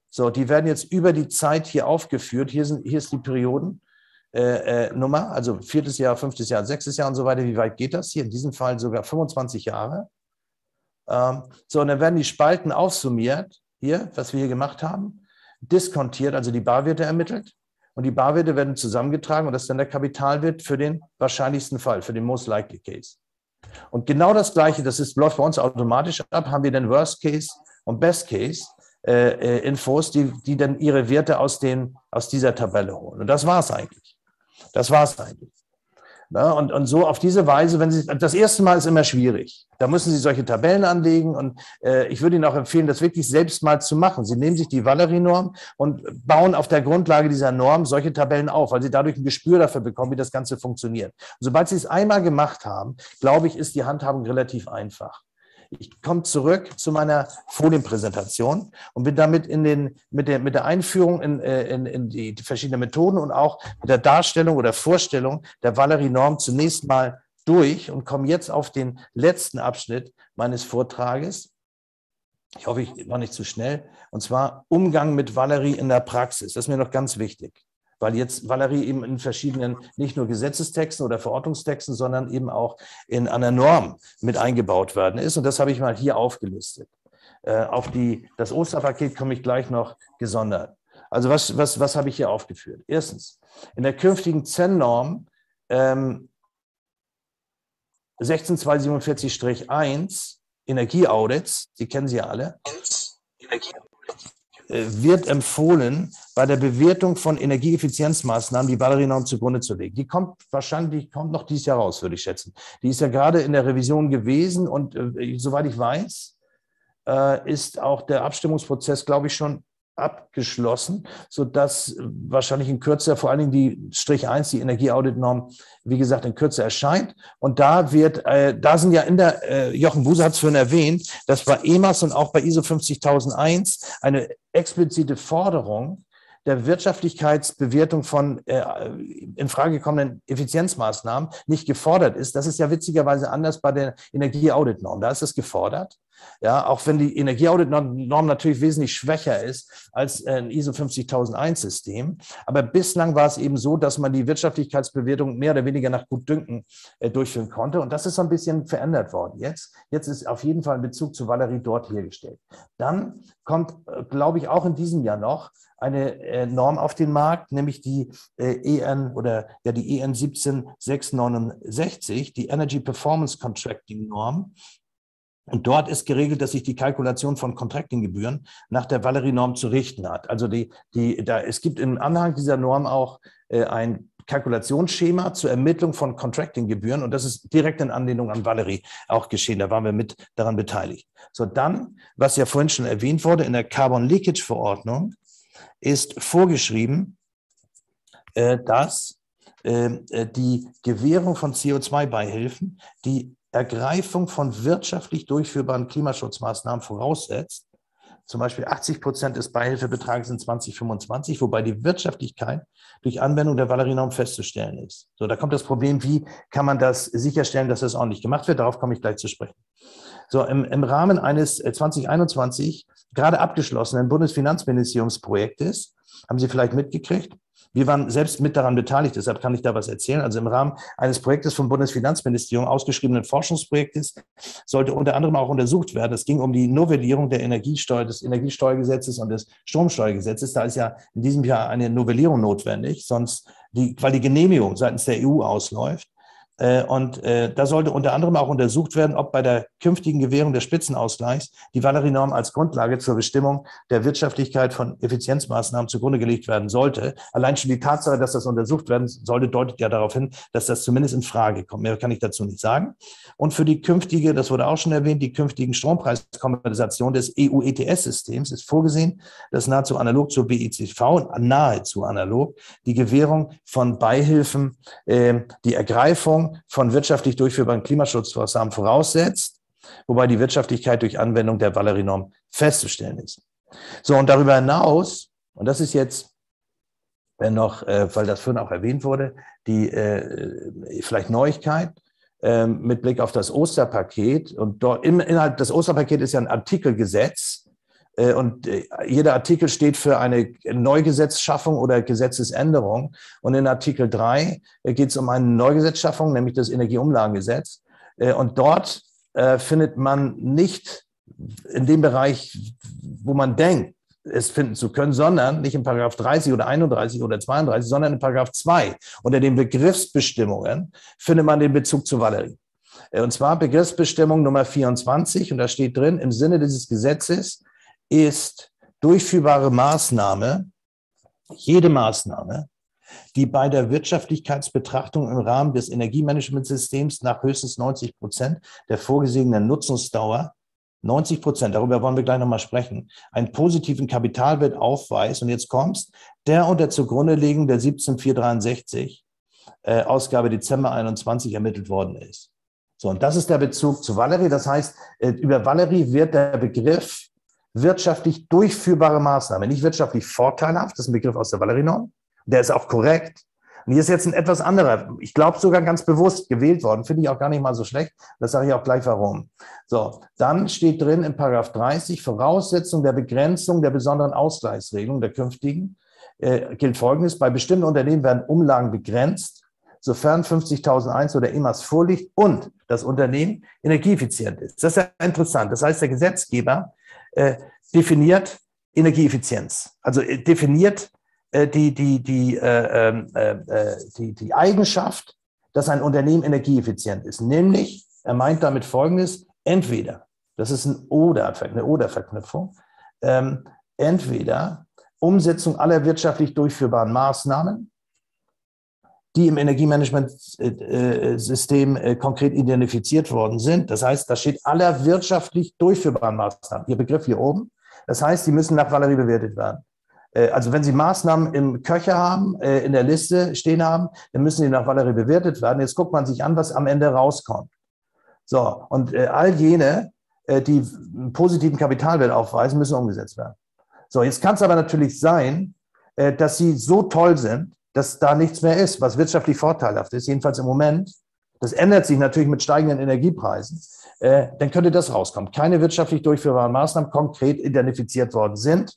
Speaker 3: So, die werden jetzt über die Zeit hier aufgeführt. Hier, sind, hier ist die Periodennummer, äh, äh, also viertes Jahr, fünftes Jahr, sechstes Jahr und so weiter. Wie weit geht das? Hier in diesem Fall sogar 25 Jahre. Ähm, so, und dann werden die Spalten aufsummiert, hier, was wir hier gemacht haben, diskontiert, also die Barwerte ermittelt und die Barwerte werden zusammengetragen und das ist dann der Kapitalwert für den wahrscheinlichsten Fall, für den most likely case. Und genau das Gleiche, das ist, läuft bei uns automatisch ab, haben wir den Worst Case und Best Case äh, äh, Infos, die, die dann ihre Werte aus, den, aus dieser Tabelle holen. Und das war es eigentlich. Das war es eigentlich. Ja, und, und so auf diese Weise, wenn Sie, das erste Mal ist immer schwierig. Da müssen Sie solche Tabellen anlegen und äh, ich würde Ihnen auch empfehlen, das wirklich selbst mal zu machen. Sie nehmen sich die Valerie-Norm und bauen auf der Grundlage dieser Norm solche Tabellen auf, weil Sie dadurch ein Gespür dafür bekommen, wie das Ganze funktioniert. Und sobald Sie es einmal gemacht haben, glaube ich, ist die Handhabung relativ einfach. Ich komme zurück zu meiner Folienpräsentation und bin damit in den, mit, der, mit der Einführung in, äh, in, in die, verschiedenen Methoden und auch mit der Darstellung oder Vorstellung der Valerie-Norm zunächst mal durch und komme jetzt auf den letzten Abschnitt meines Vortrages. Ich hoffe, ich war nicht zu schnell. Und zwar Umgang mit Valerie in der Praxis. Das ist mir noch ganz wichtig weil jetzt Valerie eben in verschiedenen, nicht nur Gesetzestexten oder Verordnungstexten, sondern eben auch in einer Norm mit eingebaut worden ist. Und das habe ich mal hier aufgelistet. Äh, auf die, das Osterpaket komme ich gleich noch gesondert. Also was, was, was habe ich hier aufgeführt? Erstens, in der künftigen ZEN-Norm ähm, 16247-1 Energieaudits, die kennen Sie ja alle. Äh, wird empfohlen, bei der Bewertung von Energieeffizienzmaßnahmen die Batterienorm zugrunde zu legen. Die kommt wahrscheinlich, kommt noch dieses Jahr raus, würde ich schätzen. Die ist ja gerade in der Revision gewesen und äh, soweit ich weiß, äh, ist auch der Abstimmungsprozess, glaube ich, schon abgeschlossen, sodass wahrscheinlich in Kürze vor allen Dingen die Strich 1, die Energieauditnorm, wie gesagt, in Kürze erscheint. Und da wird, äh, da sind ja in der, äh, Jochen Buse hat es vorhin erwähnt, dass bei EMAS und auch bei ISO 50001 eine explizite Forderung der Wirtschaftlichkeitsbewertung von äh, in Frage kommenden Effizienzmaßnahmen nicht gefordert ist. Das ist ja witzigerweise anders bei der Energieauditnorm. Da ist es gefordert. Ja, auch wenn die Energieaudit-Norm natürlich wesentlich schwächer ist als ein ISO 50001-System. Aber bislang war es eben so, dass man die Wirtschaftlichkeitsbewertung mehr oder weniger nach Gutdünken äh, durchführen konnte. Und das ist so ein bisschen verändert worden jetzt. Jetzt ist auf jeden Fall ein Bezug zu Valerie dort hergestellt. Dann kommt, äh, glaube ich, auch in diesem Jahr noch eine äh, Norm auf den Markt, nämlich die EN oder ja die EN 17669, die Energy Performance Contracting Norm. Und dort ist geregelt, dass sich die Kalkulation von Contracting-Gebühren nach der Valerie-Norm zu richten hat. Also die, die, da, es gibt im Anhang dieser Norm auch äh, ein Kalkulationsschema zur Ermittlung von Contracting-Gebühren und das ist direkt in Anlehnung an Valerie auch geschehen. Da waren wir mit daran beteiligt. So, dann, was ja vorhin schon erwähnt wurde, in der Carbon Leakage Verordnung ist vorgeschrieben, äh, dass äh, die Gewährung von CO2-Beihilfen die Ergreifung von wirtschaftlich durchführbaren Klimaschutzmaßnahmen voraussetzt, zum Beispiel 80 Prozent des Beihilfebetrags in 2025, wobei die Wirtschaftlichkeit durch Anwendung der Valerie-Norm festzustellen ist. So, da kommt das Problem, wie kann man das sicherstellen, dass das ordentlich gemacht wird? Darauf komme ich gleich zu sprechen. So, im, im Rahmen eines 2021 äh, gerade abgeschlossenen Bundesfinanzministeriumsprojektes, haben Sie vielleicht mitgekriegt, wir waren selbst mit daran beteiligt, deshalb kann ich da was erzählen. Also im Rahmen eines Projektes vom Bundesfinanzministerium, ausgeschriebenen Forschungsprojektes, sollte unter anderem auch untersucht werden. Es ging um die Novellierung der Energiesteuer, des Energiesteuergesetzes und des Stromsteuergesetzes. Da ist ja in diesem Jahr eine Novellierung notwendig, sonst die, weil die Genehmigung seitens der EU ausläuft. Äh, und äh, da sollte unter anderem auch untersucht werden, ob bei der künftigen Gewährung des Spitzenausgleichs die Valerie-Norm als Grundlage zur Bestimmung der Wirtschaftlichkeit von Effizienzmaßnahmen zugrunde gelegt werden sollte. Allein schon die Tatsache, dass das untersucht werden sollte, deutet ja darauf hin, dass das zumindest in Frage kommt. Mehr kann ich dazu nicht sagen. Und für die künftige, das wurde auch schon erwähnt, die künftigen Strompreiskompensation des EU-ETS-Systems ist vorgesehen, dass nahezu analog zur BICV, nahezu analog, die Gewährung von Beihilfen, äh, die Ergreifung von wirtschaftlich durchführbaren Klimaschutzmaßnahmen voraussetzt, wobei die Wirtschaftlichkeit durch Anwendung der Valerie-Norm festzustellen ist. So, und darüber hinaus, und das ist jetzt wenn noch, äh, weil das vorhin auch erwähnt wurde, die äh, vielleicht Neuigkeit äh, mit Blick auf das Osterpaket. Und dort im, innerhalb des Osterpakets ist ja ein Artikelgesetz, äh, und äh, jeder Artikel steht für eine Neugesetzschaffung oder Gesetzesänderung. Und in Artikel 3 äh, geht es um eine Neugesetzschaffung, nämlich das Energieumlagengesetz. Und dort findet man nicht in dem Bereich, wo man denkt, es finden zu können, sondern nicht in Paragraph 30 oder 31 oder 32, sondern in Paragraph 2. Unter den Begriffsbestimmungen findet man den Bezug zu Valerie. Und zwar Begriffsbestimmung Nummer 24, und da steht drin, im Sinne dieses Gesetzes ist durchführbare Maßnahme, jede Maßnahme, die bei der Wirtschaftlichkeitsbetrachtung im Rahmen des Energiemanagementsystems nach höchstens 90 Prozent der vorgesehenen Nutzungsdauer 90 Prozent, darüber wollen wir gleich nochmal sprechen, einen positiven Kapitalwert aufweist, und jetzt kommst, der unter Zugrundelegung der 17463, äh, Ausgabe Dezember 21 ermittelt worden ist. So, und das ist der Bezug zu Valerie. Das heißt, äh, über Valerie wird der Begriff wirtschaftlich durchführbare Maßnahme, nicht wirtschaftlich vorteilhaft, das ist ein Begriff aus der Valerie-Norm, der ist auch korrekt. Und hier ist jetzt ein etwas anderer, ich glaube sogar ganz bewusst gewählt worden, finde ich auch gar nicht mal so schlecht, das sage ich auch gleich warum. So, dann steht drin in Paragraph 30, Voraussetzung der Begrenzung der besonderen Ausgleichsregelung der künftigen, äh, gilt Folgendes, bei bestimmten Unternehmen werden Umlagen begrenzt, sofern 50.001 oder EMAS vorliegt und das Unternehmen energieeffizient ist. Das ist ja interessant. Das heißt, der Gesetzgeber äh, definiert Energieeffizienz. Also äh, definiert äh, die, die, die, äh, ähm, äh, äh, die, die Eigenschaft, dass ein Unternehmen energieeffizient ist. Nämlich, er meint damit Folgendes, entweder, das ist ein Oder, eine Oder-Verknüpfung, ähm, entweder Umsetzung aller wirtschaftlich durchführbaren Maßnahmen, die im Energiemanagementsystem äh, konkret identifiziert worden sind. Das heißt, da steht aller wirtschaftlich durchführbaren Maßnahmen. Ihr Begriff hier oben. Das heißt, die müssen nach Valerie bewertet werden. Äh, also wenn Sie Maßnahmen im Köcher haben, äh, in der Liste stehen haben, dann müssen die nach Valerie bewertet werden. Jetzt guckt man sich an, was am Ende rauskommt. So, und all jene, die einen positiven Kapitalwert aufweisen, müssen umgesetzt werden. So, jetzt kann es aber natürlich sein, dass sie so toll sind, dass da nichts mehr ist, was wirtschaftlich vorteilhaft ist, jedenfalls im Moment. Das ändert sich natürlich mit steigenden Energiepreisen. Äh, dann könnte das rauskommen. Keine wirtschaftlich durchführbaren Maßnahmen konkret identifiziert worden sind,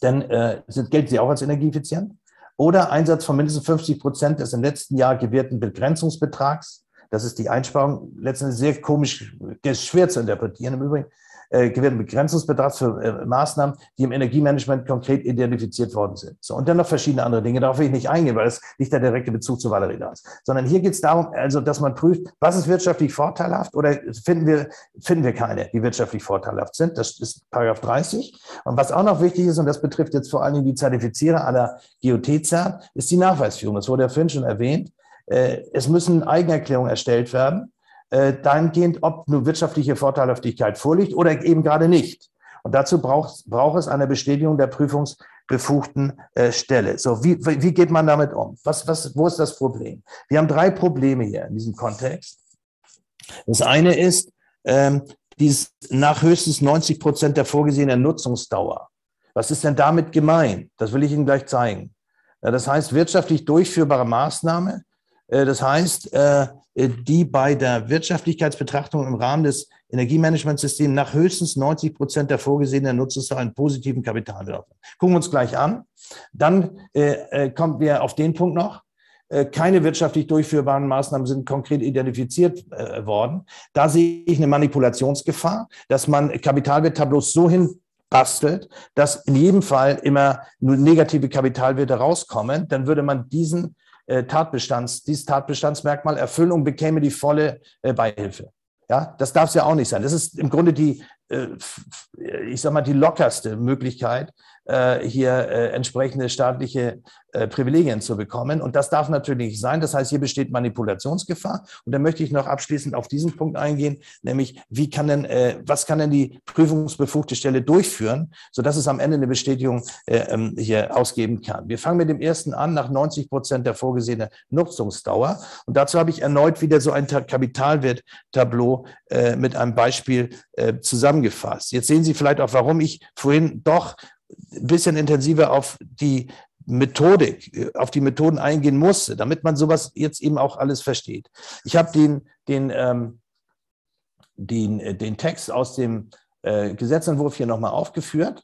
Speaker 3: dann äh, sind, gelten sie auch als energieeffizient. Oder Einsatz von mindestens 50 Prozent des im letzten Jahr gewährten Begrenzungsbetrags. Das ist die Einsparung. Letztendlich sehr komisch, schwer zu interpretieren im Übrigen. Äh, Gewinnbegrenzungsbetrag für äh, Maßnahmen, die im Energiemanagement konkret identifiziert worden sind. So, und dann noch verschiedene andere Dinge. Darauf will ich nicht eingehen, weil es nicht der direkte Bezug zu Valerie da ist. Sondern hier geht es darum, also, dass man prüft, was ist wirtschaftlich vorteilhaft oder finden wir, finden wir keine, die wirtschaftlich vorteilhaft sind. Das ist Paragraph 30. Und was auch noch wichtig ist, und das betrifft jetzt vor allem die Zertifizierer aller GOT-Zerten, ist die Nachweisführung. Das wurde ja vorhin schon erwähnt. Äh, es müssen Eigenerklärungen erstellt werden äh, dahingehend, ob nur wirtschaftliche Vorteilhaftigkeit vorliegt oder eben gerade nicht. Und dazu braucht, braucht es eine Bestätigung der prüfungsbefugten äh, Stelle. So, wie, wie geht man damit um? Was, was, wo ist das Problem? Wir haben drei Probleme hier in diesem Kontext. Das eine ist, ähm, dies nach höchstens 90 Prozent der vorgesehenen Nutzungsdauer. Was ist denn damit gemeint? Das will ich Ihnen gleich zeigen. Das heißt, wirtschaftlich durchführbare Maßnahme. Äh, das heißt, äh, die bei der Wirtschaftlichkeitsbetrachtung im Rahmen des Energiemanagementsystems nach höchstens 90 Prozent der vorgesehenen Nutzungszahl einen positiven Kapitalbedarf. Gucken wir uns gleich an. Dann äh, äh, kommen wir auf den Punkt noch. Äh, keine wirtschaftlich durchführbaren Maßnahmen sind konkret identifiziert äh, worden. Da sehe ich eine Manipulationsgefahr, dass man Kapitalwerttableaus so hin bastelt, dass in jedem Fall immer nur negative Kapitalwerte rauskommen, dann würde man diesen äh, Tatbestands, dieses Tatbestandsmerkmal erfüllen und bekäme die volle äh, Beihilfe. Ja, das darf es ja auch nicht sein. Das ist im Grunde die, äh, ich sag mal, die lockerste Möglichkeit, hier äh, entsprechende staatliche äh, Privilegien zu bekommen. Und das darf natürlich nicht sein. Das heißt, hier besteht Manipulationsgefahr. Und dann möchte ich noch abschließend auf diesen Punkt eingehen, nämlich wie kann denn, was kann denn die prüfungsbefugte Stelle durchführen, sodass es am Ende eine Bestätigung ähm, hier ausgeben kann. Wir fangen mit dem ersten an, nach 90 Prozent der vorgesehenen Nutzungsdauer. Und dazu habe ich erneut wieder so ein Kapitalwert-Tableau mit einem Beispiel zusammengefasst. Jetzt sehen Sie vielleicht auch, warum ich vorhin doch ein bisschen intensiver auf die Methodik, auf die Methoden eingehen musste, damit man sowas jetzt eben auch alles versteht. Ich habe den, den, ähm, den, den Text aus dem äh, Gesetzentwurf hier nochmal aufgeführt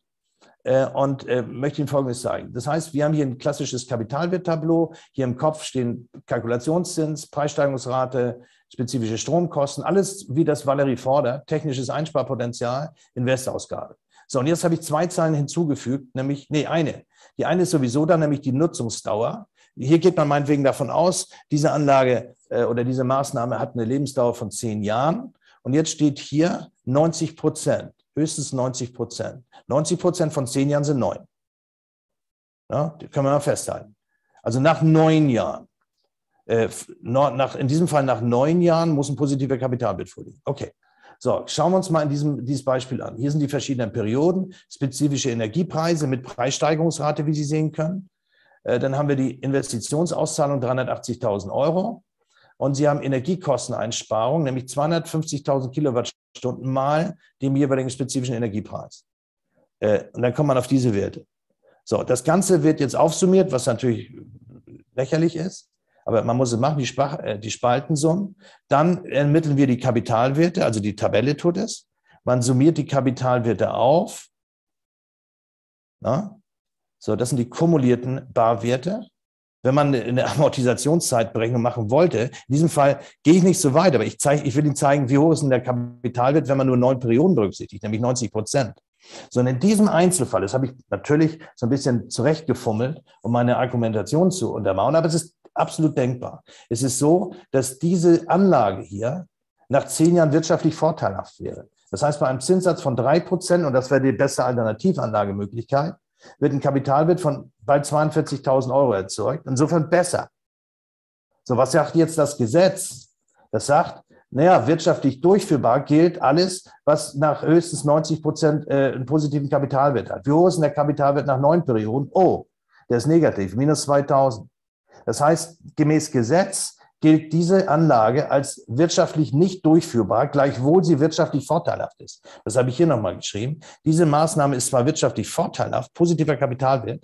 Speaker 3: äh, und äh, möchte Ihnen Folgendes sagen. Das heißt, wir haben hier ein klassisches Kapitalwerttableau. Hier im Kopf stehen Kalkulationszins, Preissteigerungsrate, spezifische Stromkosten, alles wie das Valerie fordert, technisches Einsparpotenzial, Investausgabe. So, und jetzt habe ich zwei Zahlen hinzugefügt, nämlich, nee, eine. Die eine ist sowieso dann, nämlich die Nutzungsdauer. Hier geht man meinetwegen davon aus, diese Anlage äh, oder diese Maßnahme hat eine Lebensdauer von zehn Jahren. Und jetzt steht hier 90 Prozent, höchstens 90 Prozent. 90 Prozent von zehn Jahren sind neun. Ja, das können wir mal festhalten. Also nach neun Jahren, äh, nach, in diesem Fall nach neun Jahren muss ein positiver Kapitalbild vorliegen. Okay. So, schauen wir uns mal in diesem, dieses Beispiel an. Hier sind die verschiedenen Perioden, spezifische Energiepreise mit Preissteigerungsrate, wie Sie sehen können. Äh, dann haben wir die Investitionsauszahlung 380.000 Euro. Und Sie haben Energiekosteneinsparung, nämlich 250.000 Kilowattstunden mal dem jeweiligen spezifischen Energiepreis. Äh, und dann kommt man auf diese Werte. So, das Ganze wird jetzt aufsummiert, was natürlich lächerlich ist aber man muss es machen, die, Spach, äh, die Spaltensummen. Dann ermitteln wir die Kapitalwerte, also die Tabelle tut es. Man summiert die Kapitalwerte auf. Na? So, das sind die kumulierten Barwerte. Wenn man eine Amortisationszeitberechnung machen wollte, in diesem Fall gehe ich nicht so weit, aber ich, zeige, ich will Ihnen zeigen, wie hoch ist denn der Kapitalwert, wenn man nur neun Perioden berücksichtigt, nämlich 90 Prozent. Sondern in diesem Einzelfall, das habe ich natürlich so ein bisschen zurechtgefummelt, um meine Argumentation zu untermauern, aber es ist absolut denkbar. Es ist so, dass diese Anlage hier nach zehn Jahren wirtschaftlich vorteilhaft wäre. Das heißt, bei einem Zinssatz von drei Prozent, und das wäre die beste Alternativanlagemöglichkeit, wird ein Kapitalwert von bald 42.000 Euro erzeugt. Insofern besser. So, was sagt jetzt das Gesetz? Das sagt, naja, wirtschaftlich durchführbar gilt alles, was nach höchstens 90 Prozent äh, einen positiven Kapitalwert hat. Wie hoch ist denn der Kapitalwert nach neun Perioden? Oh, der ist negativ, minus 2000. Das heißt, gemäß Gesetz gilt diese Anlage als wirtschaftlich nicht durchführbar, gleichwohl sie wirtschaftlich vorteilhaft ist. Das habe ich hier nochmal geschrieben. Diese Maßnahme ist zwar wirtschaftlich vorteilhaft, positiver Kapitalwert,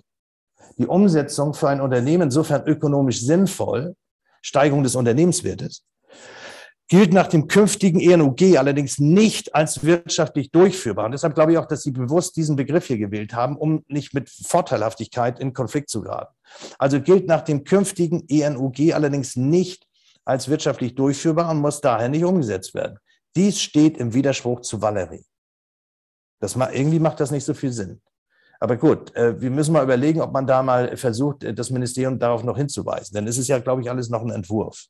Speaker 3: die Umsetzung für ein Unternehmen insofern ökonomisch sinnvoll, Steigerung des Unternehmenswertes, gilt nach dem künftigen ENUG allerdings nicht als wirtschaftlich durchführbar. Und deshalb glaube ich auch, dass Sie bewusst diesen Begriff hier gewählt haben, um nicht mit Vorteilhaftigkeit in Konflikt zu geraten. Also gilt nach dem künftigen ENUG allerdings nicht als wirtschaftlich durchführbar und muss daher nicht umgesetzt werden. Dies steht im Widerspruch zu Valerie. Das, irgendwie macht das nicht so viel Sinn. Aber gut, äh, wir müssen mal überlegen, ob man da mal versucht, äh, das Ministerium darauf noch hinzuweisen. Denn es ist ja, glaube ich, alles noch ein Entwurf.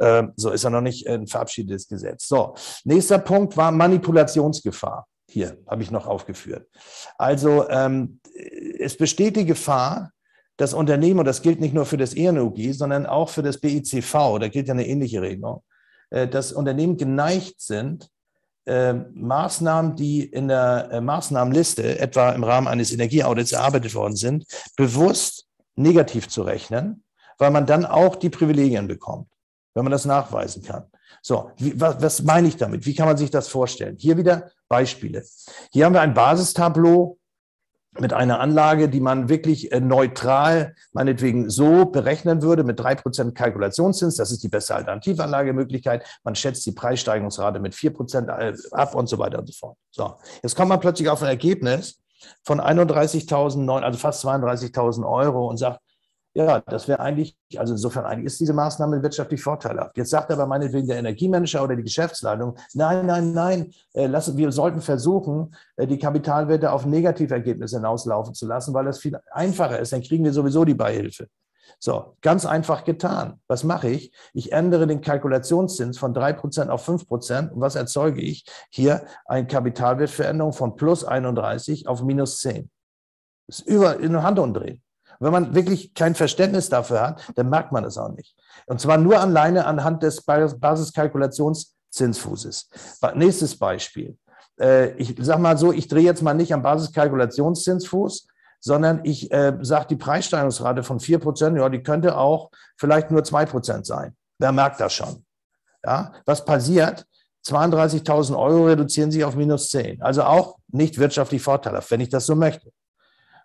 Speaker 3: Ähm, so ist ja noch nicht ein verabschiedetes Gesetz. So, nächster Punkt war Manipulationsgefahr. Hier habe ich noch aufgeführt. Also ähm, es besteht die Gefahr, dass Unternehmen, und das gilt nicht nur für das ENOG, sondern auch für das BICV, da gilt ja eine ähnliche Regelung, äh, dass Unternehmen geneigt sind, äh, Maßnahmen, die in der äh, Maßnahmenliste, etwa im Rahmen eines Energieaudits erarbeitet worden sind, bewusst negativ zu rechnen, weil man dann auch die Privilegien bekommt, wenn man das nachweisen kann. So, wie, was, was meine ich damit? Wie kann man sich das vorstellen? Hier wieder Beispiele. Hier haben wir ein Basistableau mit einer Anlage, die man wirklich äh, neutral, meinetwegen so berechnen würde, mit drei Prozent Kalkulationszins. Das ist die beste Alternativanlagemöglichkeit. Man schätzt die Preissteigerungsrate mit vier Prozent äh, ab und so weiter und so fort. So, jetzt kommt man plötzlich auf ein Ergebnis von 31.000, also fast 32.000 Euro und sagt, ja, das wäre eigentlich, also insofern eigentlich ist diese Maßnahme wirtschaftlich vorteilhaft. Jetzt sagt aber meinetwegen der Energiemanager oder die Geschäftsleitung, nein, nein, nein, äh, lassen, wir sollten versuchen, äh, die Kapitalwerte auf Negativergebnisse hinauslaufen zu lassen, weil das viel einfacher ist. Dann kriegen wir sowieso die Beihilfe. So, ganz einfach getan. Was mache ich? Ich ändere den Kalkulationszins von 3% auf 5%. Und was erzeuge ich? Hier eine Kapitalwertveränderung von plus 31 auf minus 10. Das ist über in den Handumdrehen. Wenn man wirklich kein Verständnis dafür hat, dann merkt man es auch nicht. Und zwar nur alleine anhand des Basiskalkulationszinsfußes. Nächstes Beispiel. Äh, ich sage mal so, ich drehe jetzt mal nicht am Basiskalkulationszinsfuß, sondern ich äh, sage, die Preissteigerungsrate von 4%, ja, die könnte auch vielleicht nur 2% sein. Wer merkt das schon? Ja, was passiert? 32.000 Euro reduzieren sich auf minus 10. Also auch nicht wirtschaftlich vorteilhaft, wenn ich das so möchte.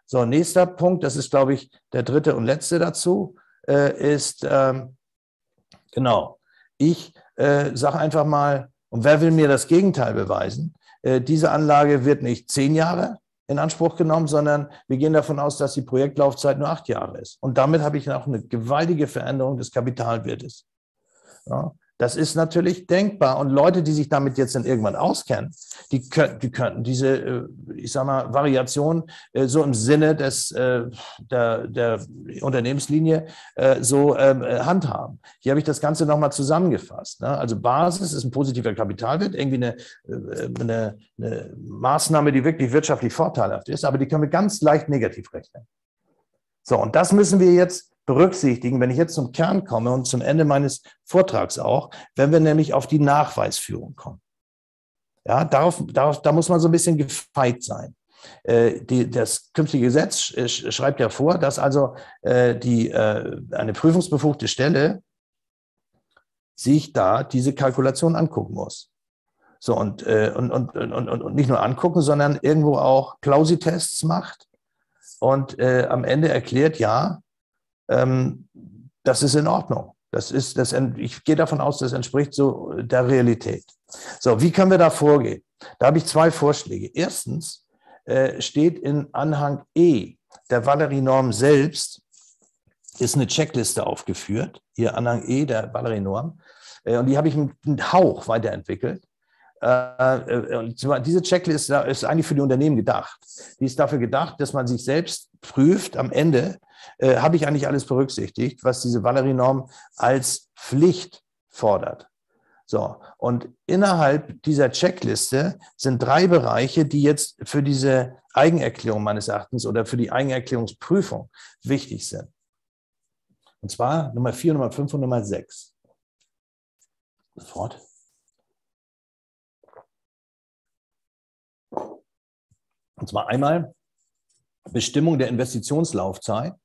Speaker 3: So, nächster Punkt, das ist, glaube ich, der dritte und letzte dazu, äh, ist, ähm, genau, ich äh, sage einfach mal, und wer will mir das Gegenteil beweisen? Äh, diese Anlage wird nicht zehn Jahre in Anspruch genommen, sondern wir gehen davon aus, dass die Projektlaufzeit nur acht Jahre ist. Und damit habe ich auch eine gewaltige Veränderung des Kapitalwertes. Ja. Das ist natürlich denkbar. Und Leute, die sich damit jetzt dann irgendwann auskennen, die, können, die könnten diese, äh, ich sag mal, Variation äh, so im Sinne des, äh, der, der Unternehmenslinie so ähm, handhaben. Hier habe ich das Ganze nochmal zusammengefasst. Ne? Also Basis ist ein positiver Kapitalwert, irgendwie eine, eine, eine Maßnahme, die wirklich wirtschaftlich vorteilhaft ist, aber die können wir ganz leicht negativ rechnen. So, und das müssen wir jetzt berücksichtigen, wenn ich jetzt zum Kern komme und zum Ende meines Vortrags auch, wenn wir nämlich auf die Nachweisführung kommen. Ja, darauf, darauf, da muss man so ein bisschen gefeit sein. Äh, die, das künftige Gesetz schreibt ja vor, dass also äh, die, äh, eine prüfungsbefugte Stelle sich da diese Kalkulation angucken muss. So, und, äh, und, und, und, und nicht nur angucken, sondern irgendwo auch Klausitests macht und äh, am Ende erklärt, ja, ähm, das ist in Ordnung. Das ist, das, ich gehe davon aus, das entspricht so der Realität. So, wie können wir da vorgehen? Da habe ich zwei Vorschläge. Erstens äh, steht in Anhang E der Valerie-Norm selbst, ist eine Checkliste aufgeführt, hier Anhang E der Valerie-Norm, äh, und die habe ich mit einem Hauch weiterentwickelt. Äh, äh, und diese Checkliste ist eigentlich für die Unternehmen gedacht. Die ist dafür gedacht, dass man sich selbst prüft am Ende, äh, habe ich eigentlich alles berücksichtigt, was diese Valerie-Norm als Pflicht fordert. So, und innerhalb dieser Checkliste sind drei Bereiche, die jetzt für diese Eigenerklärung meines Erachtens oder für die Eigenerklärungsprüfung wichtig sind. Und zwar Nummer vier, Nummer fünf und Nummer sechs. Sofort. Und zwar einmal Bestimmung der Investitionslaufzeit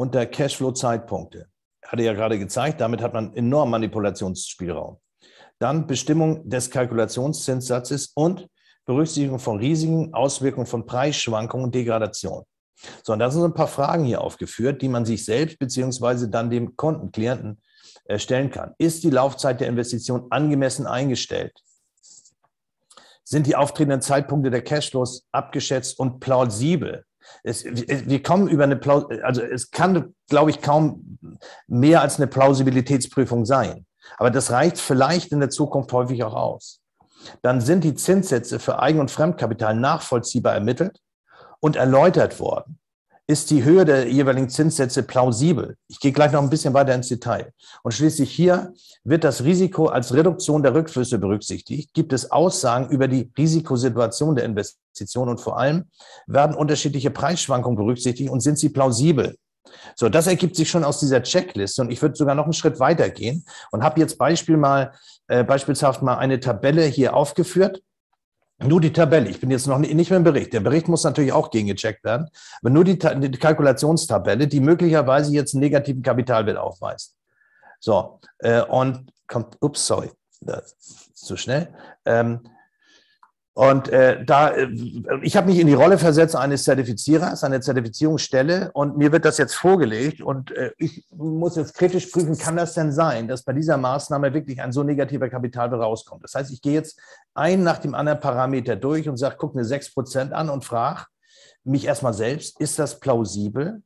Speaker 3: und der Cashflow-Zeitpunkte. Hatte ja gerade gezeigt, damit hat man enorm Manipulationsspielraum. Dann Bestimmung des Kalkulationszinssatzes und Berücksichtigung von Risiken, Auswirkungen von Preisschwankungen und Degradation. So, und da sind so ein paar Fragen hier aufgeführt, die man sich selbst beziehungsweise dann dem Kunden, Klienten äh, stellen kann. Ist die Laufzeit der Investition angemessen eingestellt? Sind die auftretenden Zeitpunkte der Cashflows abgeschätzt und plausibel? Es, wir kommen über eine, also es kann, glaube ich, kaum mehr als eine Plausibilitätsprüfung sein. Aber das reicht vielleicht in der Zukunft häufig auch aus. dann sind die Zinssätze für Eigen- und Fremdkapital nachvollziehbar ermittelt und erläutert worden. Ist die Höhe der jeweiligen Zinssätze plausibel? Ich gehe gleich noch ein bisschen weiter ins Detail. Und schließlich hier wird das Risiko als Reduktion der Rückflüsse berücksichtigt. Gibt es Aussagen über die Risikosituation der Investition und vor allem werden unterschiedliche Preisschwankungen berücksichtigt und sind sie plausibel? So, das ergibt sich schon aus dieser Checkliste und ich würde sogar noch einen Schritt weiter gehen und habe jetzt Beispiel mal, äh, beispielshaft mal eine Tabelle hier aufgeführt nur die Tabelle. Ich bin jetzt noch nicht mehr im Bericht. Der Bericht muss natürlich auch gegengecheckt werden. Aber nur die, die Kalkulationstabelle, die möglicherweise jetzt einen negativen Kapitalwert aufweist. So, äh, und kommt, ups, sorry, zu schnell. Ähm, und äh, da, äh, ich habe mich in die Rolle versetzt eines Zertifizierers, einer Zertifizierungsstelle, und mir wird das jetzt vorgelegt. Und äh, ich muss jetzt kritisch prüfen, kann das denn sein, dass bei dieser Maßnahme wirklich ein so negativer Kapitalwert rauskommt? Das heißt, ich gehe jetzt einen nach dem anderen Parameter durch und sage, guck mir 6% an und frage mich erstmal selbst, ist das plausibel?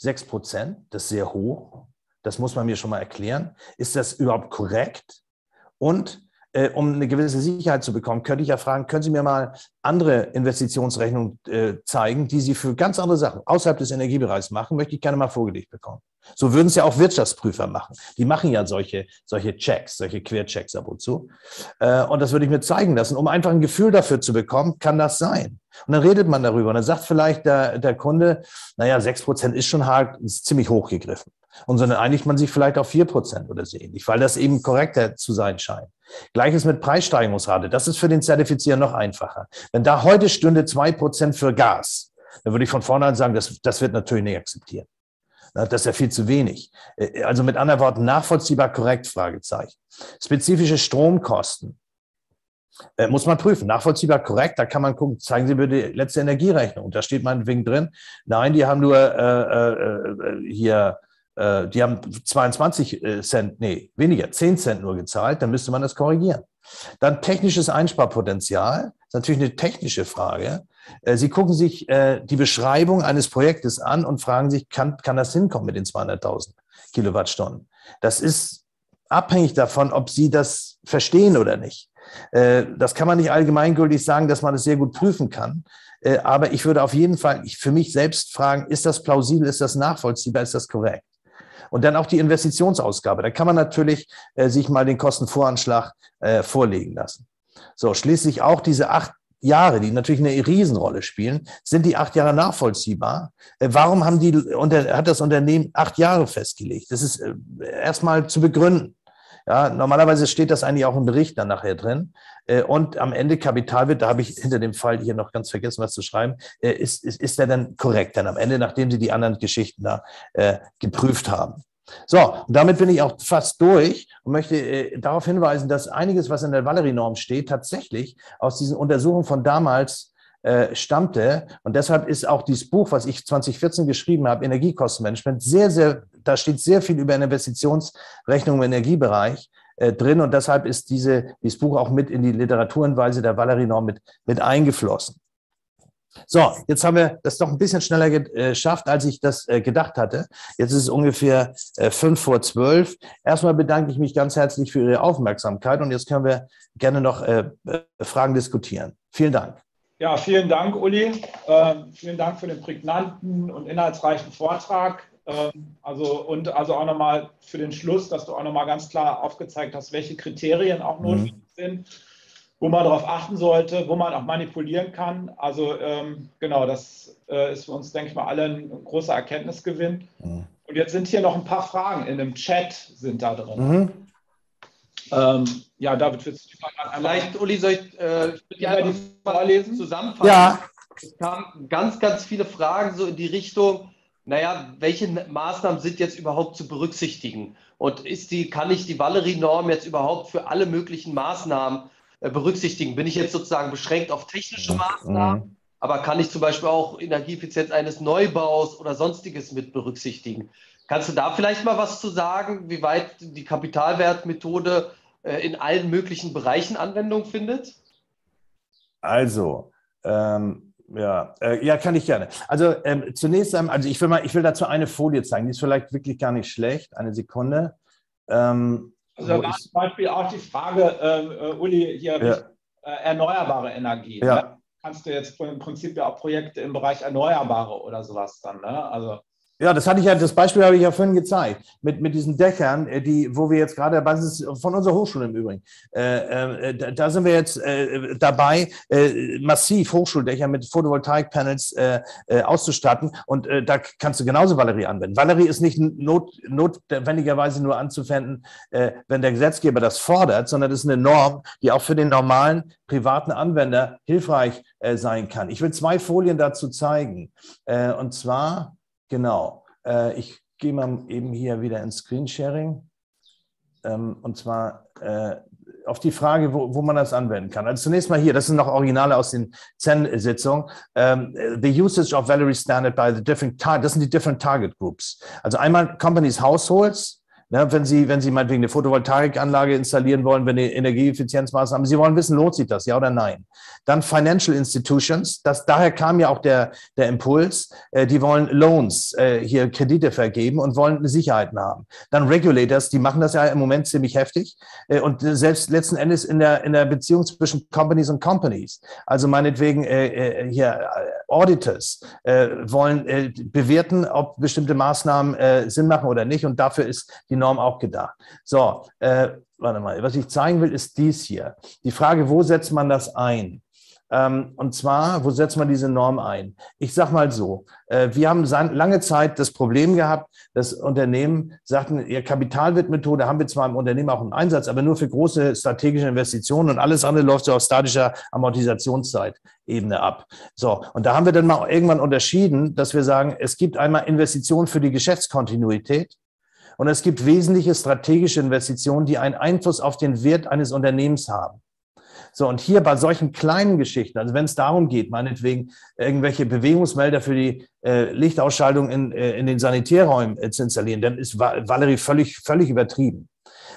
Speaker 3: 6%, das ist sehr hoch. Das muss man mir schon mal erklären. Ist das überhaupt korrekt? Und äh, um eine gewisse Sicherheit zu bekommen, könnte ich ja fragen, können Sie mir mal andere Investitionsrechnungen äh, zeigen, die Sie für ganz andere Sachen außerhalb des Energiebereichs machen, möchte ich gerne mal vorgelegt bekommen. So würden es ja auch Wirtschaftsprüfer machen. Die machen ja solche, solche Checks, solche Querchecks ab und zu. Äh, und das würde ich mir zeigen lassen, um einfach ein Gefühl dafür zu bekommen, kann das sein? Und dann redet man darüber und dann sagt vielleicht der, der Kunde, naja, sechs Prozent ist schon hart, ist ziemlich hochgegriffen. Und so dann einigt man sich vielleicht auf vier Prozent oder so ähnlich, weil das eben korrekter zu sein scheint. Gleiches mit Preissteigerungsrate. Das ist für den Zertifizierer noch einfacher. Wenn da heute stünde zwei Prozent für Gas, dann würde ich von vornherein sagen, das, das wird natürlich nicht akzeptiert. Das ist ja viel zu wenig. Äh, also mit anderen Worten, nachvollziehbar korrekt, Fragezeichen. Spezifische Stromkosten. Äh, muss man prüfen. Nachvollziehbar korrekt, da kann man gucken, zeigen Sie bitte die letzte Energierechnung. Da steht meinetwegen drin, nein, die haben nur äh, äh, hier äh, die haben 22 äh, Cent, nee, weniger, 10 Cent nur gezahlt, dann müsste man das korrigieren. Dann technisches Einsparpotenzial, ist natürlich eine technische Frage. Äh, Sie gucken sich die Beschreibung eines Projektes an und fragen sich, kann, kann das hinkommen mit den 200.000 Kilowattstunden? Das ist abhängig davon, ob Sie das verstehen oder nicht. Das kann man nicht allgemeingültig sagen, dass man es das sehr gut prüfen kann. Aber ich würde auf jeden Fall für mich selbst fragen, ist das plausibel, ist das nachvollziehbar, ist das korrekt? Und dann auch die Investitionsausgabe. Da kann man natürlich äh, sich mal den Kostenvoranschlag äh, vorlegen lassen. So, schließlich auch diese acht Jahre, die natürlich eine Riesenrolle spielen, sind die acht Jahre nachvollziehbar? Äh, warum haben die, unter, hat das Unternehmen acht Jahre festgelegt? Das ist äh, erstmal zu begründen. Ja, normalerweise steht das eigentlich auch im Bericht dann nachher drin. Äh, und am Ende Kapitalwert, da habe ich hinter dem Fall hier noch ganz vergessen, was zu schreiben, äh, ist, ist, ist der dann korrekt dann am Ende, nachdem Sie die anderen Geschichten da äh, geprüft haben. So, und damit bin ich auch fast durch und möchte äh, darauf hinweisen, dass einiges, was in der Valerie-Norm steht, tatsächlich aus diesen Untersuchungen von damals äh, stammte. Und deshalb ist auch dieses Buch, was ich 2014 geschrieben habe, Energiekostenmanagement, sehr, sehr, da steht sehr viel über Investitionsrechnung im Energiebereich äh, drin. Und deshalb ist diese, dieses Buch auch mit in die Literaturenweise der Valerie-Norm mit, mit eingeflossen. So, jetzt haben wir das doch ein bisschen schneller äh, geschafft, als ich das äh, gedacht hatte. Jetzt ist es ungefähr fünf vor zwölf. Erstmal bedanke ich mich ganz herzlich für Ihre Aufmerksamkeit und jetzt können wir gerne noch Fragen diskutieren. Vielen Dank.
Speaker 1: Ja, vielen Dank, Uli. Ähm, vielen Dank für den prägnanten und inhaltsreichen Vortrag. Ähm, also, und also auch nochmal für den Schluss, dass du auch nochmal ganz klar aufgezeigt hast, welche Kriterien auch mhm. notwendig mhm. sind, wo man darauf achten sollte, wo man auch manipulieren kann. Also ähm, genau, das äh, ist für uns, denke ich mal, alle ein großer Erkenntnisgewinn. Mhm. Und jetzt sind hier noch ein paar Fragen in dem Chat sind da drin. Mhm.
Speaker 2: Ähm, ja, David, willst du Vielleicht, Uli, soll ich, äh, ich die einfach vorlesen? Zusammenfassen. Ja. Es kamen ganz, ganz viele Fragen so in die Richtung, naja, welche Maßnahmen sind jetzt überhaupt zu berücksichtigen? Und ist die, kann ich die Valerie-Norm jetzt überhaupt für alle möglichen Maßnahmen äh, berücksichtigen? Bin ich jetzt sozusagen beschränkt auf technische Maßnahmen? Mhm. Aber kann ich zum Beispiel auch Energieeffizienz eines Neubaus oder sonstiges mit berücksichtigen? Kannst du da vielleicht mal was zu sagen, wie weit die Kapitalwertmethode äh, in allen möglichen Bereichen Anwendung findet?
Speaker 3: Also, ähm, ja, äh, ja, kann ich gerne. Also ähm, zunächst einmal, also ich will mal, ich will dazu eine Folie zeigen, die ist vielleicht wirklich gar nicht schlecht. Eine Sekunde. Ähm,
Speaker 1: Also da war zum Beispiel auch die Frage, ähm, äh, Uli, hier ja. äh, erneuerbare Energie. Ja. Ne? Kannst du jetzt im Prinzip ja auch Projekte im Bereich Erneuerbare oder sowas dann, ne? Also
Speaker 3: ja, das hatte ich ja, das Beispiel habe ich ja vorhin gezeigt, mit, mit diesen Dächern, äh, die, wo wir jetzt gerade, das ist von unserer Hochschule im Übrigen, äh, äh, da sind wir jetzt äh, dabei, äh, massiv Hochschuldächer mit Photovoltaikpanels äh, auszustatten und da kannst du genauso Valerie anwenden. Valerie ist nicht not, notwendigerweise nur anzuwenden, wenn der Gesetzgeber das fordert, sondern das ist eine Norm, die auch für den normalen privaten Anwender hilfreich sein kann. Ich will zwei Folien dazu zeigen. und zwar, Genau. Äh, ich gehe mal eben hier wieder ins Screensharing. Ähm, und zwar äh, auf die Frage, wo, wo man das anwenden kann. Also zunächst mal hier, das sind noch Originale aus den Zen-Sitzungen. Ähm, the usage of Valerie Standard by the different, das sind die different target groups. Also einmal Companies Households, Ne, wenn Sie, wenn Sie meinetwegen eine Photovoltaikanlage installieren wollen, wenn die Energieeffizienzmaßnahmen, Sie wollen wissen, lohnt sich das, ja oder nein? Dann Financial Institutions, das, daher kam ja auch der, der Impuls, äh, die wollen Loans, äh, hier Kredite vergeben und wollen Sicherheiten haben. Dann Regulators, die machen das ja im Moment ziemlich heftig äh, und selbst letzten Endes in der, in der Beziehung zwischen Companies und Companies. Also meinetwegen äh, äh hier äh, Auditors wollen bewerten, ob bestimmte Maßnahmen Sinn machen oder nicht und dafür ist die Norm auch gedacht. So, äh, warte mal, was ich zeigen will, ist dies hier. Die Frage, wo setzt man das ein? Ähm, und zwar, wo setzt man diese Norm ein? Ich sage mal so, äh, wir haben lange Zeit das Problem gehabt, dass Unternehmen sagten, ihr Kapitalwertmethode haben wir zwar im Unternehmen auch im Einsatz, aber nur für große strategische Investitionen und alles andere läuft so auf statischer Amortisationszeitebene ab. So, und da haben wir dann mal irgendwann unterschieden, dass wir sagen, es gibt einmal Investitionen für die Geschäftskontinuität und es gibt wesentliche strategische Investitionen, die einen Einfluss auf den Wert eines Unternehmens haben. So, und hier bei solchen kleinen Geschichten, also wenn es darum geht, meinetwegen irgendwelche Bewegungsmelder für die äh, Lichtausschaltung in, äh, in den Sanitärräumen äh, zu installieren, dann ist Valerie völlig, völlig übertrieben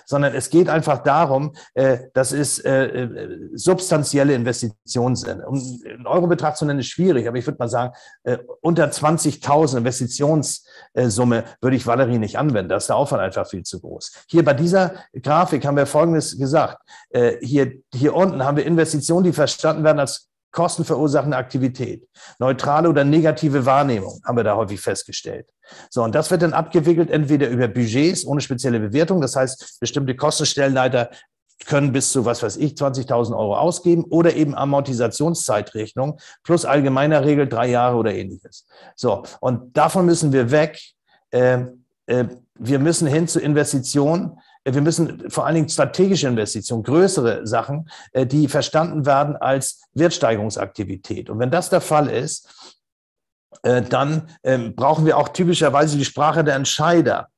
Speaker 3: sondern es geht einfach darum, äh, dass es äh, äh, substanzielle Investitionen sind. Um einen Eurobetrag zu nennen, ist schwierig, aber ich würde mal sagen, unter 20.000 Investitionssumme würde ich Valerie nicht anwenden. Da ist der Aufwand einfach viel zu groß. Hier bei dieser Grafik haben wir Folgendes gesagt. Äh, hier, hier unten haben wir Investitionen, die verstanden werden als kostenverursachende Aktivität. Neutrale oder negative Wahrnehmung haben wir da häufig festgestellt. So, und das wird dann abgewickelt entweder über Budgets ohne spezielle Bewertung, das heißt, bestimmte Kostenstellenleiter können bis zu, was weiß ich, 20.000 Euro ausgeben oder eben Amortisationszeitrechnung plus allgemeiner Regel drei Jahre oder ähnliches. So, und davon müssen wir weg. Äh, äh, wir müssen hin zu Investitionen, wir müssen vor allen Dingen strategische Investitionen, größere Sachen, äh, die verstanden werden als Wertsteigerungsaktivität. Und wenn das der Fall ist, äh, dann ähm, brauchen wir auch typischerweise die Sprache der Entscheider.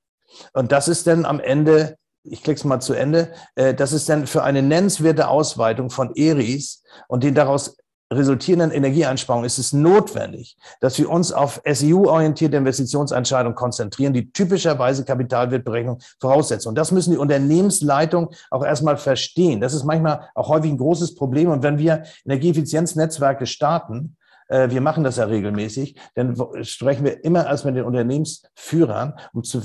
Speaker 3: Und das ist dann am Ende, ich klicke es mal zu Ende, äh, das ist dann für eine nennenswerte Ausweitung von ERIs und den daraus resultierenden Energieeinsparungen ist es notwendig, dass wir uns auf SEU-orientierte Investitionsentscheidungen konzentrieren, die typischerweise Kapitalwertberechnung voraussetzen. Und das müssen die Unternehmensleitungen auch erstmal verstehen. Das ist manchmal auch häufig ein großes Problem. Und wenn wir Energieeffizienznetzwerke starten, wir machen das ja regelmäßig, dann sprechen wir immer erst mit den Unternehmensführern, um zu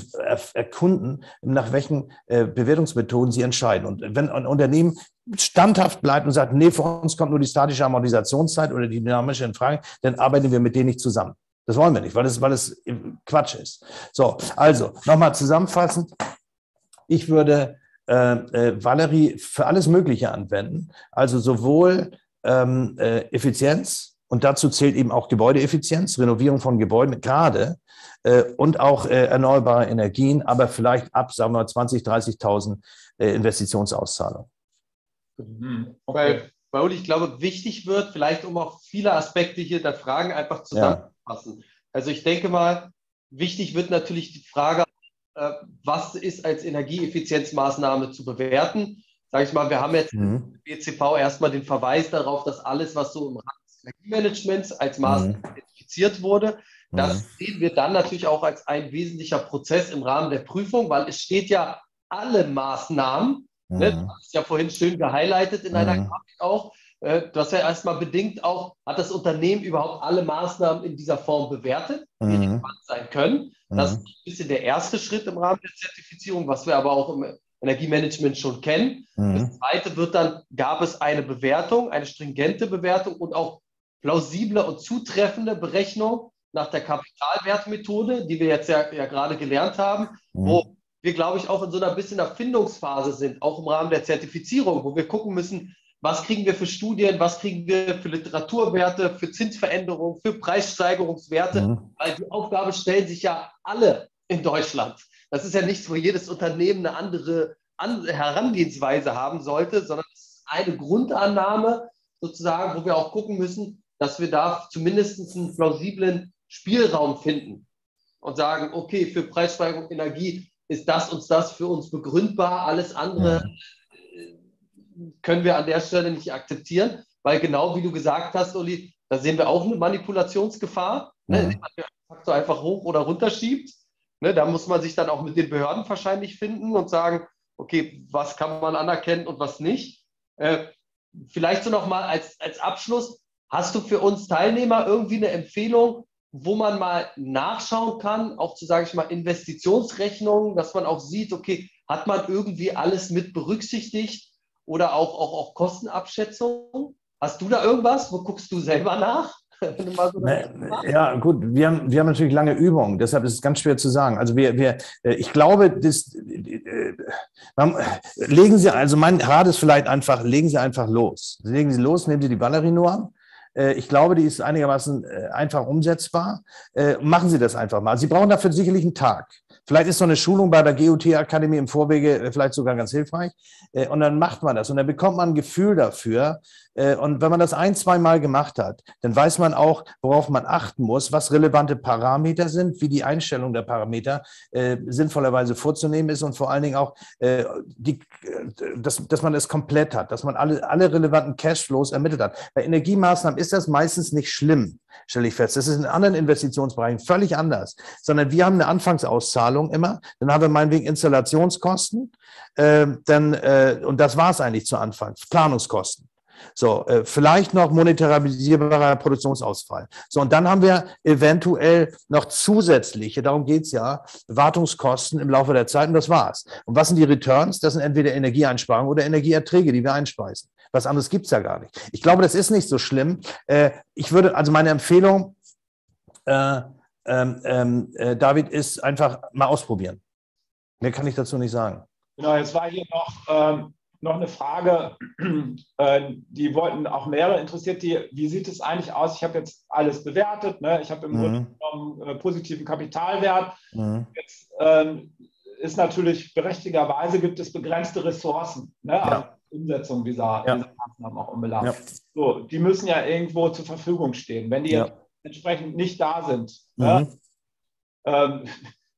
Speaker 3: erkunden, nach welchen äh, Bewertungsmethoden sie entscheiden. Und wenn ein Unternehmen standhaft bleibt und sagt, nee, für uns kommt nur die statische Amortisationszeit oder die dynamische in dann arbeiten wir mit denen nicht zusammen. Das wollen wir nicht, weil es, weil es Quatsch ist. So, also nochmal zusammenfassend. Ich würde äh, äh, Valerie für alles Mögliche anwenden. Also sowohl ähm, äh, Effizienz, und dazu zählt eben auch Gebäudeeffizienz, Renovierung von Gebäuden gerade äh, und auch äh, erneuerbare Energien, aber vielleicht ab, sagen wir, 20.000, 30.000 äh, Investitionsauszahlungen.
Speaker 2: Mhm. Okay. Weil, ich glaube, wichtig wird, vielleicht um auch viele Aspekte hier der Fragen einfach zusammenzufassen. Ja. Also ich denke mal, wichtig wird natürlich die Frage, äh, was ist als Energieeffizienzmaßnahme zu bewerten? Sage ich mal, wir haben jetzt mhm. im BCV erstmal den Verweis darauf, dass alles, was so im Rahmen Energiemanagements als Maßnahme mhm. identifiziert wurde. Das mhm. sehen wir dann natürlich auch als ein wesentlicher Prozess im Rahmen der Prüfung, weil es steht ja alle Maßnahmen, mhm. ne, du hast ja vorhin schön gehighlightet in einer mhm. Grafik auch, äh, du hast ja erstmal bedingt auch, hat das Unternehmen überhaupt alle Maßnahmen in dieser Form bewertet, die mhm. relevant sein können. Das ist ein bisschen der erste Schritt im Rahmen der Zertifizierung, was wir aber auch im Energiemanagement schon kennen.
Speaker 3: Mhm.
Speaker 2: Das zweite wird dann, gab es eine Bewertung, eine stringente Bewertung und auch plausible und zutreffende Berechnung nach der Kapitalwertmethode, die wir jetzt ja, ja gerade gelernt haben,
Speaker 3: Mhm.
Speaker 2: wo wir, glaube ich, auch in so einer bisschen Erfindungsphase sind, auch im Rahmen der Zertifizierung, wo wir gucken müssen, was kriegen wir für Studien, was kriegen wir für Literaturwerte, für Zinsveränderungen, für Preissteigerungswerte,
Speaker 3: Mhm.
Speaker 2: weil die Aufgabe stellen sich ja alle in Deutschland. Das ist ja nichts, wo jedes Unternehmen eine andere An Herangehensweise haben sollte, sondern es ist eine Grundannahme sozusagen, wo wir auch gucken müssen, dass wir da zumindest einen plausiblen Spielraum finden und sagen, okay, für Preissteigerung Energie ist das und das für uns begründbar, alles andere können wir an der Stelle nicht akzeptieren, weil genau wie du gesagt hast, Uli, da sehen wir auch eine Manipulationsgefahr, ne,
Speaker 3: Mhm.
Speaker 2: den Faktor einfach hoch oder runter schiebt. Ne, da muss man sich dann auch mit den Behörden wahrscheinlich finden und sagen, okay, was kann man anerkennen und was nicht. Äh, vielleicht so nochmal als, als Abschluss, hast du für uns Teilnehmer irgendwie eine Empfehlung, wo man mal nachschauen kann, auch zu, sage ich mal, Investitionsrechnungen, dass man auch sieht, okay, hat man irgendwie alles mit berücksichtigt oder auch, auch, auch Kostenabschätzungen? Hast du da irgendwas? Wo guckst du selber nach?
Speaker 3: Ne, Ja, gut, wir haben, wir haben natürlich lange Übungen, deshalb ist es ganz schwer zu sagen. Also wir, wir, äh, ich glaube, das, äh, legen Sie, also mein Rat ist vielleicht einfach, legen Sie einfach los. Legen Sie los, nehmen Sie die Ballerino Äh, Ich glaube, die ist einigermaßen äh, einfach umsetzbar. Äh, Machen Sie das einfach mal. Sie brauchen dafür sicherlich einen Tag. Vielleicht ist so eine Schulung bei der GUT-Akademie im Vorwege äh, vielleicht sogar ganz hilfreich. Äh, Und dann macht man das und dann bekommt man ein Gefühl dafür. Äh, Und wenn man das ein, zwei Mal gemacht hat, dann weiß man auch, worauf man achten muss, was relevante Parameter sind, wie die Einstellung der Parameter äh, sinnvollerweise vorzunehmen ist und vor allen Dingen auch, äh, die, dass, dass man es komplett hat, dass man alle, alle relevanten Cashflows ermittelt hat. Bei Energiemaßnahmen ist das meistens nicht schlimm, stelle ich fest. Das ist in anderen Investitionsbereichen völlig anders, sondern wir haben eine Anfangsauszahlung immer, dann haben wir meinetwegen Installationskosten, äh, dann, und das war es eigentlich zu Anfang, Planungskosten. So, äh, vielleicht noch monetarisierbarer Produktionsausfall. So, und dann haben wir eventuell noch zusätzliche, darum geht's ja, Wartungskosten im Laufe der Zeit und das war's. Und was sind die Returns? Das sind entweder Energieeinsparungen oder Energieerträge, die wir einspeisen. Was anderes gibt's ja gar nicht. Ich glaube, das ist nicht so schlimm. Äh, ich würde, also meine Empfehlung, äh, ähm, ähm, äh, David, ist einfach mal ausprobieren. Mehr kann ich dazu nicht sagen.
Speaker 1: Genau, jetzt war hier noch, ähm, noch eine Frage, äh, die wollten auch mehrere interessiert, die, wie sieht es eigentlich aus? Ich habe jetzt alles bewertet, ne? ich habe im
Speaker 3: Mhm.
Speaker 1: Grunde genommen äh, positiven Kapitalwert.
Speaker 3: Mhm.
Speaker 1: Jetzt ähm, ist natürlich berechtigerweise gibt es begrenzte Ressourcen, ne? also Umsetzung dieser,
Speaker 3: Ja.
Speaker 1: dieser Maßnahmen auch unbelangt.
Speaker 3: Ja.
Speaker 1: So, die müssen ja irgendwo zur Verfügung stehen. Wenn die
Speaker 3: Ja.
Speaker 1: entsprechend nicht da sind, ne?
Speaker 3: Mhm.
Speaker 1: Ähm,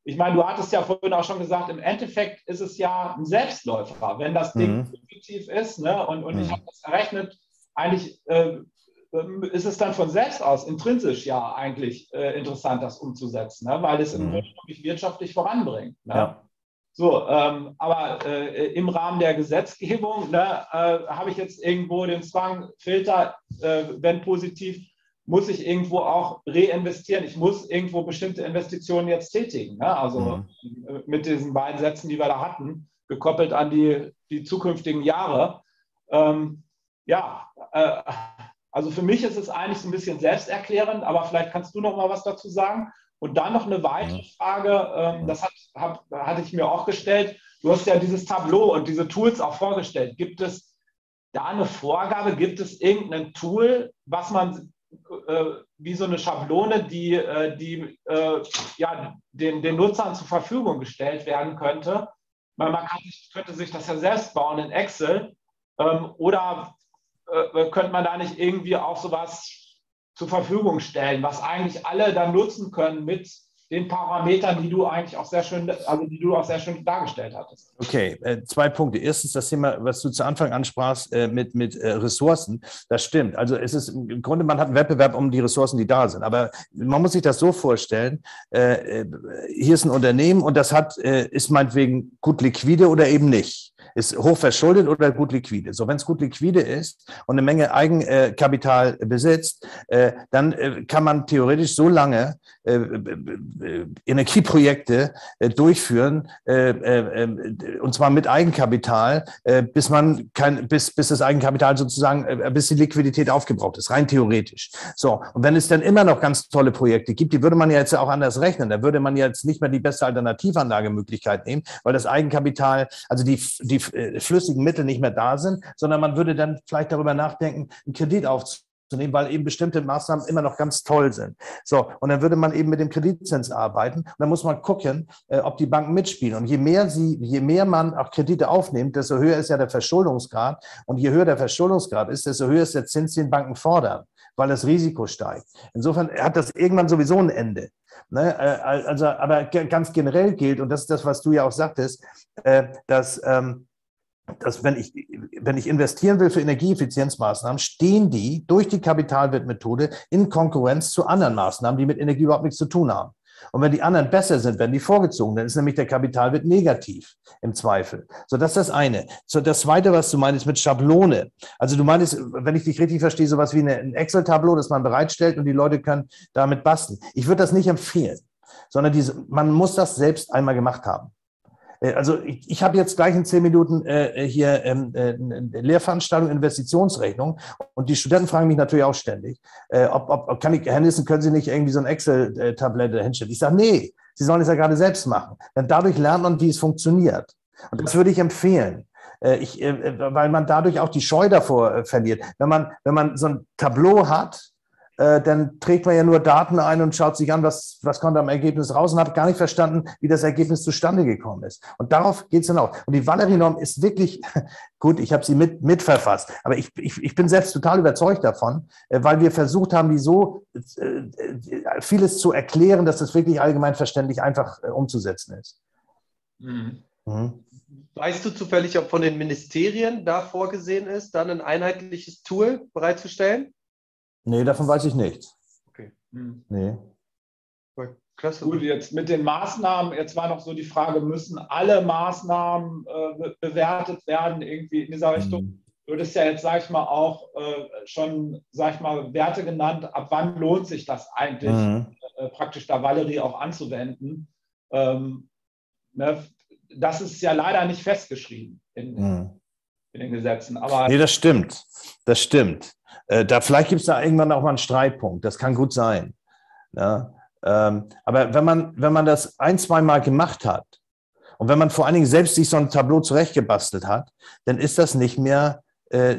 Speaker 1: ich meine, du hattest ja vorhin auch schon gesagt, im Endeffekt ist es ja ein Selbstläufer, wenn das Ding
Speaker 3: Mhm.
Speaker 1: positiv ist. Ne? Und, und ich
Speaker 3: Mhm.
Speaker 1: habe das errechnet, eigentlich äh, ähm, ist es dann von selbst aus intrinsisch ja eigentlich äh, interessant, das umzusetzen, ne? weil es im
Speaker 3: Mhm.
Speaker 1: Grunde mich wirtschaftlich voranbringt. Ne?
Speaker 3: Ja.
Speaker 1: So, ähm, aber äh, im Rahmen der Gesetzgebung ne, äh, habe ich jetzt irgendwo den Zwang, Filter, äh, wenn positiv, muss ich irgendwo auch reinvestieren. Ich muss irgendwo bestimmte Investitionen jetzt tätigen. Ne? Also äh, mit diesen beiden Sätzen, die wir da hatten, gekoppelt an die, die zukünftigen Jahre. Ähm, ja, äh, also für mich ist es eigentlich so ein bisschen selbsterklärend, aber vielleicht kannst du noch mal was dazu sagen. Und dann noch eine weitere Frage, ähm, das hat, hab, hatte ich mir auch gestellt. Du hast ja dieses Tableau und diese Tools auch vorgestellt. Gibt es da eine Vorgabe? Gibt es irgendein Tool, was man wie so eine Schablone, die, äh, die äh, ja, den, den Nutzern zur Verfügung gestellt werden könnte? Weil man kann, könnte sich das ja selbst bauen in Excel. Ähm, oder äh, könnte man da nicht irgendwie auch sowas zur Verfügung stellen, was eigentlich alle dann nutzen können mit den Parametern, die du eigentlich auch sehr schön, also die du auch sehr schön dargestellt hattest.
Speaker 3: Okay, äh, zwei Punkte. Erstens das Thema, was du zu Anfang ansprachst äh, mit, mit äh, Ressourcen. Das stimmt. Also es ist im Grunde, man hat einen Wettbewerb um die Ressourcen, die da sind. Aber man muss sich das so vorstellen, hier ist ein Unternehmen und das hat, ist meinetwegen gut liquide oder eben nicht. Ist hoch verschuldet oder gut liquide? So, wenn es gut liquide ist und eine Menge Eigenkapital besitzt, dann kann man theoretisch so lange Energieprojekte durchführen, und zwar mit Eigenkapital, bis man kein, bis, bis das Eigenkapital sozusagen, bis die Liquidität aufgebraucht ist, rein theoretisch. So, und wenn es dann immer noch ganz tolle Projekte gibt, die würde man ja jetzt auch anders rechnen. Da würde man jetzt nicht mehr die beste Alternativanlagemöglichkeit nehmen, weil das Eigenkapital, also die, die flüssigen Mittel nicht mehr da sind, sondern man würde dann vielleicht darüber nachdenken, einen Kredit aufzunehmen, weil eben bestimmte Maßnahmen immer noch ganz toll sind. So, und dann würde man eben mit dem Kreditzins arbeiten. Und dann muss man gucken, äh, ob die Banken mitspielen. Und je mehr sie, je mehr man auch Kredite aufnimmt, desto höher ist ja der Verschuldungsgrad. Und je höher der Verschuldungsgrad ist, desto höher ist der Zins, den Banken fordern weil das Risiko steigt. Insofern hat das irgendwann sowieso ein Ende. Ne? Äh, also, aber ganz generell gilt, und das ist das, was du ja auch sagtest, äh, dass ähm, dass wenn ich, wenn ich investieren will für Energieeffizienzmaßnahmen, stehen die durch die Kapitalwertmethode in Konkurrenz zu anderen Maßnahmen, die mit Energie überhaupt nichts zu tun haben. Und wenn die anderen besser sind, werden die vorgezogen. Dann ist nämlich der Kapitalwert negativ im Zweifel. So, das ist das eine. So, das zweite, was du meinst mit Schablone. Also du meinst, wenn ich dich richtig verstehe, sowas wie ein Excel-Tableau, das man bereitstellt und die Leute können damit basteln. Ich würde das nicht empfehlen, sondern diese, man muss das selbst einmal gemacht haben. Äh, also ich, ich habe jetzt gleich in zehn Minuten äh, hier ähm, äh, eine Lehrveranstaltung Investitionsrechnung und die Studenten fragen mich natürlich auch ständig, äh, ob, ob kann ich, Herr Nissen, können Sie nicht irgendwie so ein Excel-Tablette hinstellen? Ich sage, nee, Sie sollen es ja gerade selbst machen. Denn dadurch lernt man, wie es funktioniert. Und das würde ich empfehlen. Äh, ich, äh, weil man dadurch auch die Scheu davor verliert. Wenn man, wenn man so ein Tableau hat, äh, dann trägt man ja nur Daten ein und schaut sich an, was, was kommt am Ergebnis raus und hat gar nicht verstanden, wie das Ergebnis zustande gekommen ist. Und darauf geht es dann auch. Und die Valerie-Norm ist wirklich, gut, ich habe sie mit, mitverfasst, aber ich, ich, ich bin selbst total überzeugt davon, äh, weil wir versucht haben, die so äh, vieles zu erklären, dass das wirklich allgemein verständlich einfach umzusetzen ist.
Speaker 2: Mhm. Mhm. Weißt du zufällig, ob von den Ministerien da vorgesehen ist, dann ein einheitliches Tool bereitzustellen?
Speaker 3: Nee, davon weiß ich nichts.
Speaker 1: Okay. Hm. Nee. Klasse. Gut, jetzt mit den Maßnahmen, jetzt war noch so die Frage, müssen alle Maßnahmen äh, bewertet werden, irgendwie in dieser Richtung? Mhm. Du hättest ja jetzt, sag ich mal, auch äh, schon, sag ich mal, Werte genannt, ab wann lohnt sich das eigentlich, mhm. äh, praktisch da Valerie auch anzuwenden? Ähm, ne, das ist ja leider nicht festgeschrieben in, mhm. in den Gesetzen. Aber
Speaker 3: nee, das stimmt. Das stimmt. Äh, da, vielleicht gibt es da irgendwann auch mal einen Streitpunkt. Das kann gut sein. Ja? Ähm, aber wenn man, wenn man das ein, zwei Mal gemacht hat und wenn man vor allen Dingen selbst sich so ein Tableau zurechtgebastelt hat, dann ist das nicht mehr, äh,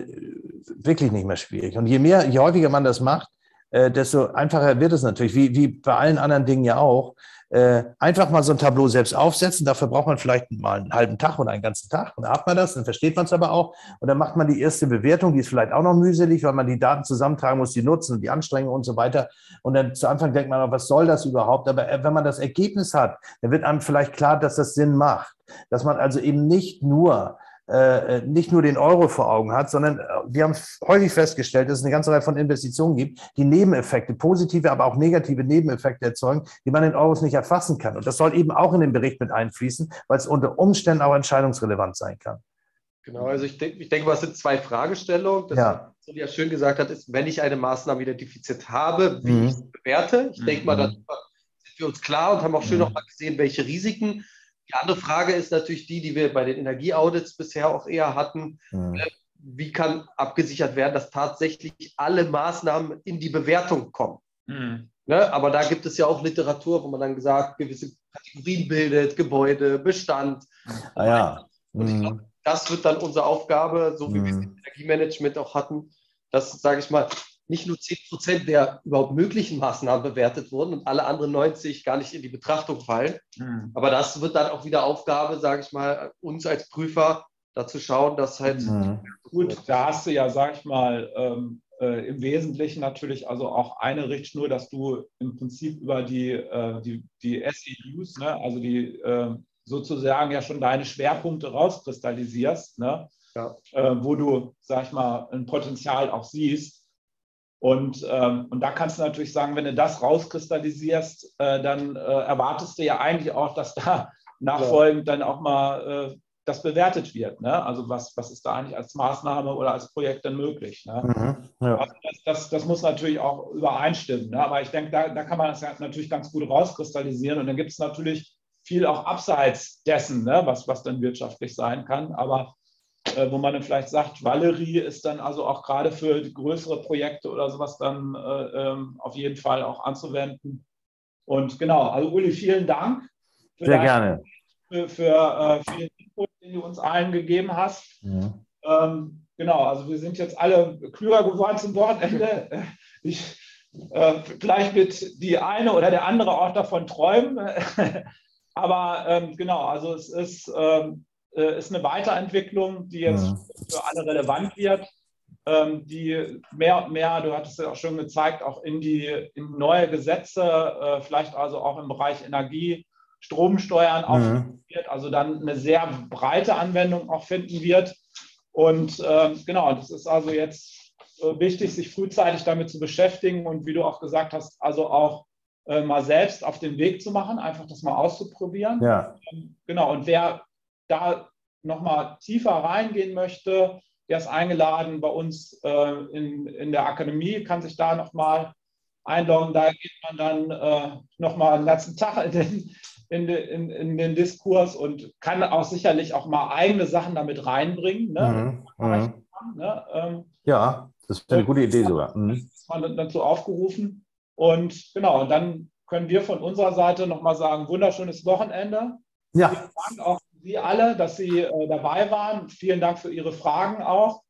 Speaker 3: wirklich nicht mehr schwierig. Und je mehr, je häufiger man das macht, äh, desto einfacher wird es natürlich, wie, wie bei allen anderen Dingen ja auch. Äh, einfach mal so ein Tableau selbst aufsetzen. Dafür braucht man vielleicht mal einen halben Tag oder einen ganzen Tag. Und dann hat man das, dann versteht man es aber auch. Und dann macht man die erste Bewertung, die ist vielleicht auch noch mühselig, weil man die Daten zusammentragen muss, die Nutzen und die Anstrengungen und so weiter. Und dann zu Anfang denkt man, was soll das überhaupt? Aber äh, wenn man das Ergebnis hat, dann wird einem vielleicht klar, dass das Sinn macht. Dass man also eben nicht nur äh, nicht nur den Euro vor Augen hat, sondern äh, wir haben häufig festgestellt, dass es eine ganze Reihe von Investitionen gibt, die Nebeneffekte, positive, aber auch negative Nebeneffekte erzeugen, die man in Euros nicht erfassen kann. Und das soll eben auch in den Bericht mit einfließen, weil es unter Umständen auch entscheidungsrelevant sein kann.
Speaker 2: Genau, also ich denke, ich denke es sind zwei Fragestellungen. Das, ja. was ja schön gesagt hat, ist, wenn ich eine Maßnahme identifiziert habe, wie mhm. ich sie bewerte. Ich denke mal, mhm. darüber sind wir uns klar und haben auch schön mhm. nochmal gesehen, welche Risiken die andere Frage ist natürlich die, die wir bei den Energieaudits bisher auch eher hatten. Mhm. Äh, wie kann abgesichert werden, dass tatsächlich alle Maßnahmen in die Bewertung kommen? Mhm. Ne? Aber da gibt es ja auch Literatur, wo man dann gesagt, gewisse Kategorien bildet, Gebäude, Bestand.
Speaker 3: Ah, ja.
Speaker 2: Und ich glaube, das wird dann unsere Aufgabe, so wie mhm. wir es im Energiemanagement auch hatten, dass, sage ich mal, nicht nur 10 Prozent der überhaupt möglichen Maßnahmen bewertet wurden und alle anderen 90 gar nicht in die Betrachtung fallen. Mhm. Aber das wird dann auch wieder Aufgabe, sage ich mal, uns als Prüfer dazu schauen, dass halt. Mhm.
Speaker 1: Gut, da hast du ja, sage ich mal, ähm, äh, im Wesentlichen natürlich also auch eine Richtschnur, dass du im Prinzip über die, äh, die, die SEUs, ne, also die äh, sozusagen ja schon deine Schwerpunkte rauskristallisierst, ne, ja. Äh, wo du, sag ich mal, ein Potenzial auch siehst. Und, ähm, und da kannst du natürlich sagen, wenn du das rauskristallisierst, äh, dann äh, erwartest du ja eigentlich auch, dass da nachfolgend dann auch mal äh, das bewertet wird. Ne? Also was, was ist da eigentlich als Maßnahme oder als Projekt denn möglich? Ne? Mhm, ja. also das, das, das, muss natürlich auch übereinstimmen. Ne? Aber ich denke, da, da kann man das natürlich ganz gut rauskristallisieren. Und dann gibt es natürlich viel auch abseits dessen, ne? was, was dann wirtschaftlich sein kann. Aber äh, wo man dann vielleicht sagt, Valerie ist dann also auch gerade für größere Projekte oder sowas dann äh, ähm, auf jeden Fall auch anzuwenden. Und genau, also Uli, vielen Dank.
Speaker 3: Sehr gerne.
Speaker 1: Für, für, äh, für, den Input, den du uns allen gegeben hast. Ja. Ähm, genau, also wir sind jetzt alle klüger geworden zum Wochenende. Ich, äh, vielleicht wird die eine oder der andere auch davon träumen. Aber ähm, genau, also es ist ähm, äh, ist eine Weiterentwicklung, die jetzt für alle relevant wird, ähm, die mehr und mehr, du hattest ja auch schon gezeigt, auch in die in neue Gesetze, äh, vielleicht also auch im Bereich Energie, Stromsteuern mhm. wird, also dann eine sehr breite Anwendung auch finden wird. Und äh, genau, das ist also jetzt äh, wichtig, sich frühzeitig damit zu beschäftigen und wie du auch gesagt hast, also auch äh, mal selbst auf den Weg zu machen, einfach das mal auszuprobieren. Ja. Ähm, genau, und wer da nochmal tiefer reingehen möchte, der ist eingeladen bei uns äh, in, in der Akademie, kann sich da nochmal einloggen. Da geht man dann äh, nochmal einen ganzen Tag in den, in, den, in den Diskurs und kann auch sicherlich auch mal eigene Sachen damit reinbringen. Ne? Mhm. Mhm.
Speaker 3: Ne? Ähm, ja, das ist eine gute Idee sogar.
Speaker 1: Mhm. Ist man dazu aufgerufen. Und genau, dann können wir von unserer Seite nochmal sagen, wunderschönes Wochenende. Ja. Vielen Dank auch Sie alle, dass Sie äh, dabei waren. Vielen Dank für Ihre Fragen auch.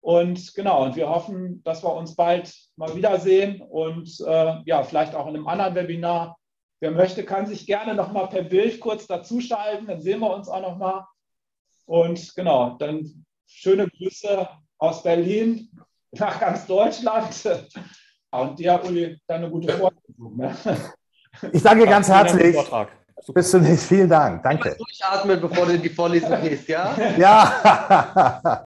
Speaker 1: Und genau, und wir hoffen, dass wir uns bald mal wiedersehen und äh, ja, vielleicht auch in einem anderen Webinar. Wer möchte, kann sich gerne noch mal per Bild kurz dazuschalten, dann sehen wir uns auch noch mal. Und genau, dann schöne Grüße aus Berlin nach ganz Deutschland. Und dir, Uli, deine gute Vorstellung. Ne?
Speaker 3: Ich danke ganz herzlich. Bis zum nächsten Vielen Dank. Danke.
Speaker 2: Durchatmen, bevor du in die Vorlesung gehst, ja?
Speaker 3: Ja.